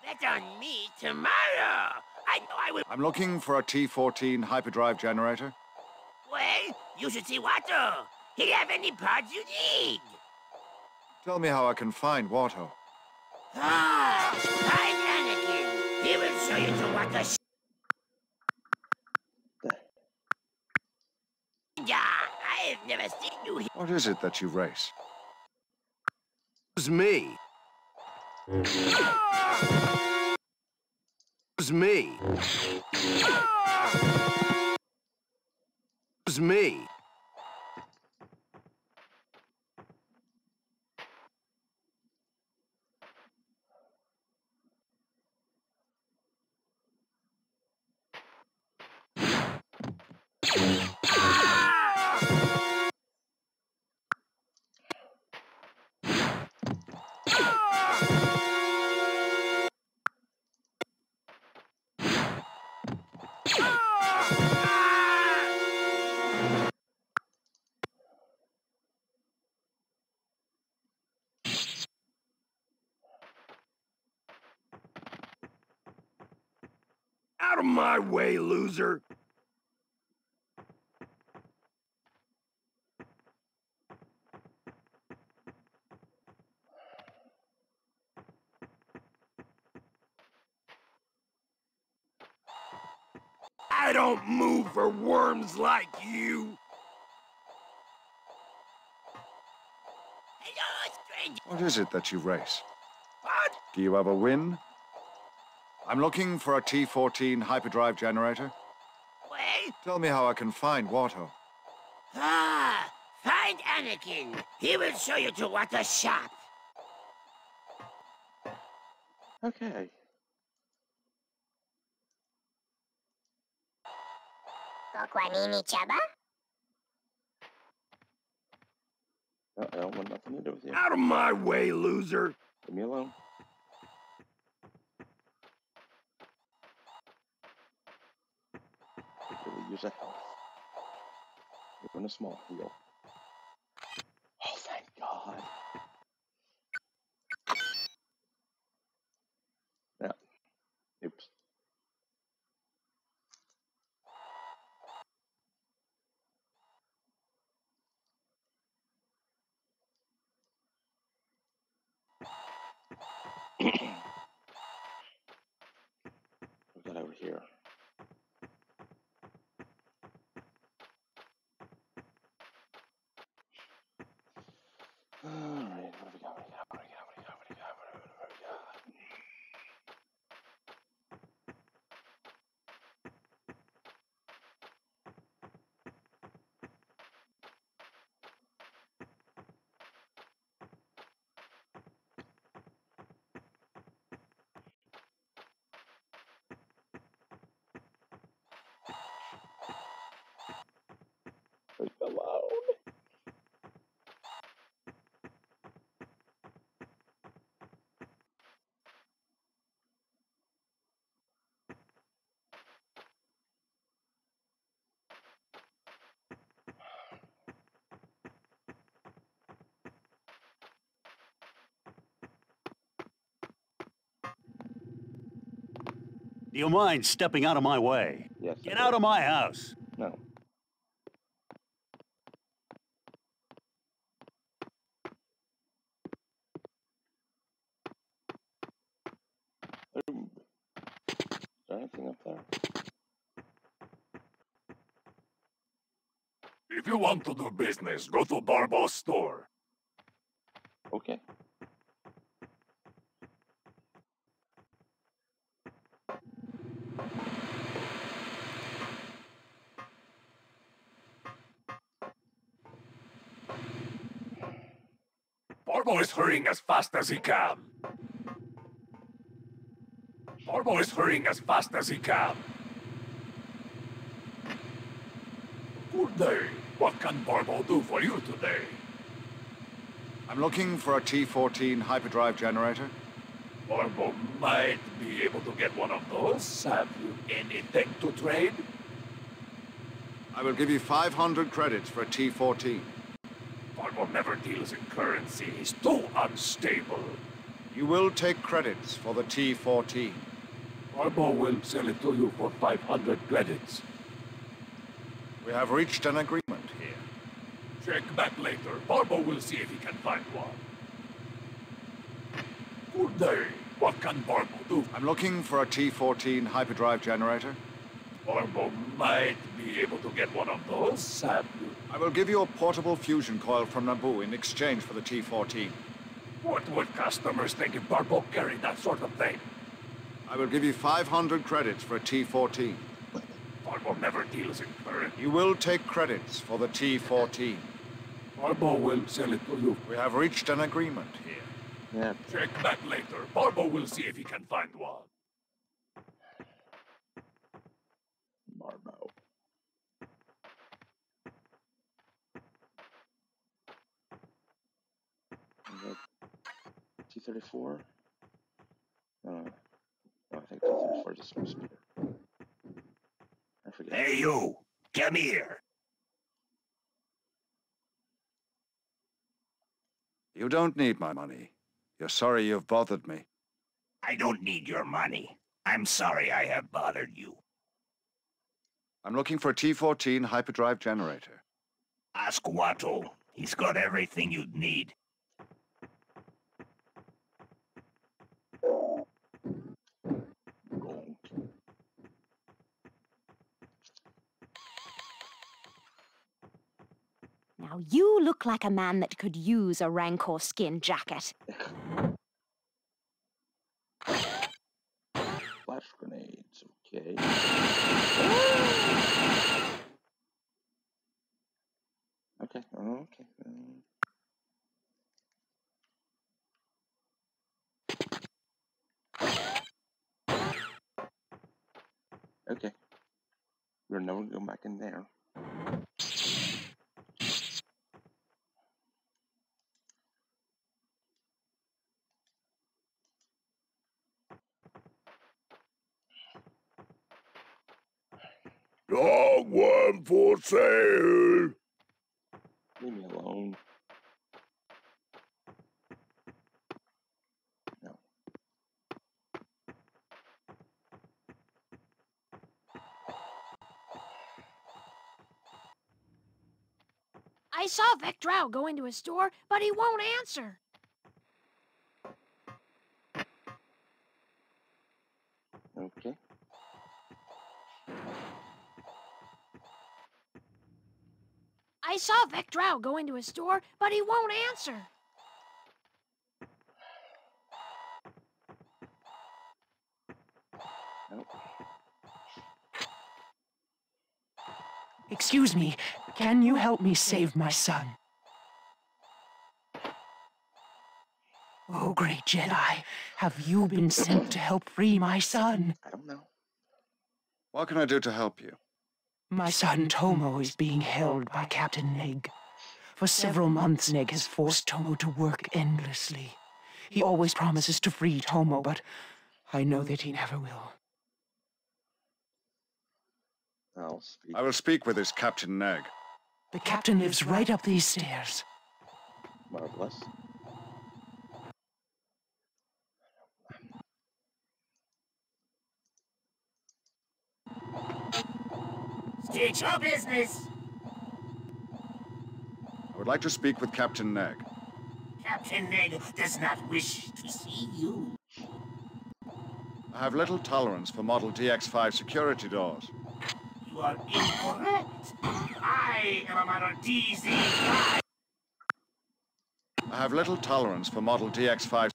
[SPEAKER 24] That's on me tomorrow. I know I will.
[SPEAKER 3] I'm looking for a T-14 hyperdrive generator.
[SPEAKER 24] Well, you should see Watto. He'll have any pods you need.
[SPEAKER 3] Tell me how I can find Watto.
[SPEAKER 24] Ah. Show you to Watto. Yeah, I have never seen you here.
[SPEAKER 3] What is it that you race?
[SPEAKER 17] Excuse me. Excuse me. Excuse me.
[SPEAKER 21] Way, loser! I don't move for worms like you!
[SPEAKER 3] What is it that you race?
[SPEAKER 24] What?
[SPEAKER 3] Do you ever win? I'm looking for a T-14 hyperdrive generator.
[SPEAKER 24] Well,
[SPEAKER 3] Tell me how I can find Watto.
[SPEAKER 24] ah, find Anakin. He will show you to what the shop.
[SPEAKER 1] Okay.
[SPEAKER 20] Kokwanini Chaba?
[SPEAKER 1] No, I don't want nothing to do with you.
[SPEAKER 21] Out of my way, loser!
[SPEAKER 1] Leave me alone. Use a health. Even a small heal. Oh, thank God. Yeah. Oops. Put that over here. Alright, what do we got? What do we got? What do we got? What do we got? What do we got? What do we got? What do we got? Leave me alone.
[SPEAKER 25] Do you mind stepping out of my way?
[SPEAKER 1] Yes.
[SPEAKER 25] Get out of my house.
[SPEAKER 1] No. Is there anything up there?
[SPEAKER 23] If you want to do business, go to Barbo's store. Hurrying as fast as he can. Barbo is hurrying as fast as he can. Good day. What can Barbo do for you today?
[SPEAKER 3] I'm looking for a T-14 hyperdrive generator.
[SPEAKER 23] Barbo might be able to get one of those. Have you anything to trade?
[SPEAKER 3] I will give you 500 credits for a T-14.
[SPEAKER 23] Barbo never deals in currency. He's too unstable.
[SPEAKER 3] You will take credits for the T-14.
[SPEAKER 23] Barbo will sell it to you for 500 credits.
[SPEAKER 3] We have reached an agreement here.
[SPEAKER 23] Check back later. Barbo will see if he can find one. Good day. What can Barbo do?
[SPEAKER 3] I'm looking for a T-14 hyperdrive generator.
[SPEAKER 23] Barbo might be able to get one of those.
[SPEAKER 3] I will give you a portable fusion coil from Naboo in exchange for the T-14.
[SPEAKER 23] What would customers think if Barbo carried that sort of thing?
[SPEAKER 3] I will give you 500 credits for a T-14.
[SPEAKER 23] Barbo never deals in currency.
[SPEAKER 3] You will take credits for the T-14.
[SPEAKER 23] Barbo will sell it to you.
[SPEAKER 3] We have reached an agreement here.
[SPEAKER 1] Yeah.
[SPEAKER 23] Check back later. Barbo will see if he can find one.
[SPEAKER 1] 34. Uh, no, I think 34 is a spear. I forget.
[SPEAKER 21] Hey, you! Come here!
[SPEAKER 3] You don't need my money. You're sorry you've bothered me.
[SPEAKER 21] I don't need your money. I'm sorry I have bothered you.
[SPEAKER 3] I'm looking for a T-14 hyperdrive generator.
[SPEAKER 21] Ask Watto. He's got everything you'd need.
[SPEAKER 20] Now you look like a man that could use a Rancor skin jacket.
[SPEAKER 1] Flash grenades. Okay. Okay. Okay. Okay. We're never going back in there.
[SPEAKER 9] Dog one for sale.
[SPEAKER 1] Leave me alone. No.
[SPEAKER 26] I saw Vectrow go into a store, but he won't answer. I saw Vectrow go into a store, but he won't answer.
[SPEAKER 1] Nope.
[SPEAKER 27] Excuse me, can you help me save my son? Oh, great Jedi, have you been sent to help free my son?
[SPEAKER 1] I don't know.
[SPEAKER 3] What can I do to help you?
[SPEAKER 27] My son Tomo is being held by Captain Neg. For several months, Neg has forced Tomo to work endlessly. He always promises to free Tomo, but I know that he never will.
[SPEAKER 1] I'll speak.
[SPEAKER 3] I will speak with his Captain Neg.
[SPEAKER 27] The captain lives right up these stairs.
[SPEAKER 1] Marvelous.
[SPEAKER 21] State your business.
[SPEAKER 3] I would like to speak with Captain Neg.
[SPEAKER 21] Captain Neg does not wish to see you.
[SPEAKER 3] I have little tolerance for Model DX5 security doors.
[SPEAKER 21] You are incorrect. I am a Model DZ5.
[SPEAKER 3] I have little tolerance for Model DX5.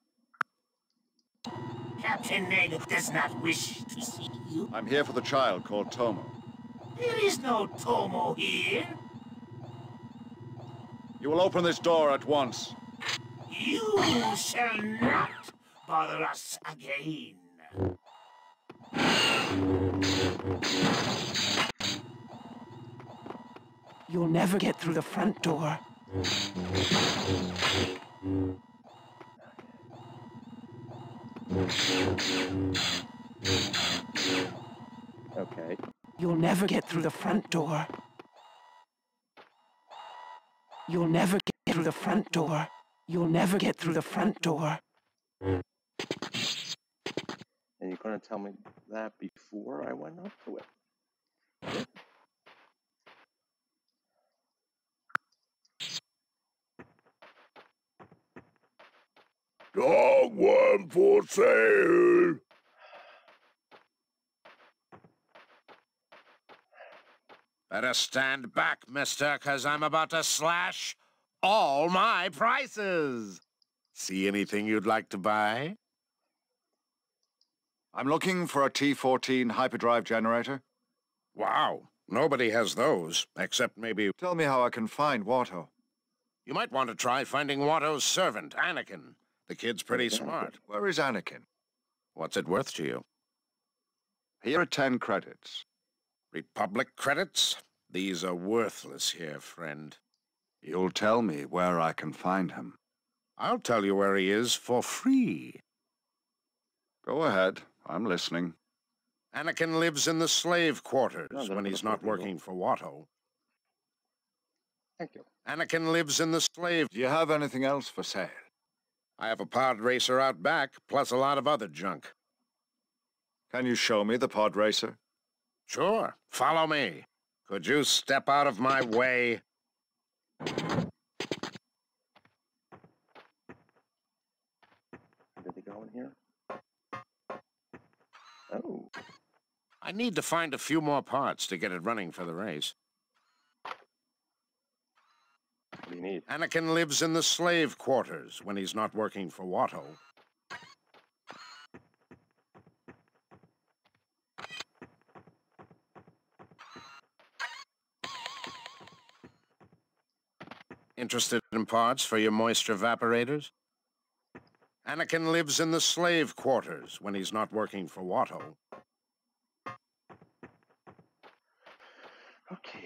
[SPEAKER 21] Captain Neg does not wish to see you.
[SPEAKER 3] I'm here for the child called Tomo.
[SPEAKER 21] There is no Tomo here.
[SPEAKER 3] You will open this door at once.
[SPEAKER 21] You shall not bother us again.
[SPEAKER 27] You'll never get through the front door.
[SPEAKER 1] Okay.
[SPEAKER 27] You'll never get through the front door. You'll never get through the front door. You'll never get through the front door.
[SPEAKER 1] And you're going to tell me that before I went up to it.
[SPEAKER 9] Dog one for sale.
[SPEAKER 21] Better stand back, mister, because I'm about to slash all my prices. See anything you'd like to buy?
[SPEAKER 3] I'm looking for a T-14 hyperdrive generator.
[SPEAKER 21] Wow, nobody has those, except maybe...
[SPEAKER 3] Tell me how I can find Watto.
[SPEAKER 21] You might want to try finding Watto's servant, Anakin. The kid's pretty smart.
[SPEAKER 3] Where is Anakin?
[SPEAKER 21] What's it worth to you?
[SPEAKER 3] Here are ten credits.
[SPEAKER 21] Republic credits? These are worthless here, friend.
[SPEAKER 3] You'll tell me where I can find him.
[SPEAKER 21] I'll tell you where he is for free.
[SPEAKER 3] Go ahead. I'm listening.
[SPEAKER 21] Anakin lives in the slave quarters
[SPEAKER 1] No,
[SPEAKER 21] when he's not working for Watto.
[SPEAKER 1] Thank you.
[SPEAKER 21] Anakin lives in the slave...
[SPEAKER 3] Do you have anything else for sale?
[SPEAKER 21] I have a pod racer out back, plus a lot of other junk.
[SPEAKER 3] Can you show me the pod racer?
[SPEAKER 21] Sure, follow me. Could you step out of my way?
[SPEAKER 1] Did they go in here? Oh.
[SPEAKER 21] I need to find a few more parts to get it running for the race.
[SPEAKER 1] What do you need?
[SPEAKER 21] Anakin lives in the slave quarters when he's not working for Watto. Interested in parts for your moisture evaporators? Anakin lives in the slave quarters when he's not working for Watto.
[SPEAKER 1] Okay,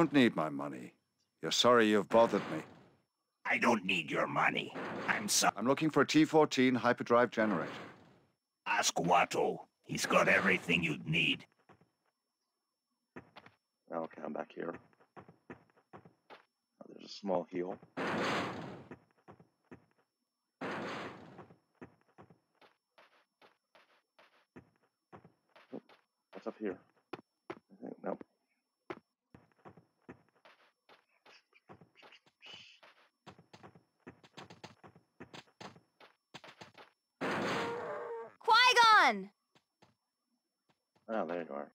[SPEAKER 3] don't need my money. You're sorry you've bothered me.
[SPEAKER 23] I don't need your money. I'm sorry.
[SPEAKER 3] I'm looking for a T-14 hyperdrive generator.
[SPEAKER 23] Ask Watto. He's got everything you'd need.
[SPEAKER 1] Okay, I'm back here. Oh, there's a small heal. Oh, What's up here? Okay, Nope.
[SPEAKER 16] Qui-Gon!
[SPEAKER 1] Oh, there you are.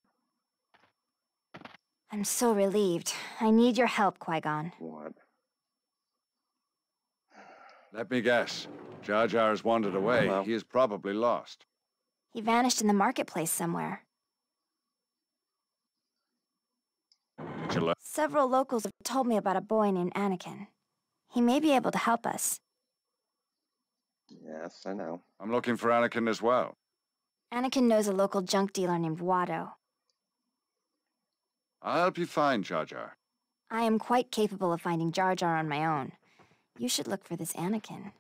[SPEAKER 16] I'm so relieved. I need your help, Qui-Gon.
[SPEAKER 1] What?
[SPEAKER 3] Let me guess. Jar Jar has wandered away.
[SPEAKER 1] Hello?
[SPEAKER 3] He is probably lost.
[SPEAKER 16] He vanished in the marketplace somewhere.
[SPEAKER 3] Did you learn?
[SPEAKER 16] Several locals have told me about a boy named Anakin. He may be able to help us.
[SPEAKER 1] Yes, I know.
[SPEAKER 3] I'm looking for Anakin as well.
[SPEAKER 16] Anakin knows a local junk dealer named Watto.
[SPEAKER 3] I'll help you find Jar Jar.
[SPEAKER 16] I am quite capable of finding Jar Jar on my own. You should look for this Anakin.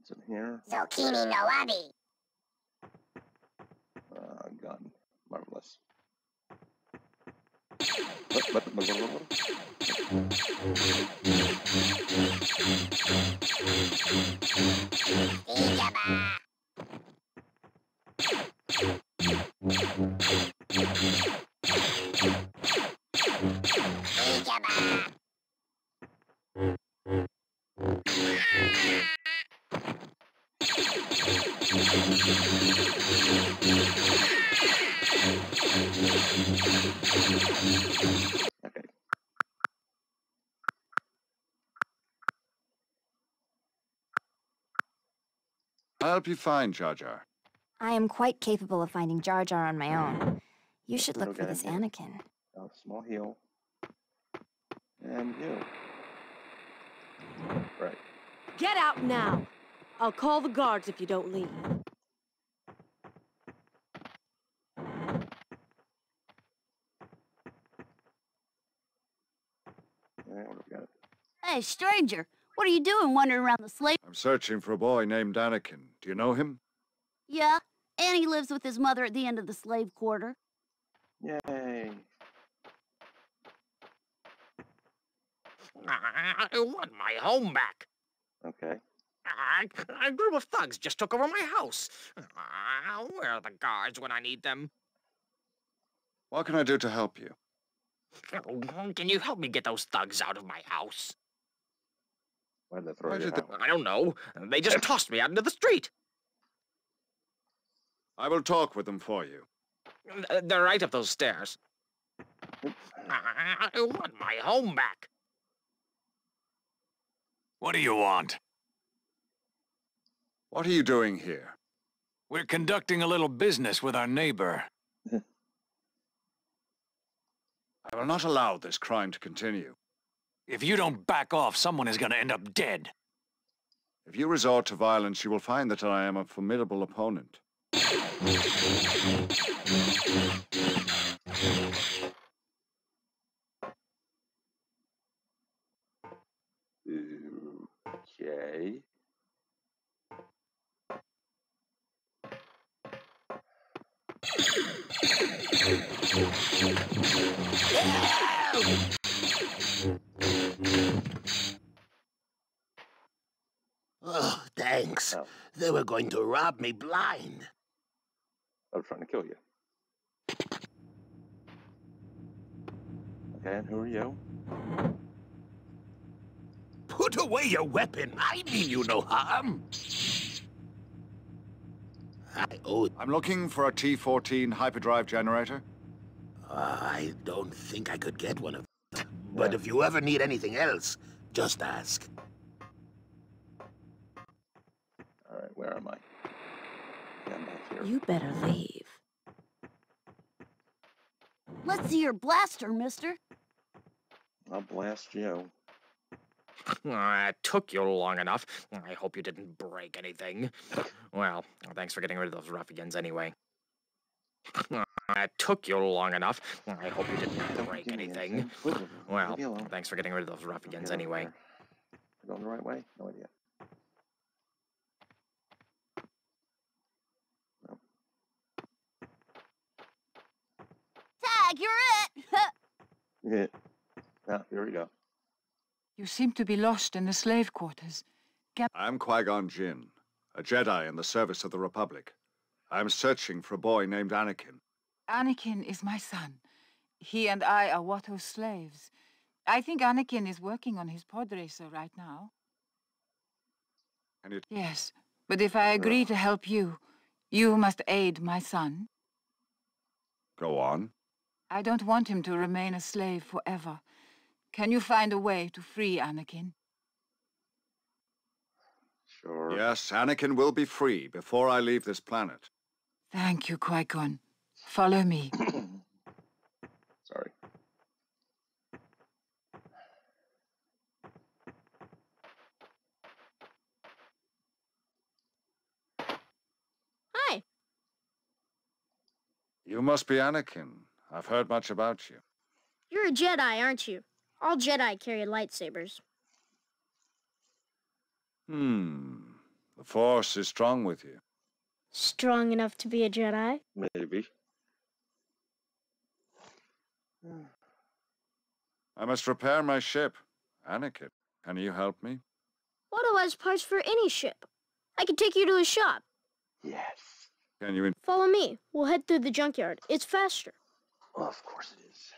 [SPEAKER 1] It's in here.
[SPEAKER 20] Zucchini no abi.
[SPEAKER 1] Uh, gun. Marvelous. But, but, but, but, but, Okay.
[SPEAKER 3] I'll help you find Jar Jar.
[SPEAKER 16] I am quite capable of finding Jar Jar on my own. You should look for this Anakin.
[SPEAKER 1] Oh, small heel. And you. Right.
[SPEAKER 28] Get out now! I'll call the guards if you don't leave.
[SPEAKER 1] Yeah, what do we got?
[SPEAKER 29] Hey, stranger, what are you doing wandering around the slave?
[SPEAKER 3] I'm searching for a boy named Anakin. Do you know him?
[SPEAKER 29] Yeah, and he lives with his mother at the end of the slave quarter.
[SPEAKER 1] Yay.
[SPEAKER 30] I want my home back.
[SPEAKER 1] Okay.
[SPEAKER 30] A, a group of thugs just took over my house. Ah, Where are the guards when I need them?
[SPEAKER 3] What can I do to help you?
[SPEAKER 30] Can you help me get those thugs out of my house?
[SPEAKER 1] Why'd they throw
[SPEAKER 3] Why
[SPEAKER 1] you
[SPEAKER 3] did they-
[SPEAKER 1] out?
[SPEAKER 30] I don't know. They just tossed me out into the street.
[SPEAKER 3] I will talk with them for you.
[SPEAKER 30] They're right up those stairs. I I want my home back.
[SPEAKER 11] What do you want?
[SPEAKER 3] What are you doing here?
[SPEAKER 11] We're conducting a little business with our neighbor.
[SPEAKER 3] I will not allow this crime to continue.
[SPEAKER 11] If you don't back off, someone is gonna end up dead.
[SPEAKER 3] If you resort to violence, you will find that I am a formidable opponent.
[SPEAKER 1] Okay.
[SPEAKER 24] Oh, thank Thanks. Oh. They were going to rob me blind.
[SPEAKER 1] I was trying to kill you. Okay, and who are you?
[SPEAKER 24] Put away your weapon. I mean you no harm. I owe...
[SPEAKER 3] I'm looking for a T-14 hyperdrive generator.
[SPEAKER 24] Uh, I don't think I could get one of them. But if you ever need anything else, just ask.
[SPEAKER 1] All right, where am I? Yeah, I'm back here.
[SPEAKER 28] You better leave.
[SPEAKER 29] Let's see your blaster, mister.
[SPEAKER 1] I'll blast you.
[SPEAKER 30] Ah, it took you long enough. I hope you didn't break anything. Well, thanks for getting rid of those ruffians anyway. Ah, it took you long enough. I hope you didn't break anything. Well, thanks for getting rid of those ruffians anyway.
[SPEAKER 1] Going the right way? No idea.
[SPEAKER 29] Tag, you're it!
[SPEAKER 1] Yeah. Yeah, here we go.
[SPEAKER 5] You seem to be lost in the slave quarters. Cap
[SPEAKER 3] I'm Qui-Gon Jinn, a Jedi in the service of the Republic. I'm searching for a boy named Anakin.
[SPEAKER 5] Anakin is my son. He and I are Watto's slaves. I think Anakin is working on his pod racer right now.
[SPEAKER 3] Can you...
[SPEAKER 5] Yes, but if I agree to help you, you must aid my son.
[SPEAKER 3] Go on.
[SPEAKER 5] I don't want him to remain a slave forever. Can you find a way to free Anakin?
[SPEAKER 1] Sure.
[SPEAKER 3] Yes, Anakin will be free before I leave this planet.
[SPEAKER 5] Thank you, Qui-Gon. Follow me.
[SPEAKER 1] Sorry.
[SPEAKER 31] Hi.
[SPEAKER 3] You must be Anakin. I've heard much about you.
[SPEAKER 31] You're a Jedi, aren't you? All Jedi carry lightsabers.
[SPEAKER 3] Hmm. The Force is strong with you.
[SPEAKER 31] Strong enough to be a Jedi?
[SPEAKER 1] Maybe.
[SPEAKER 3] I must repair my ship. Anakin, can you help me?
[SPEAKER 31] Watto has parts for any ship. I can take you to his shop.
[SPEAKER 1] Yes.
[SPEAKER 3] Can you... In
[SPEAKER 31] Follow me. We'll head through the junkyard. It's faster.
[SPEAKER 1] Well, of course it is.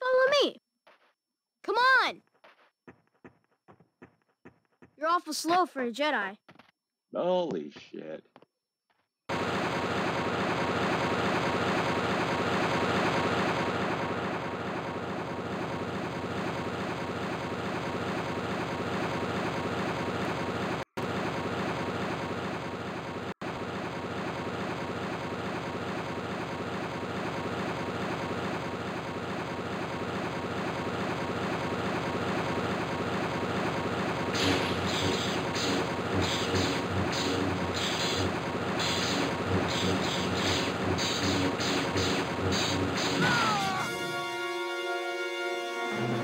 [SPEAKER 31] Follow me. Come on. You're awful slow for a Jedi.
[SPEAKER 1] Holy shit.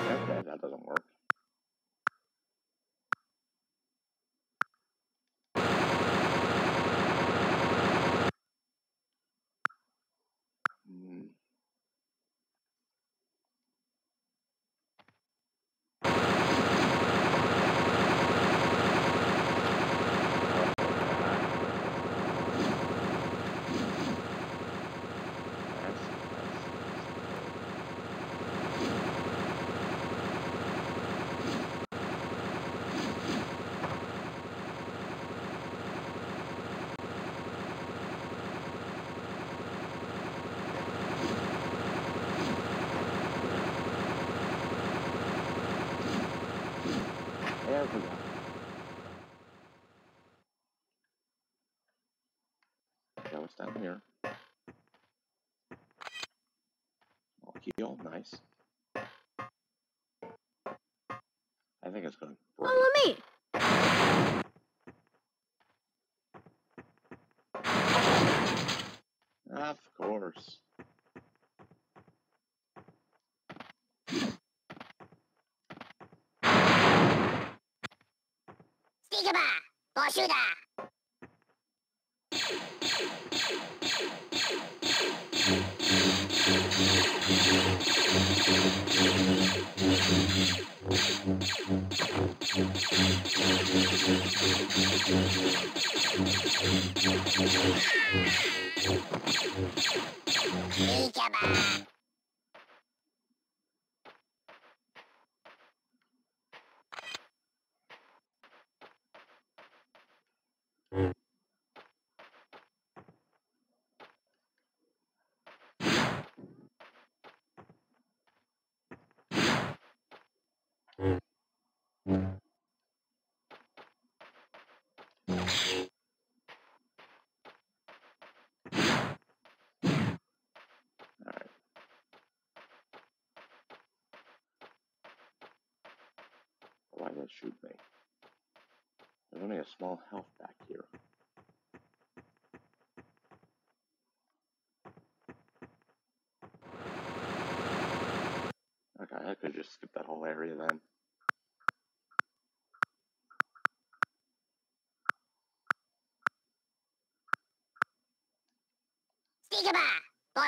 [SPEAKER 1] Okay, that doesn't work. Hmm. There we go. Okay, what's down here? Oh, nice. I think it's break.
[SPEAKER 31] Follow me.
[SPEAKER 1] Of course.
[SPEAKER 32] Stigma! Boshuda!
[SPEAKER 1] Why did it shoot me? There's only a small health back here. Okay, I could just skip that whole area then.
[SPEAKER 24] Stigma!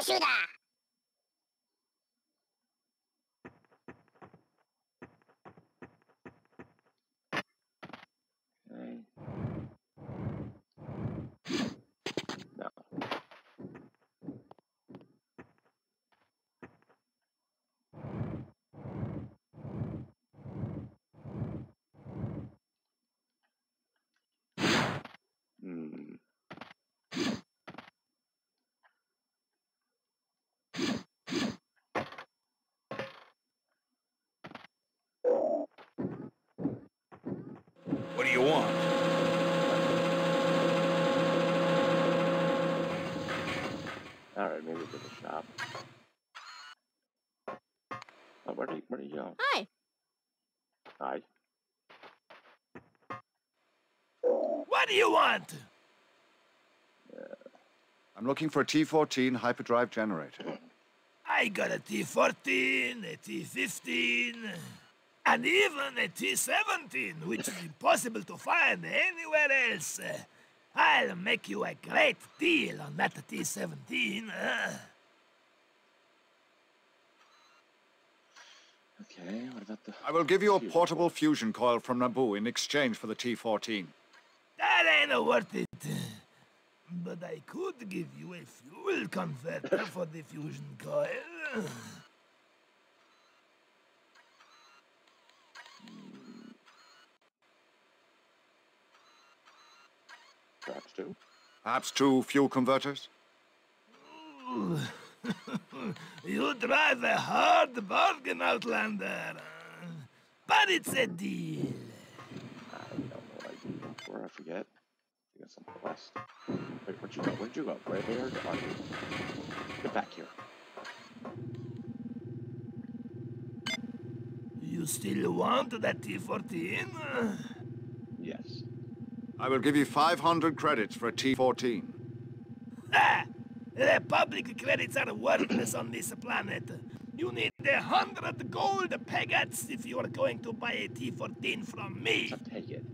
[SPEAKER 24] Boshuda!
[SPEAKER 1] Okay. No. Hmm.
[SPEAKER 11] What do you want?
[SPEAKER 1] Alright, maybe to the shop. Oh, where do you, where do you go?
[SPEAKER 31] Hi.
[SPEAKER 1] Hi.
[SPEAKER 33] What do you want?
[SPEAKER 3] I'm looking for a T-14 hyperdrive generator.
[SPEAKER 33] I got a T-14, a T-15, and even a T-17, which is impossible to find anywhere else. I'll make you a great deal on that T-17. uh.
[SPEAKER 1] Okay, what about the...
[SPEAKER 3] I will give you a portable fusion coil from Naboo in exchange for the T-14.
[SPEAKER 33] That ain't worth it. But I could give you a fuel converter for the fusion coil.
[SPEAKER 1] Perhaps two?
[SPEAKER 3] Perhaps two fuel converters?
[SPEAKER 33] You drive a hard bargain, Outlander. But it's a deal.
[SPEAKER 1] I don't know what I do before I forget. I got some quest. Wait, where'd you go? Where'd you go? Right here? Are you? Get back here.
[SPEAKER 33] You still want that T-14?
[SPEAKER 1] Yes.
[SPEAKER 3] I will give you 500 credits for a T-14.
[SPEAKER 33] Ha! The public credits are worthless on this planet. You need a hundred gold peggats if you are going to buy a T-14 from me.
[SPEAKER 1] Take it.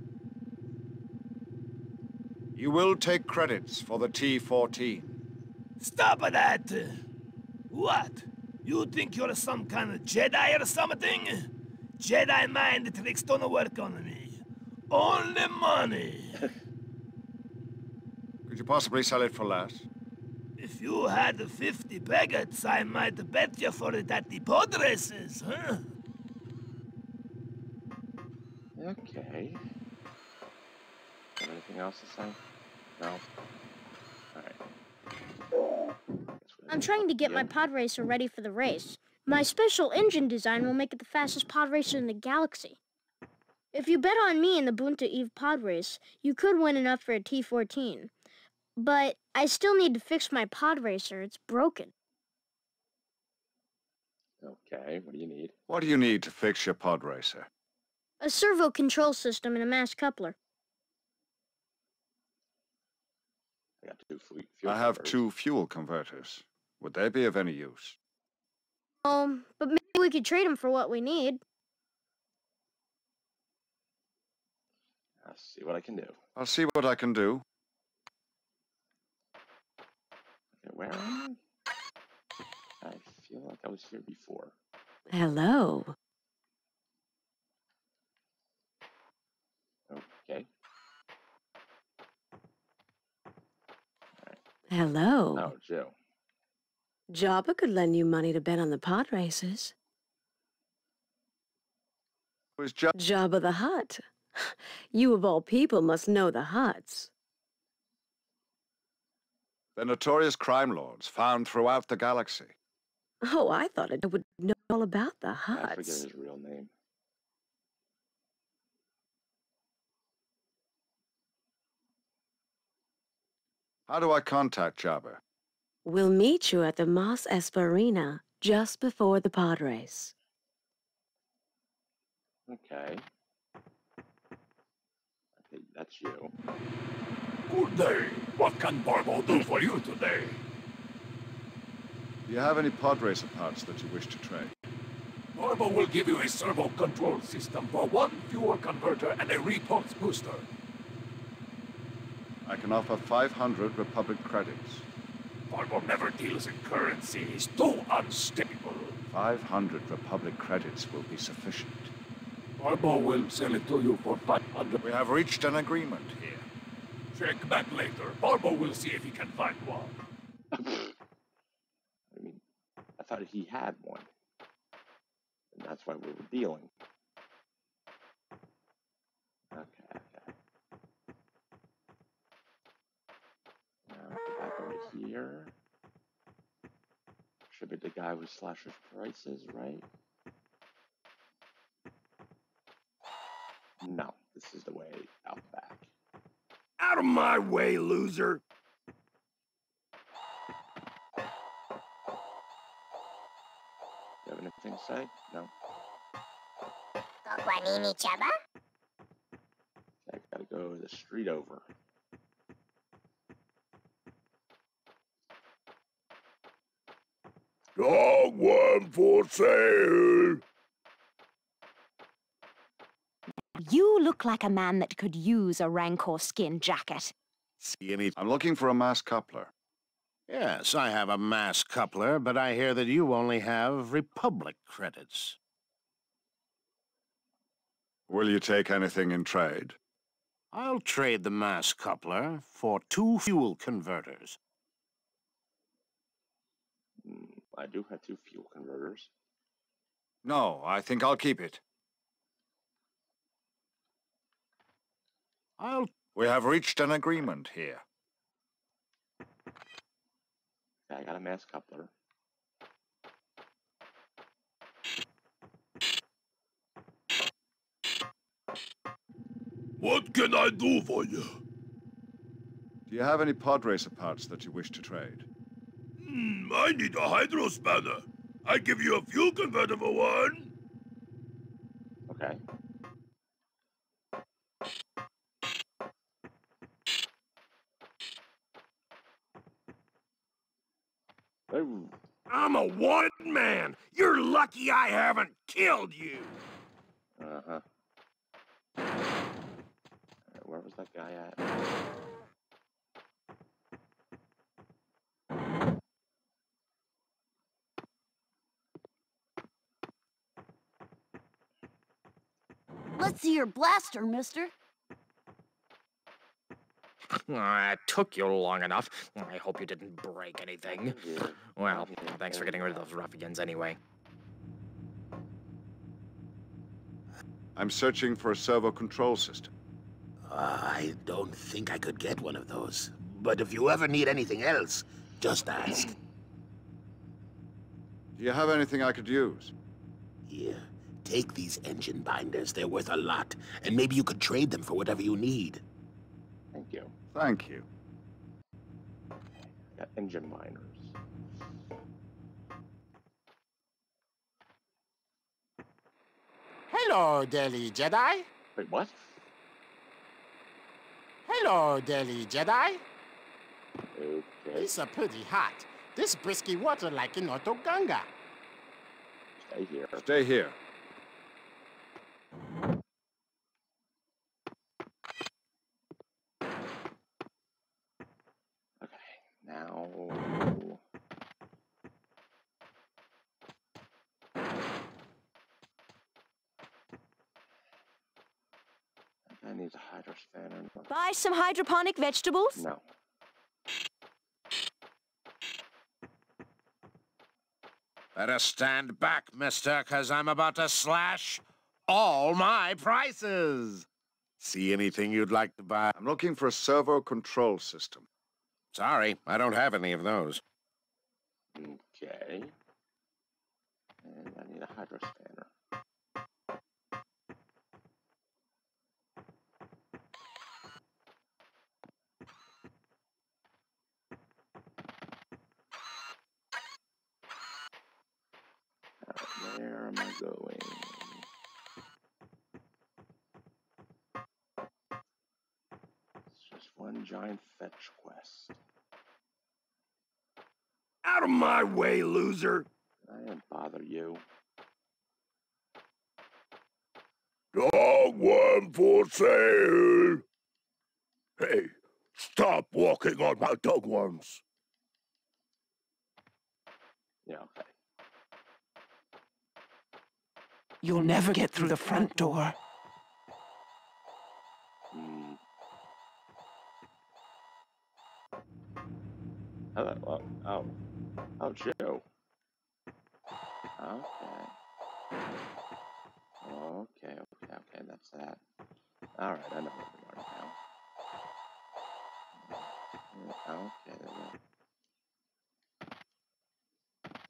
[SPEAKER 3] You will take credits for the T-14.
[SPEAKER 33] Stop that! What? You think you're some kind of Jedi or something? Jedi mind tricks don't work on me. Only money.
[SPEAKER 3] Could you possibly sell it for less?
[SPEAKER 33] If you had 50 peggats, I might bet you for it at the pod races, huh?
[SPEAKER 1] Okay. Anything else to say? No? Alright.
[SPEAKER 31] I'm trying to get my pod racer ready for the race. My special engine design will make it the fastest pod racer in the galaxy. If you bet on me in the Boonta Eve pod race, you could win enough for a T14. But I still need to fix my pod racer. It's broken.
[SPEAKER 1] Okay, what do you need?
[SPEAKER 3] What do you need to fix your pod racer?
[SPEAKER 31] A servo control system and a mass coupler.
[SPEAKER 1] I got two fu- fuel
[SPEAKER 3] I have
[SPEAKER 1] converters.
[SPEAKER 3] two fuel converters. Would they be of any use?
[SPEAKER 31] Um, but maybe we could trade them for what we need.
[SPEAKER 1] I'll see what I can do.
[SPEAKER 3] I'll see what I can do.
[SPEAKER 1] Okay, where am I? I feel like I was here before.
[SPEAKER 28] Hello.
[SPEAKER 1] Okay.
[SPEAKER 28] Hello.
[SPEAKER 1] Oh, Joe.
[SPEAKER 28] Jabba could lend you money to bet on the pod races.
[SPEAKER 3] Who's Jabba?
[SPEAKER 28] Jabba the Hutt. You of all people must know the Hutts.
[SPEAKER 3] They're notorious crime lords found throughout the galaxy.
[SPEAKER 28] Oh, I thought I would know all about the Hutts.
[SPEAKER 1] I forget his real name.
[SPEAKER 3] How do I contact Jabba?
[SPEAKER 28] We'll meet you at the Mos Espa Arena just before the pod race.
[SPEAKER 1] Okay. I think that's you.
[SPEAKER 23] Good day. What can Barbo do for you today?
[SPEAKER 3] Do you have any pod racer parts that you wish to trade?
[SPEAKER 23] Barbo will give you a servo control system for one fuel converter and a repulse booster.
[SPEAKER 3] I can offer 500 Republic credits.
[SPEAKER 23] Barbo never deals in currency. He's too unstable.
[SPEAKER 3] 500 Republic credits will be sufficient.
[SPEAKER 23] Barbo will sell it to you for 500.
[SPEAKER 3] We have reached an agreement here.
[SPEAKER 23] Check back later. Barbo will see if he can find one.
[SPEAKER 1] I mean, I thought he had one. And that's why we were dealing. Okay, okay. Now, go back over here. Should be the guy with Slasher's prices, right? No, this is the way out back.
[SPEAKER 33] Out of my way, loser!
[SPEAKER 1] You have anything to say? No?
[SPEAKER 20] Guanini Chaba?
[SPEAKER 1] I gotta go the street over.
[SPEAKER 23] Dog one for sale.
[SPEAKER 20] You look like a man that could use a Rancor skin jacket.
[SPEAKER 21] See any...
[SPEAKER 3] I'm looking for a mass coupler.
[SPEAKER 21] Yes, I have a mass coupler, but I hear that you only have Republic credits.
[SPEAKER 3] Will you take anything in trade?
[SPEAKER 21] I'll trade the mass coupler for two fuel converters.
[SPEAKER 1] Mm, I do have two fuel converters.
[SPEAKER 3] No, I think I'll keep it.
[SPEAKER 21] I'll...
[SPEAKER 3] We have reached an agreement here.
[SPEAKER 1] Okay, I got a mass coupler.
[SPEAKER 23] What can I do for you?
[SPEAKER 3] Do you have any pod racer parts that you wish to trade?
[SPEAKER 23] Hmm, I need a hydro spanner. I give you a fuel converter for one.
[SPEAKER 1] Okay.
[SPEAKER 33] I'm a one man. You're lucky I haven't killed you.
[SPEAKER 1] uh-huh. Where was that guy at?
[SPEAKER 29] Let's see your blaster, mister.
[SPEAKER 30] It took you long enough. I hope you didn't break anything. Well, thanks for getting rid of those ruffians anyway.
[SPEAKER 3] I'm searching for a servo control system.
[SPEAKER 33] I don't think I could get one of those. But if you ever need anything else, just ask.
[SPEAKER 3] Do you have anything I could use?
[SPEAKER 33] Here, take these engine binders. They're worth a lot. And maybe you could trade them for whatever you need.
[SPEAKER 1] Thank you.
[SPEAKER 3] Thank you.
[SPEAKER 1] Got engine binders.
[SPEAKER 8] Hello, Delhi Jedi.
[SPEAKER 1] Wait, what?
[SPEAKER 8] Hello, Delhi Jedi.
[SPEAKER 1] Okay.
[SPEAKER 8] It's a pretty hot. This brisky water like in Otoh Gunga.
[SPEAKER 1] Stay here.
[SPEAKER 3] Stay here.
[SPEAKER 1] Okay, now... I need a hydrospanner.
[SPEAKER 16] Buy some hydroponic vegetables?
[SPEAKER 1] No.
[SPEAKER 21] Better stand back, mister, because I'm about to slash all my prices. See anything you'd like to buy?
[SPEAKER 3] I'm looking for a servo control system.
[SPEAKER 21] Sorry, I don't have any of those.
[SPEAKER 1] Okay. And I need a hydrospanner. Alright, where am I going? It's just one giant fetch quest.
[SPEAKER 33] Out of my way, loser!
[SPEAKER 1] I didn't bother you.
[SPEAKER 23] Dog worm for sale. Hey, stop walking on my dog worms.
[SPEAKER 1] Yeah, okay.
[SPEAKER 27] You'll never get through the front door.
[SPEAKER 1] Hello. Oh, oh. Oh, Joe. Okay. Okay, okay, okay, that's that. Alright, I know where we are now. Okay, there we go.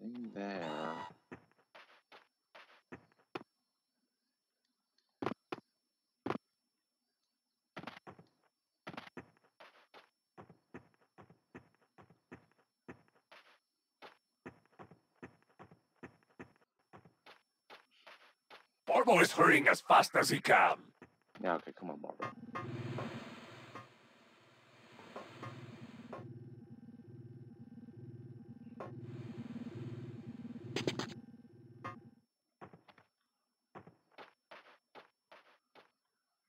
[SPEAKER 1] Thing there.
[SPEAKER 23] Barbo is hurrying as fast as he can.
[SPEAKER 1] Yeah, okay, come on, Barbara.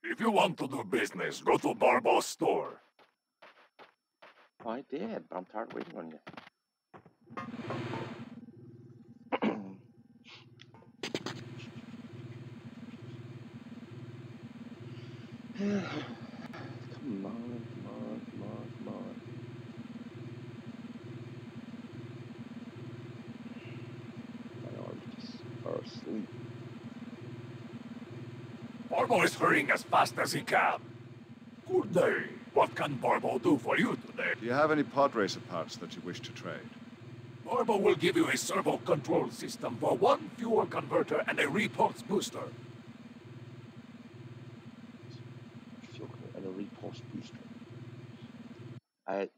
[SPEAKER 23] If you want to do business, go to Barbo's store.
[SPEAKER 1] Oh, I did, but I'm tired of waiting on you. come on, come on, come on, come on. My arms just are asleep.
[SPEAKER 23] Barbo is hurrying as fast as he can. Good day. What can Barbo do for you today?
[SPEAKER 3] Do you have any pod racer parts that you wish to trade?
[SPEAKER 23] Barbo will give you a servo control system for one fuel converter and a repulse booster.
[SPEAKER 1] Fuel and a repulse booster. I.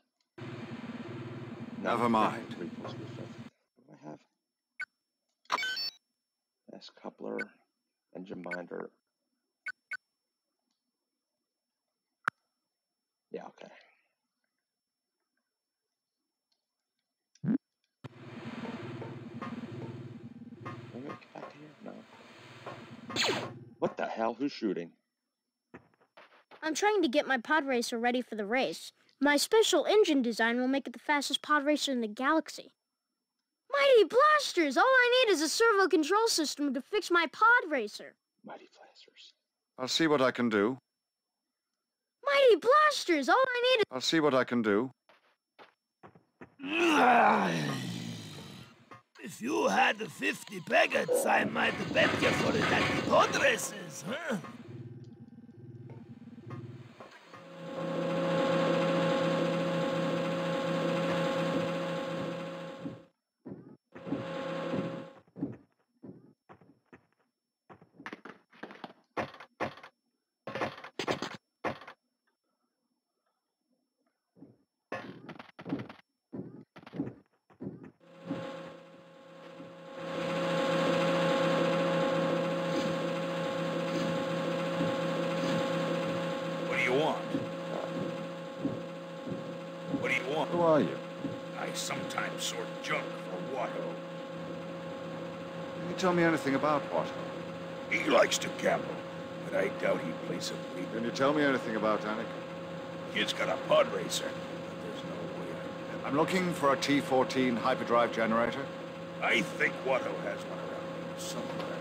[SPEAKER 3] Never mind.
[SPEAKER 1] Repulse booster. What do I have? S coupler, engine binder. Yeah, okay. Can we get back here? No. What the hell? Who's shooting?
[SPEAKER 31] I'm trying to get my pod racer ready for the race. My special engine design will make it the fastest pod racer in the galaxy. Mighty blasters! All I need is a servo control system to fix my pod racer.
[SPEAKER 1] Mighty blasters.
[SPEAKER 3] I'll see what I can do.
[SPEAKER 31] Mighty blasters! All I need is
[SPEAKER 3] I'll see what I can do.
[SPEAKER 33] If you had 50 peggats, I might bet you for it at the pod races, huh?
[SPEAKER 23] What do you want? What do you want?
[SPEAKER 3] Who are you?
[SPEAKER 23] I sometimes sort junk for Watto.
[SPEAKER 3] Can you tell me anything about Watto?
[SPEAKER 23] He likes to gamble, but I doubt he plays a bleep.
[SPEAKER 3] Can you tell me anything about Anakin?
[SPEAKER 23] Kid's got a pod racer, but there's no way I...
[SPEAKER 3] I'm looking for a T-14 hyperdrive generator.
[SPEAKER 23] I think Watto has one around here somewhere.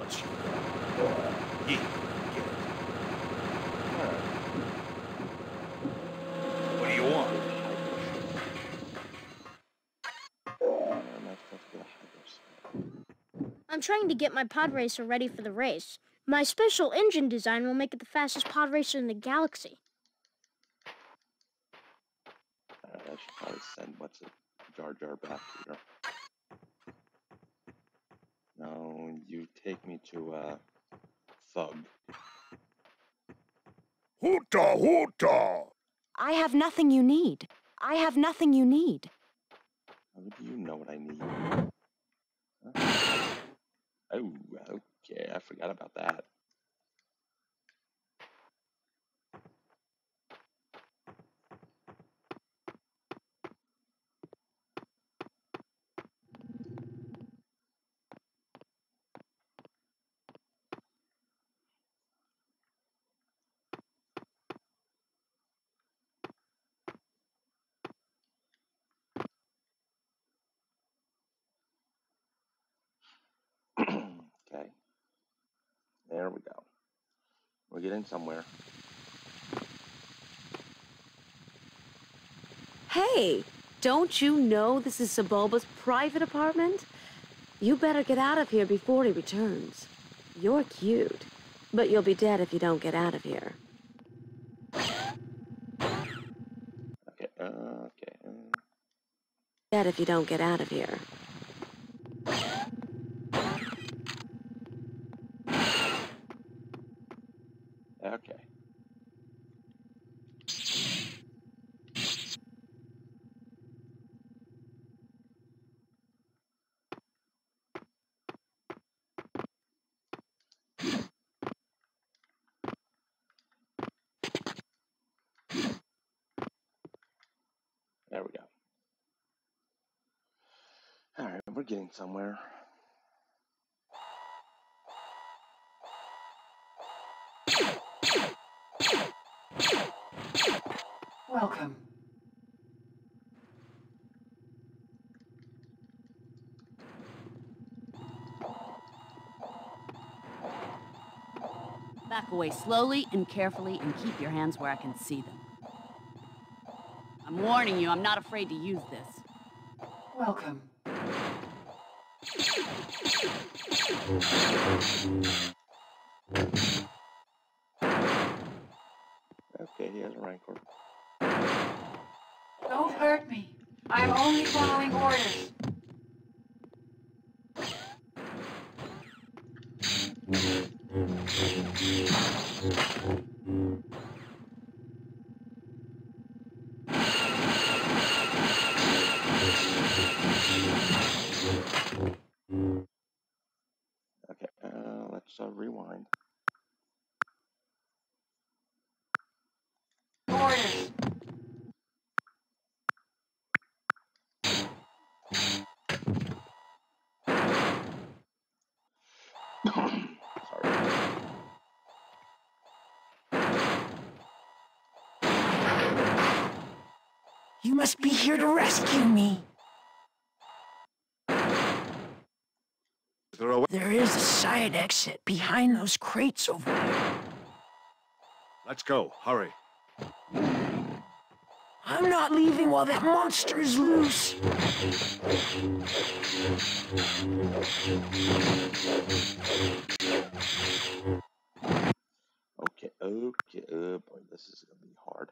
[SPEAKER 23] Once you go, or he
[SPEAKER 31] trying to get my pod racer ready for the race. My special engine design will make it the fastest pod racer in the galaxy.
[SPEAKER 1] Alright, I should probably send what's it, Jar Jar back here. No, you take me to uh, Thug.
[SPEAKER 23] Hoota, hoota!
[SPEAKER 28] I have nothing you need. I have nothing you need.
[SPEAKER 1] How do you know what I need? Huh? Oh, okay, I forgot about that. okay. There we go. We're somewhere.
[SPEAKER 28] Hey, don't you know this is Sebulba's private apartment? You better get out of here before he returns. You're cute, but you'll be dead if you don't get out of here.
[SPEAKER 1] Okay, uh, okay. Uh,
[SPEAKER 28] Dead if you don't get out of here.
[SPEAKER 1] okay. There we go. All right, we're getting somewhere.
[SPEAKER 34] Welcome.
[SPEAKER 35] Back away slowly and carefully and keep your hands where I can see them. I'm warning you, I'm not afraid to use this.
[SPEAKER 34] Welcome.
[SPEAKER 1] Oh,
[SPEAKER 34] oh,
[SPEAKER 1] oh.
[SPEAKER 27] You must be here to rescue me.
[SPEAKER 3] Is there a?
[SPEAKER 27] There is a side exit behind those crates over there.
[SPEAKER 3] Let's go. Hurry.
[SPEAKER 27] I'm not leaving while that monster is loose.
[SPEAKER 1] Okay, okay. Oh boy, this is gonna be hard.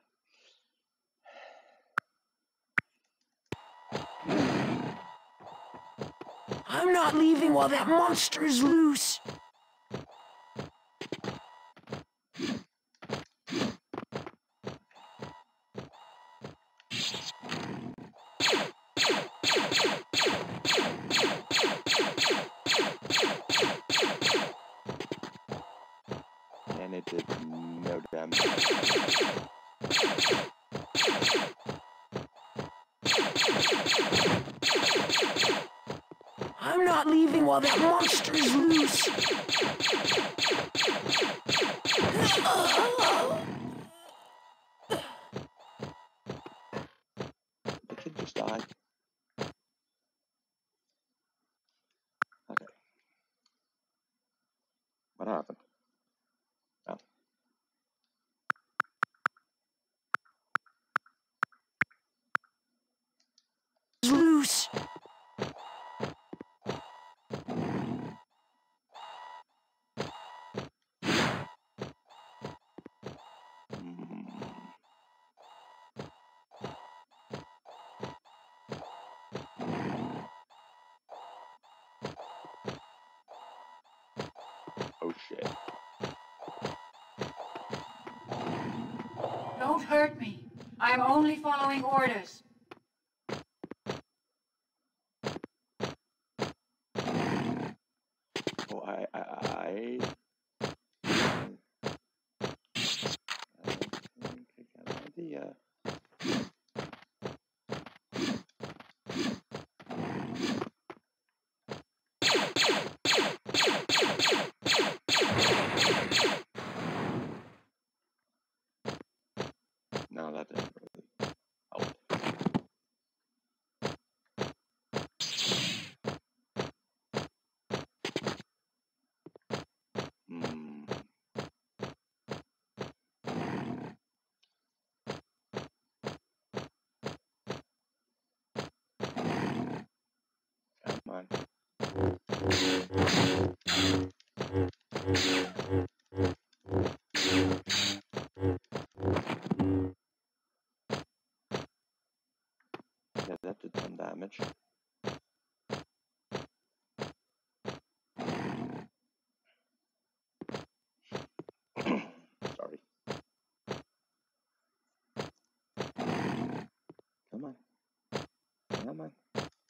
[SPEAKER 27] I'm not leaving while that monster is loose. While that monster is loose.
[SPEAKER 34] Hurt me. I am only following orders.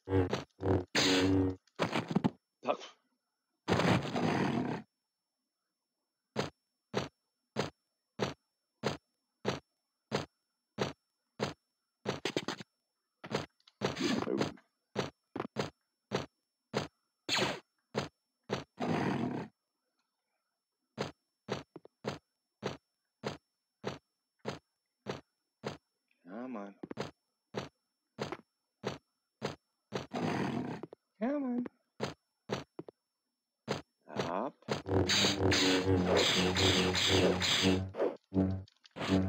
[SPEAKER 1] Mm. Come on. Up.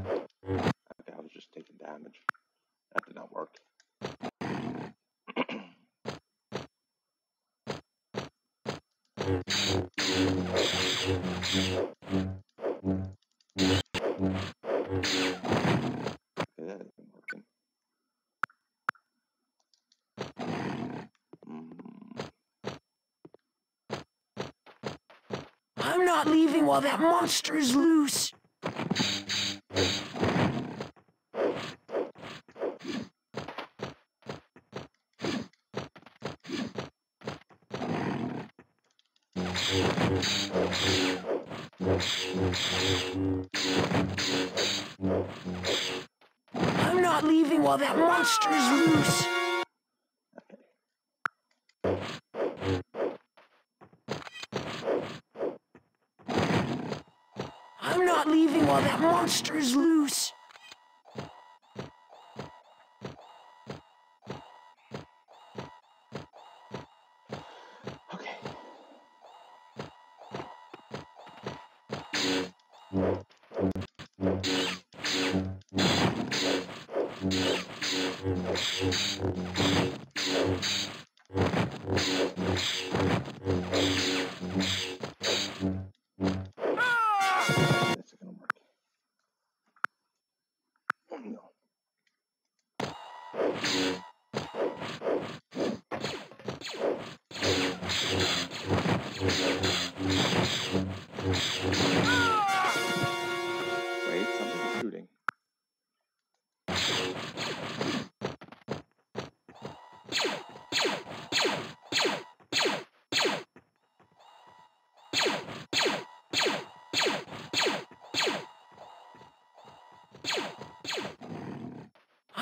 [SPEAKER 1] That
[SPEAKER 27] monster is loose! I'm not leaving while that monster is loose!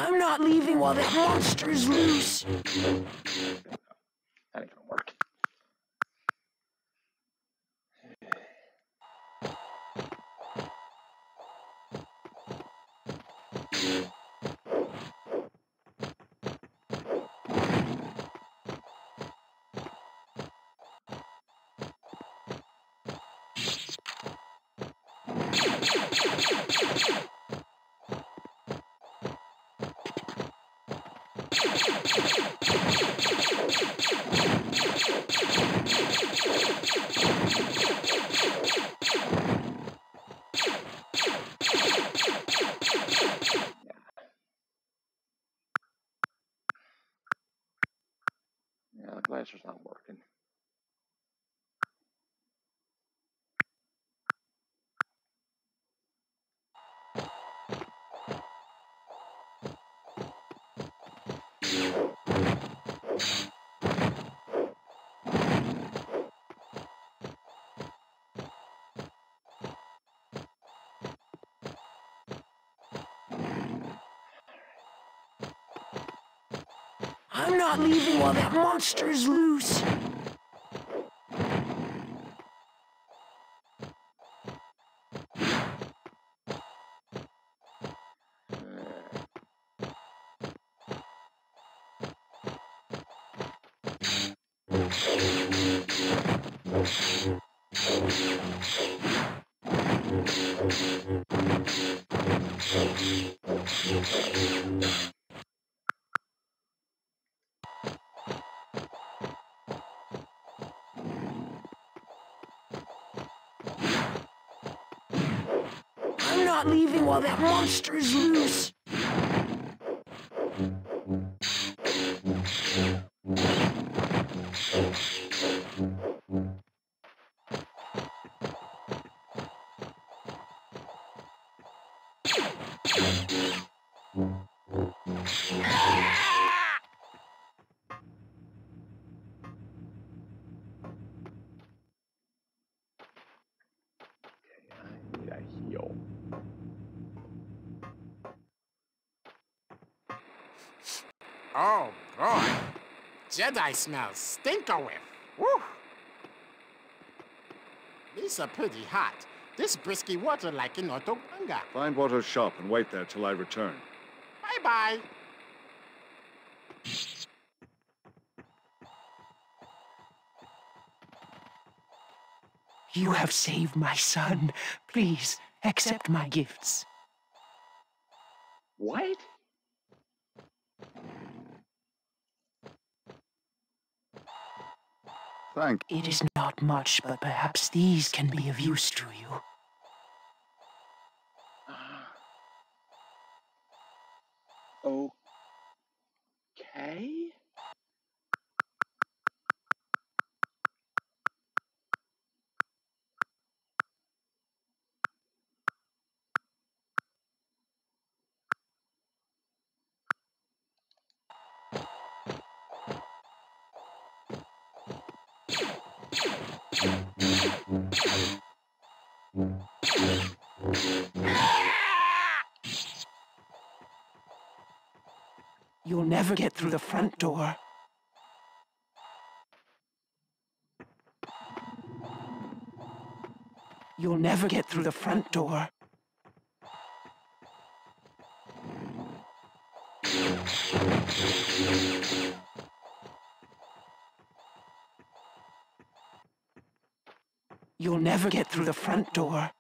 [SPEAKER 27] I'm not leaving while the monster's loose. Leaving while that monster is loose.
[SPEAKER 1] That
[SPEAKER 27] monster is loose.
[SPEAKER 8] Jedi smell stinker whiff. Woo! These are pretty hot. This brisky water like in Otoh Gunga.
[SPEAKER 3] Find Watto's shop and wait there till I return.
[SPEAKER 8] Bye-bye.
[SPEAKER 27] You have saved my son. Please, accept my gifts.
[SPEAKER 1] What?
[SPEAKER 3] Thank
[SPEAKER 27] It is not much, but perhaps these can be of use to you. Door. You'll never get through the front door. You'll never get through the front door.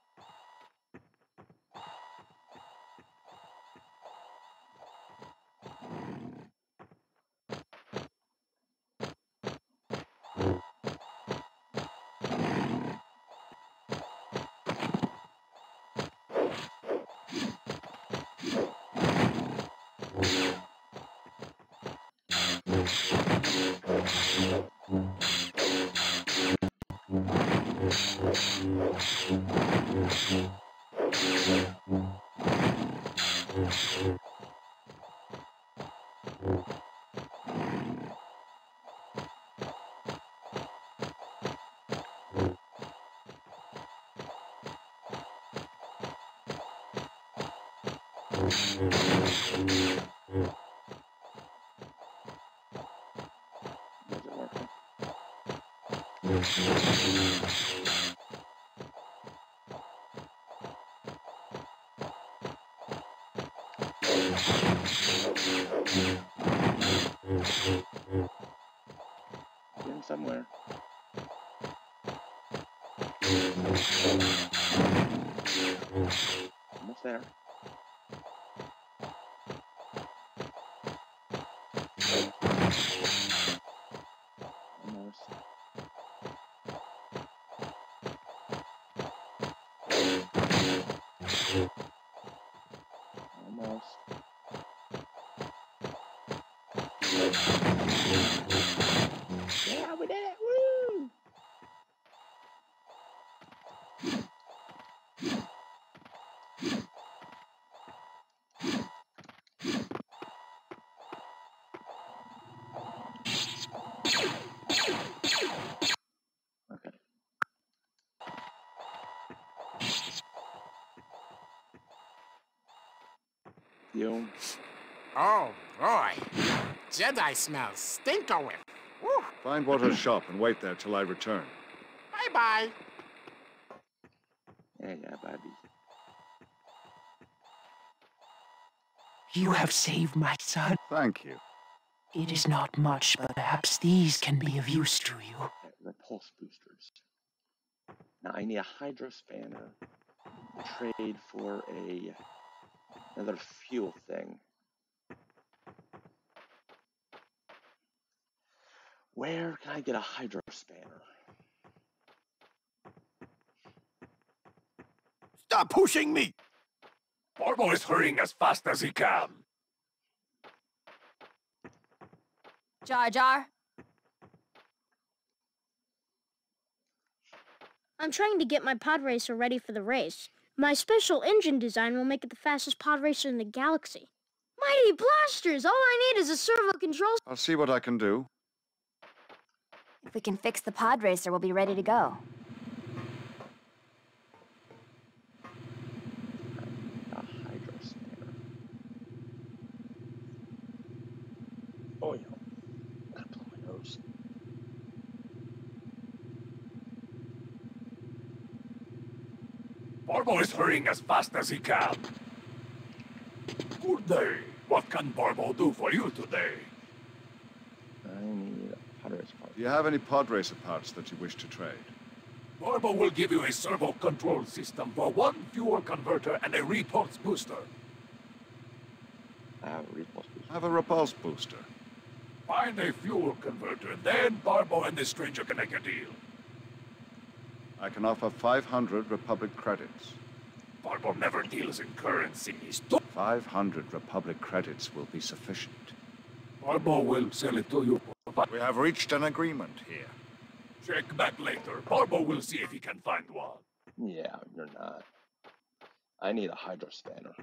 [SPEAKER 1] In Yo.
[SPEAKER 8] Oh, boy. Jedi smells stink away.
[SPEAKER 3] Find Watto's shop and wait there till I return.
[SPEAKER 8] Bye-bye.
[SPEAKER 1] Yeah, yeah, baby.
[SPEAKER 27] You have saved my son.
[SPEAKER 3] Thank you.
[SPEAKER 27] It is not much, but perhaps these can be of use to you.
[SPEAKER 1] Repulse boosters. Now I need a Hydro Spanner. Trade for a another fuel thing. Where can I get a Hydro Spanner?
[SPEAKER 23] Stop pushing me! Barbo is hurrying as fast as he can.
[SPEAKER 16] Jar Jar?
[SPEAKER 31] I'm trying to get my pod racer ready for the race. My special engine design will make it the fastest pod racer in the galaxy. Mighty blasters! All I need is a servo control.
[SPEAKER 3] I'll see what I can do.
[SPEAKER 16] If we can fix the pod racer, we'll be ready to go.
[SPEAKER 23] Barbo is hurrying as fast as he can. Good day. What can Barbo do for you today?
[SPEAKER 1] I need a pod racer part.
[SPEAKER 3] Do you have any pod racer parts that you wish to trade?
[SPEAKER 23] Barbo will give you a servo control system for one fuel converter and a repulse booster.
[SPEAKER 1] I have a repulse booster.
[SPEAKER 3] I have a repulse booster.
[SPEAKER 23] Find a fuel converter, then Barbo and the stranger can make a deal.
[SPEAKER 3] I can offer 500 Republic credits.
[SPEAKER 23] Barbo never deals in currency. He's
[SPEAKER 3] 500 Republic credits will be sufficient.
[SPEAKER 23] Barbo will sell it to you. But
[SPEAKER 3] We have reached an agreement here.
[SPEAKER 23] check back later. Barbo will see if he can find one.
[SPEAKER 1] Yeah, you're not. I need a Hydro Spanner.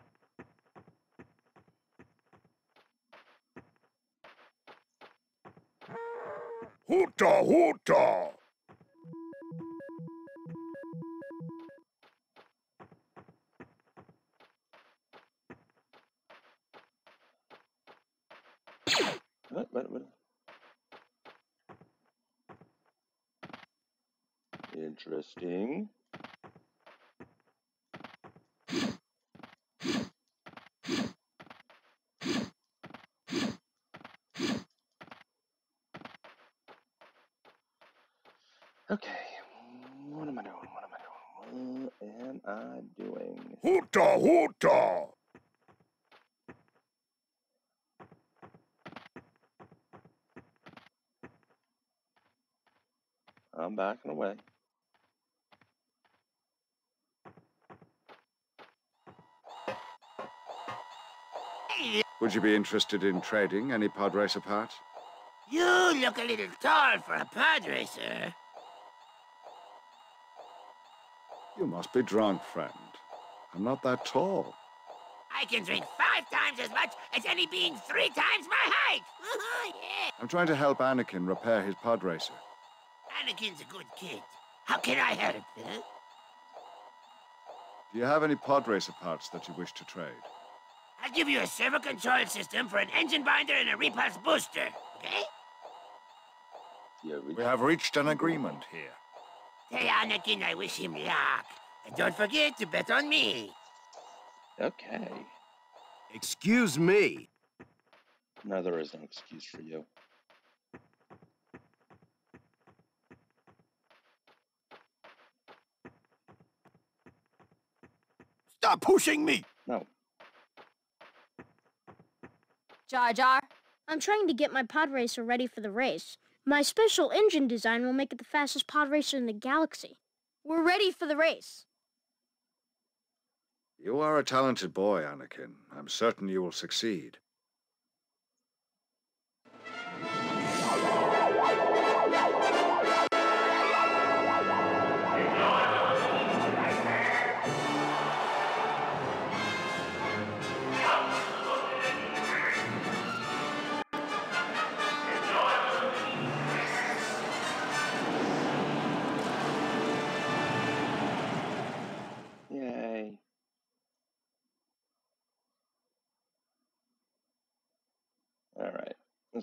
[SPEAKER 9] Hoota hoota!
[SPEAKER 1] Interesting. Okay. What am I doing? What am I doing? What am I doing?
[SPEAKER 9] Hoota hoota!
[SPEAKER 1] I'm backing away.
[SPEAKER 3] Would you be interested in trading any pod racer parts?
[SPEAKER 24] You look a little tall for a pod racer.
[SPEAKER 3] You must be drunk, friend. I'm not that tall.
[SPEAKER 24] I can drink five times as much as any being three times my height. yeah.
[SPEAKER 3] I'm trying to help Anakin repair his pod racer.
[SPEAKER 24] Anakin's a good kid. How can I help? Huh?
[SPEAKER 3] Do you have any pod racer parts that you wish to trade?
[SPEAKER 24] I'll give you a servo control system for an engine binder and a repulse booster. Okay?
[SPEAKER 1] We,
[SPEAKER 3] We have reached an agreement here.
[SPEAKER 24] Tell Anakin I wish him luck. And don't forget to bet on me.
[SPEAKER 1] Okay.
[SPEAKER 36] Excuse me.
[SPEAKER 1] No, there is no excuse for you.
[SPEAKER 23] Stop pushing me!
[SPEAKER 1] No.
[SPEAKER 16] Jar Jar?
[SPEAKER 31] I'm trying to get my pod racer ready for the race. My special engine design will make it the fastest pod racer in the galaxy. We're ready for the race.
[SPEAKER 3] You are a talented boy, Anakin. I'm certain you will succeed.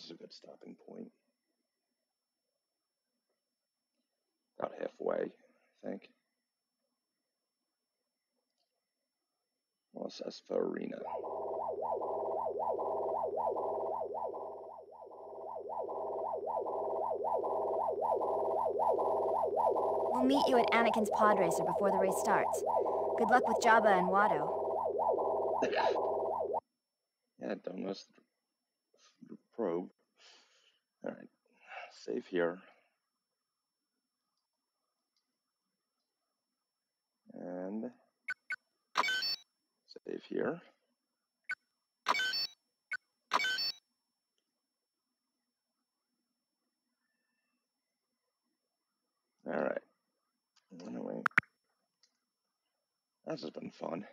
[SPEAKER 1] This is a good stopping point. About halfway, I think. Mos Espa Arena.
[SPEAKER 16] We'll meet you at Anakin's pod racer before the race starts. Good luck with Jabba and Watto.
[SPEAKER 1] Yeah, don't miss the probe. Alright, save here. And save here. Alright. Anyway, this has been fun.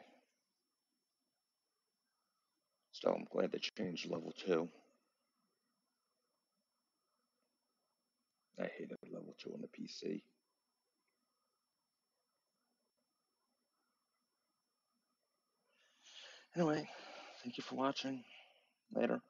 [SPEAKER 1] Still, I'm glad they changed level 2. I hated level 2 on the PC. Anyway, thank you for watching. Later.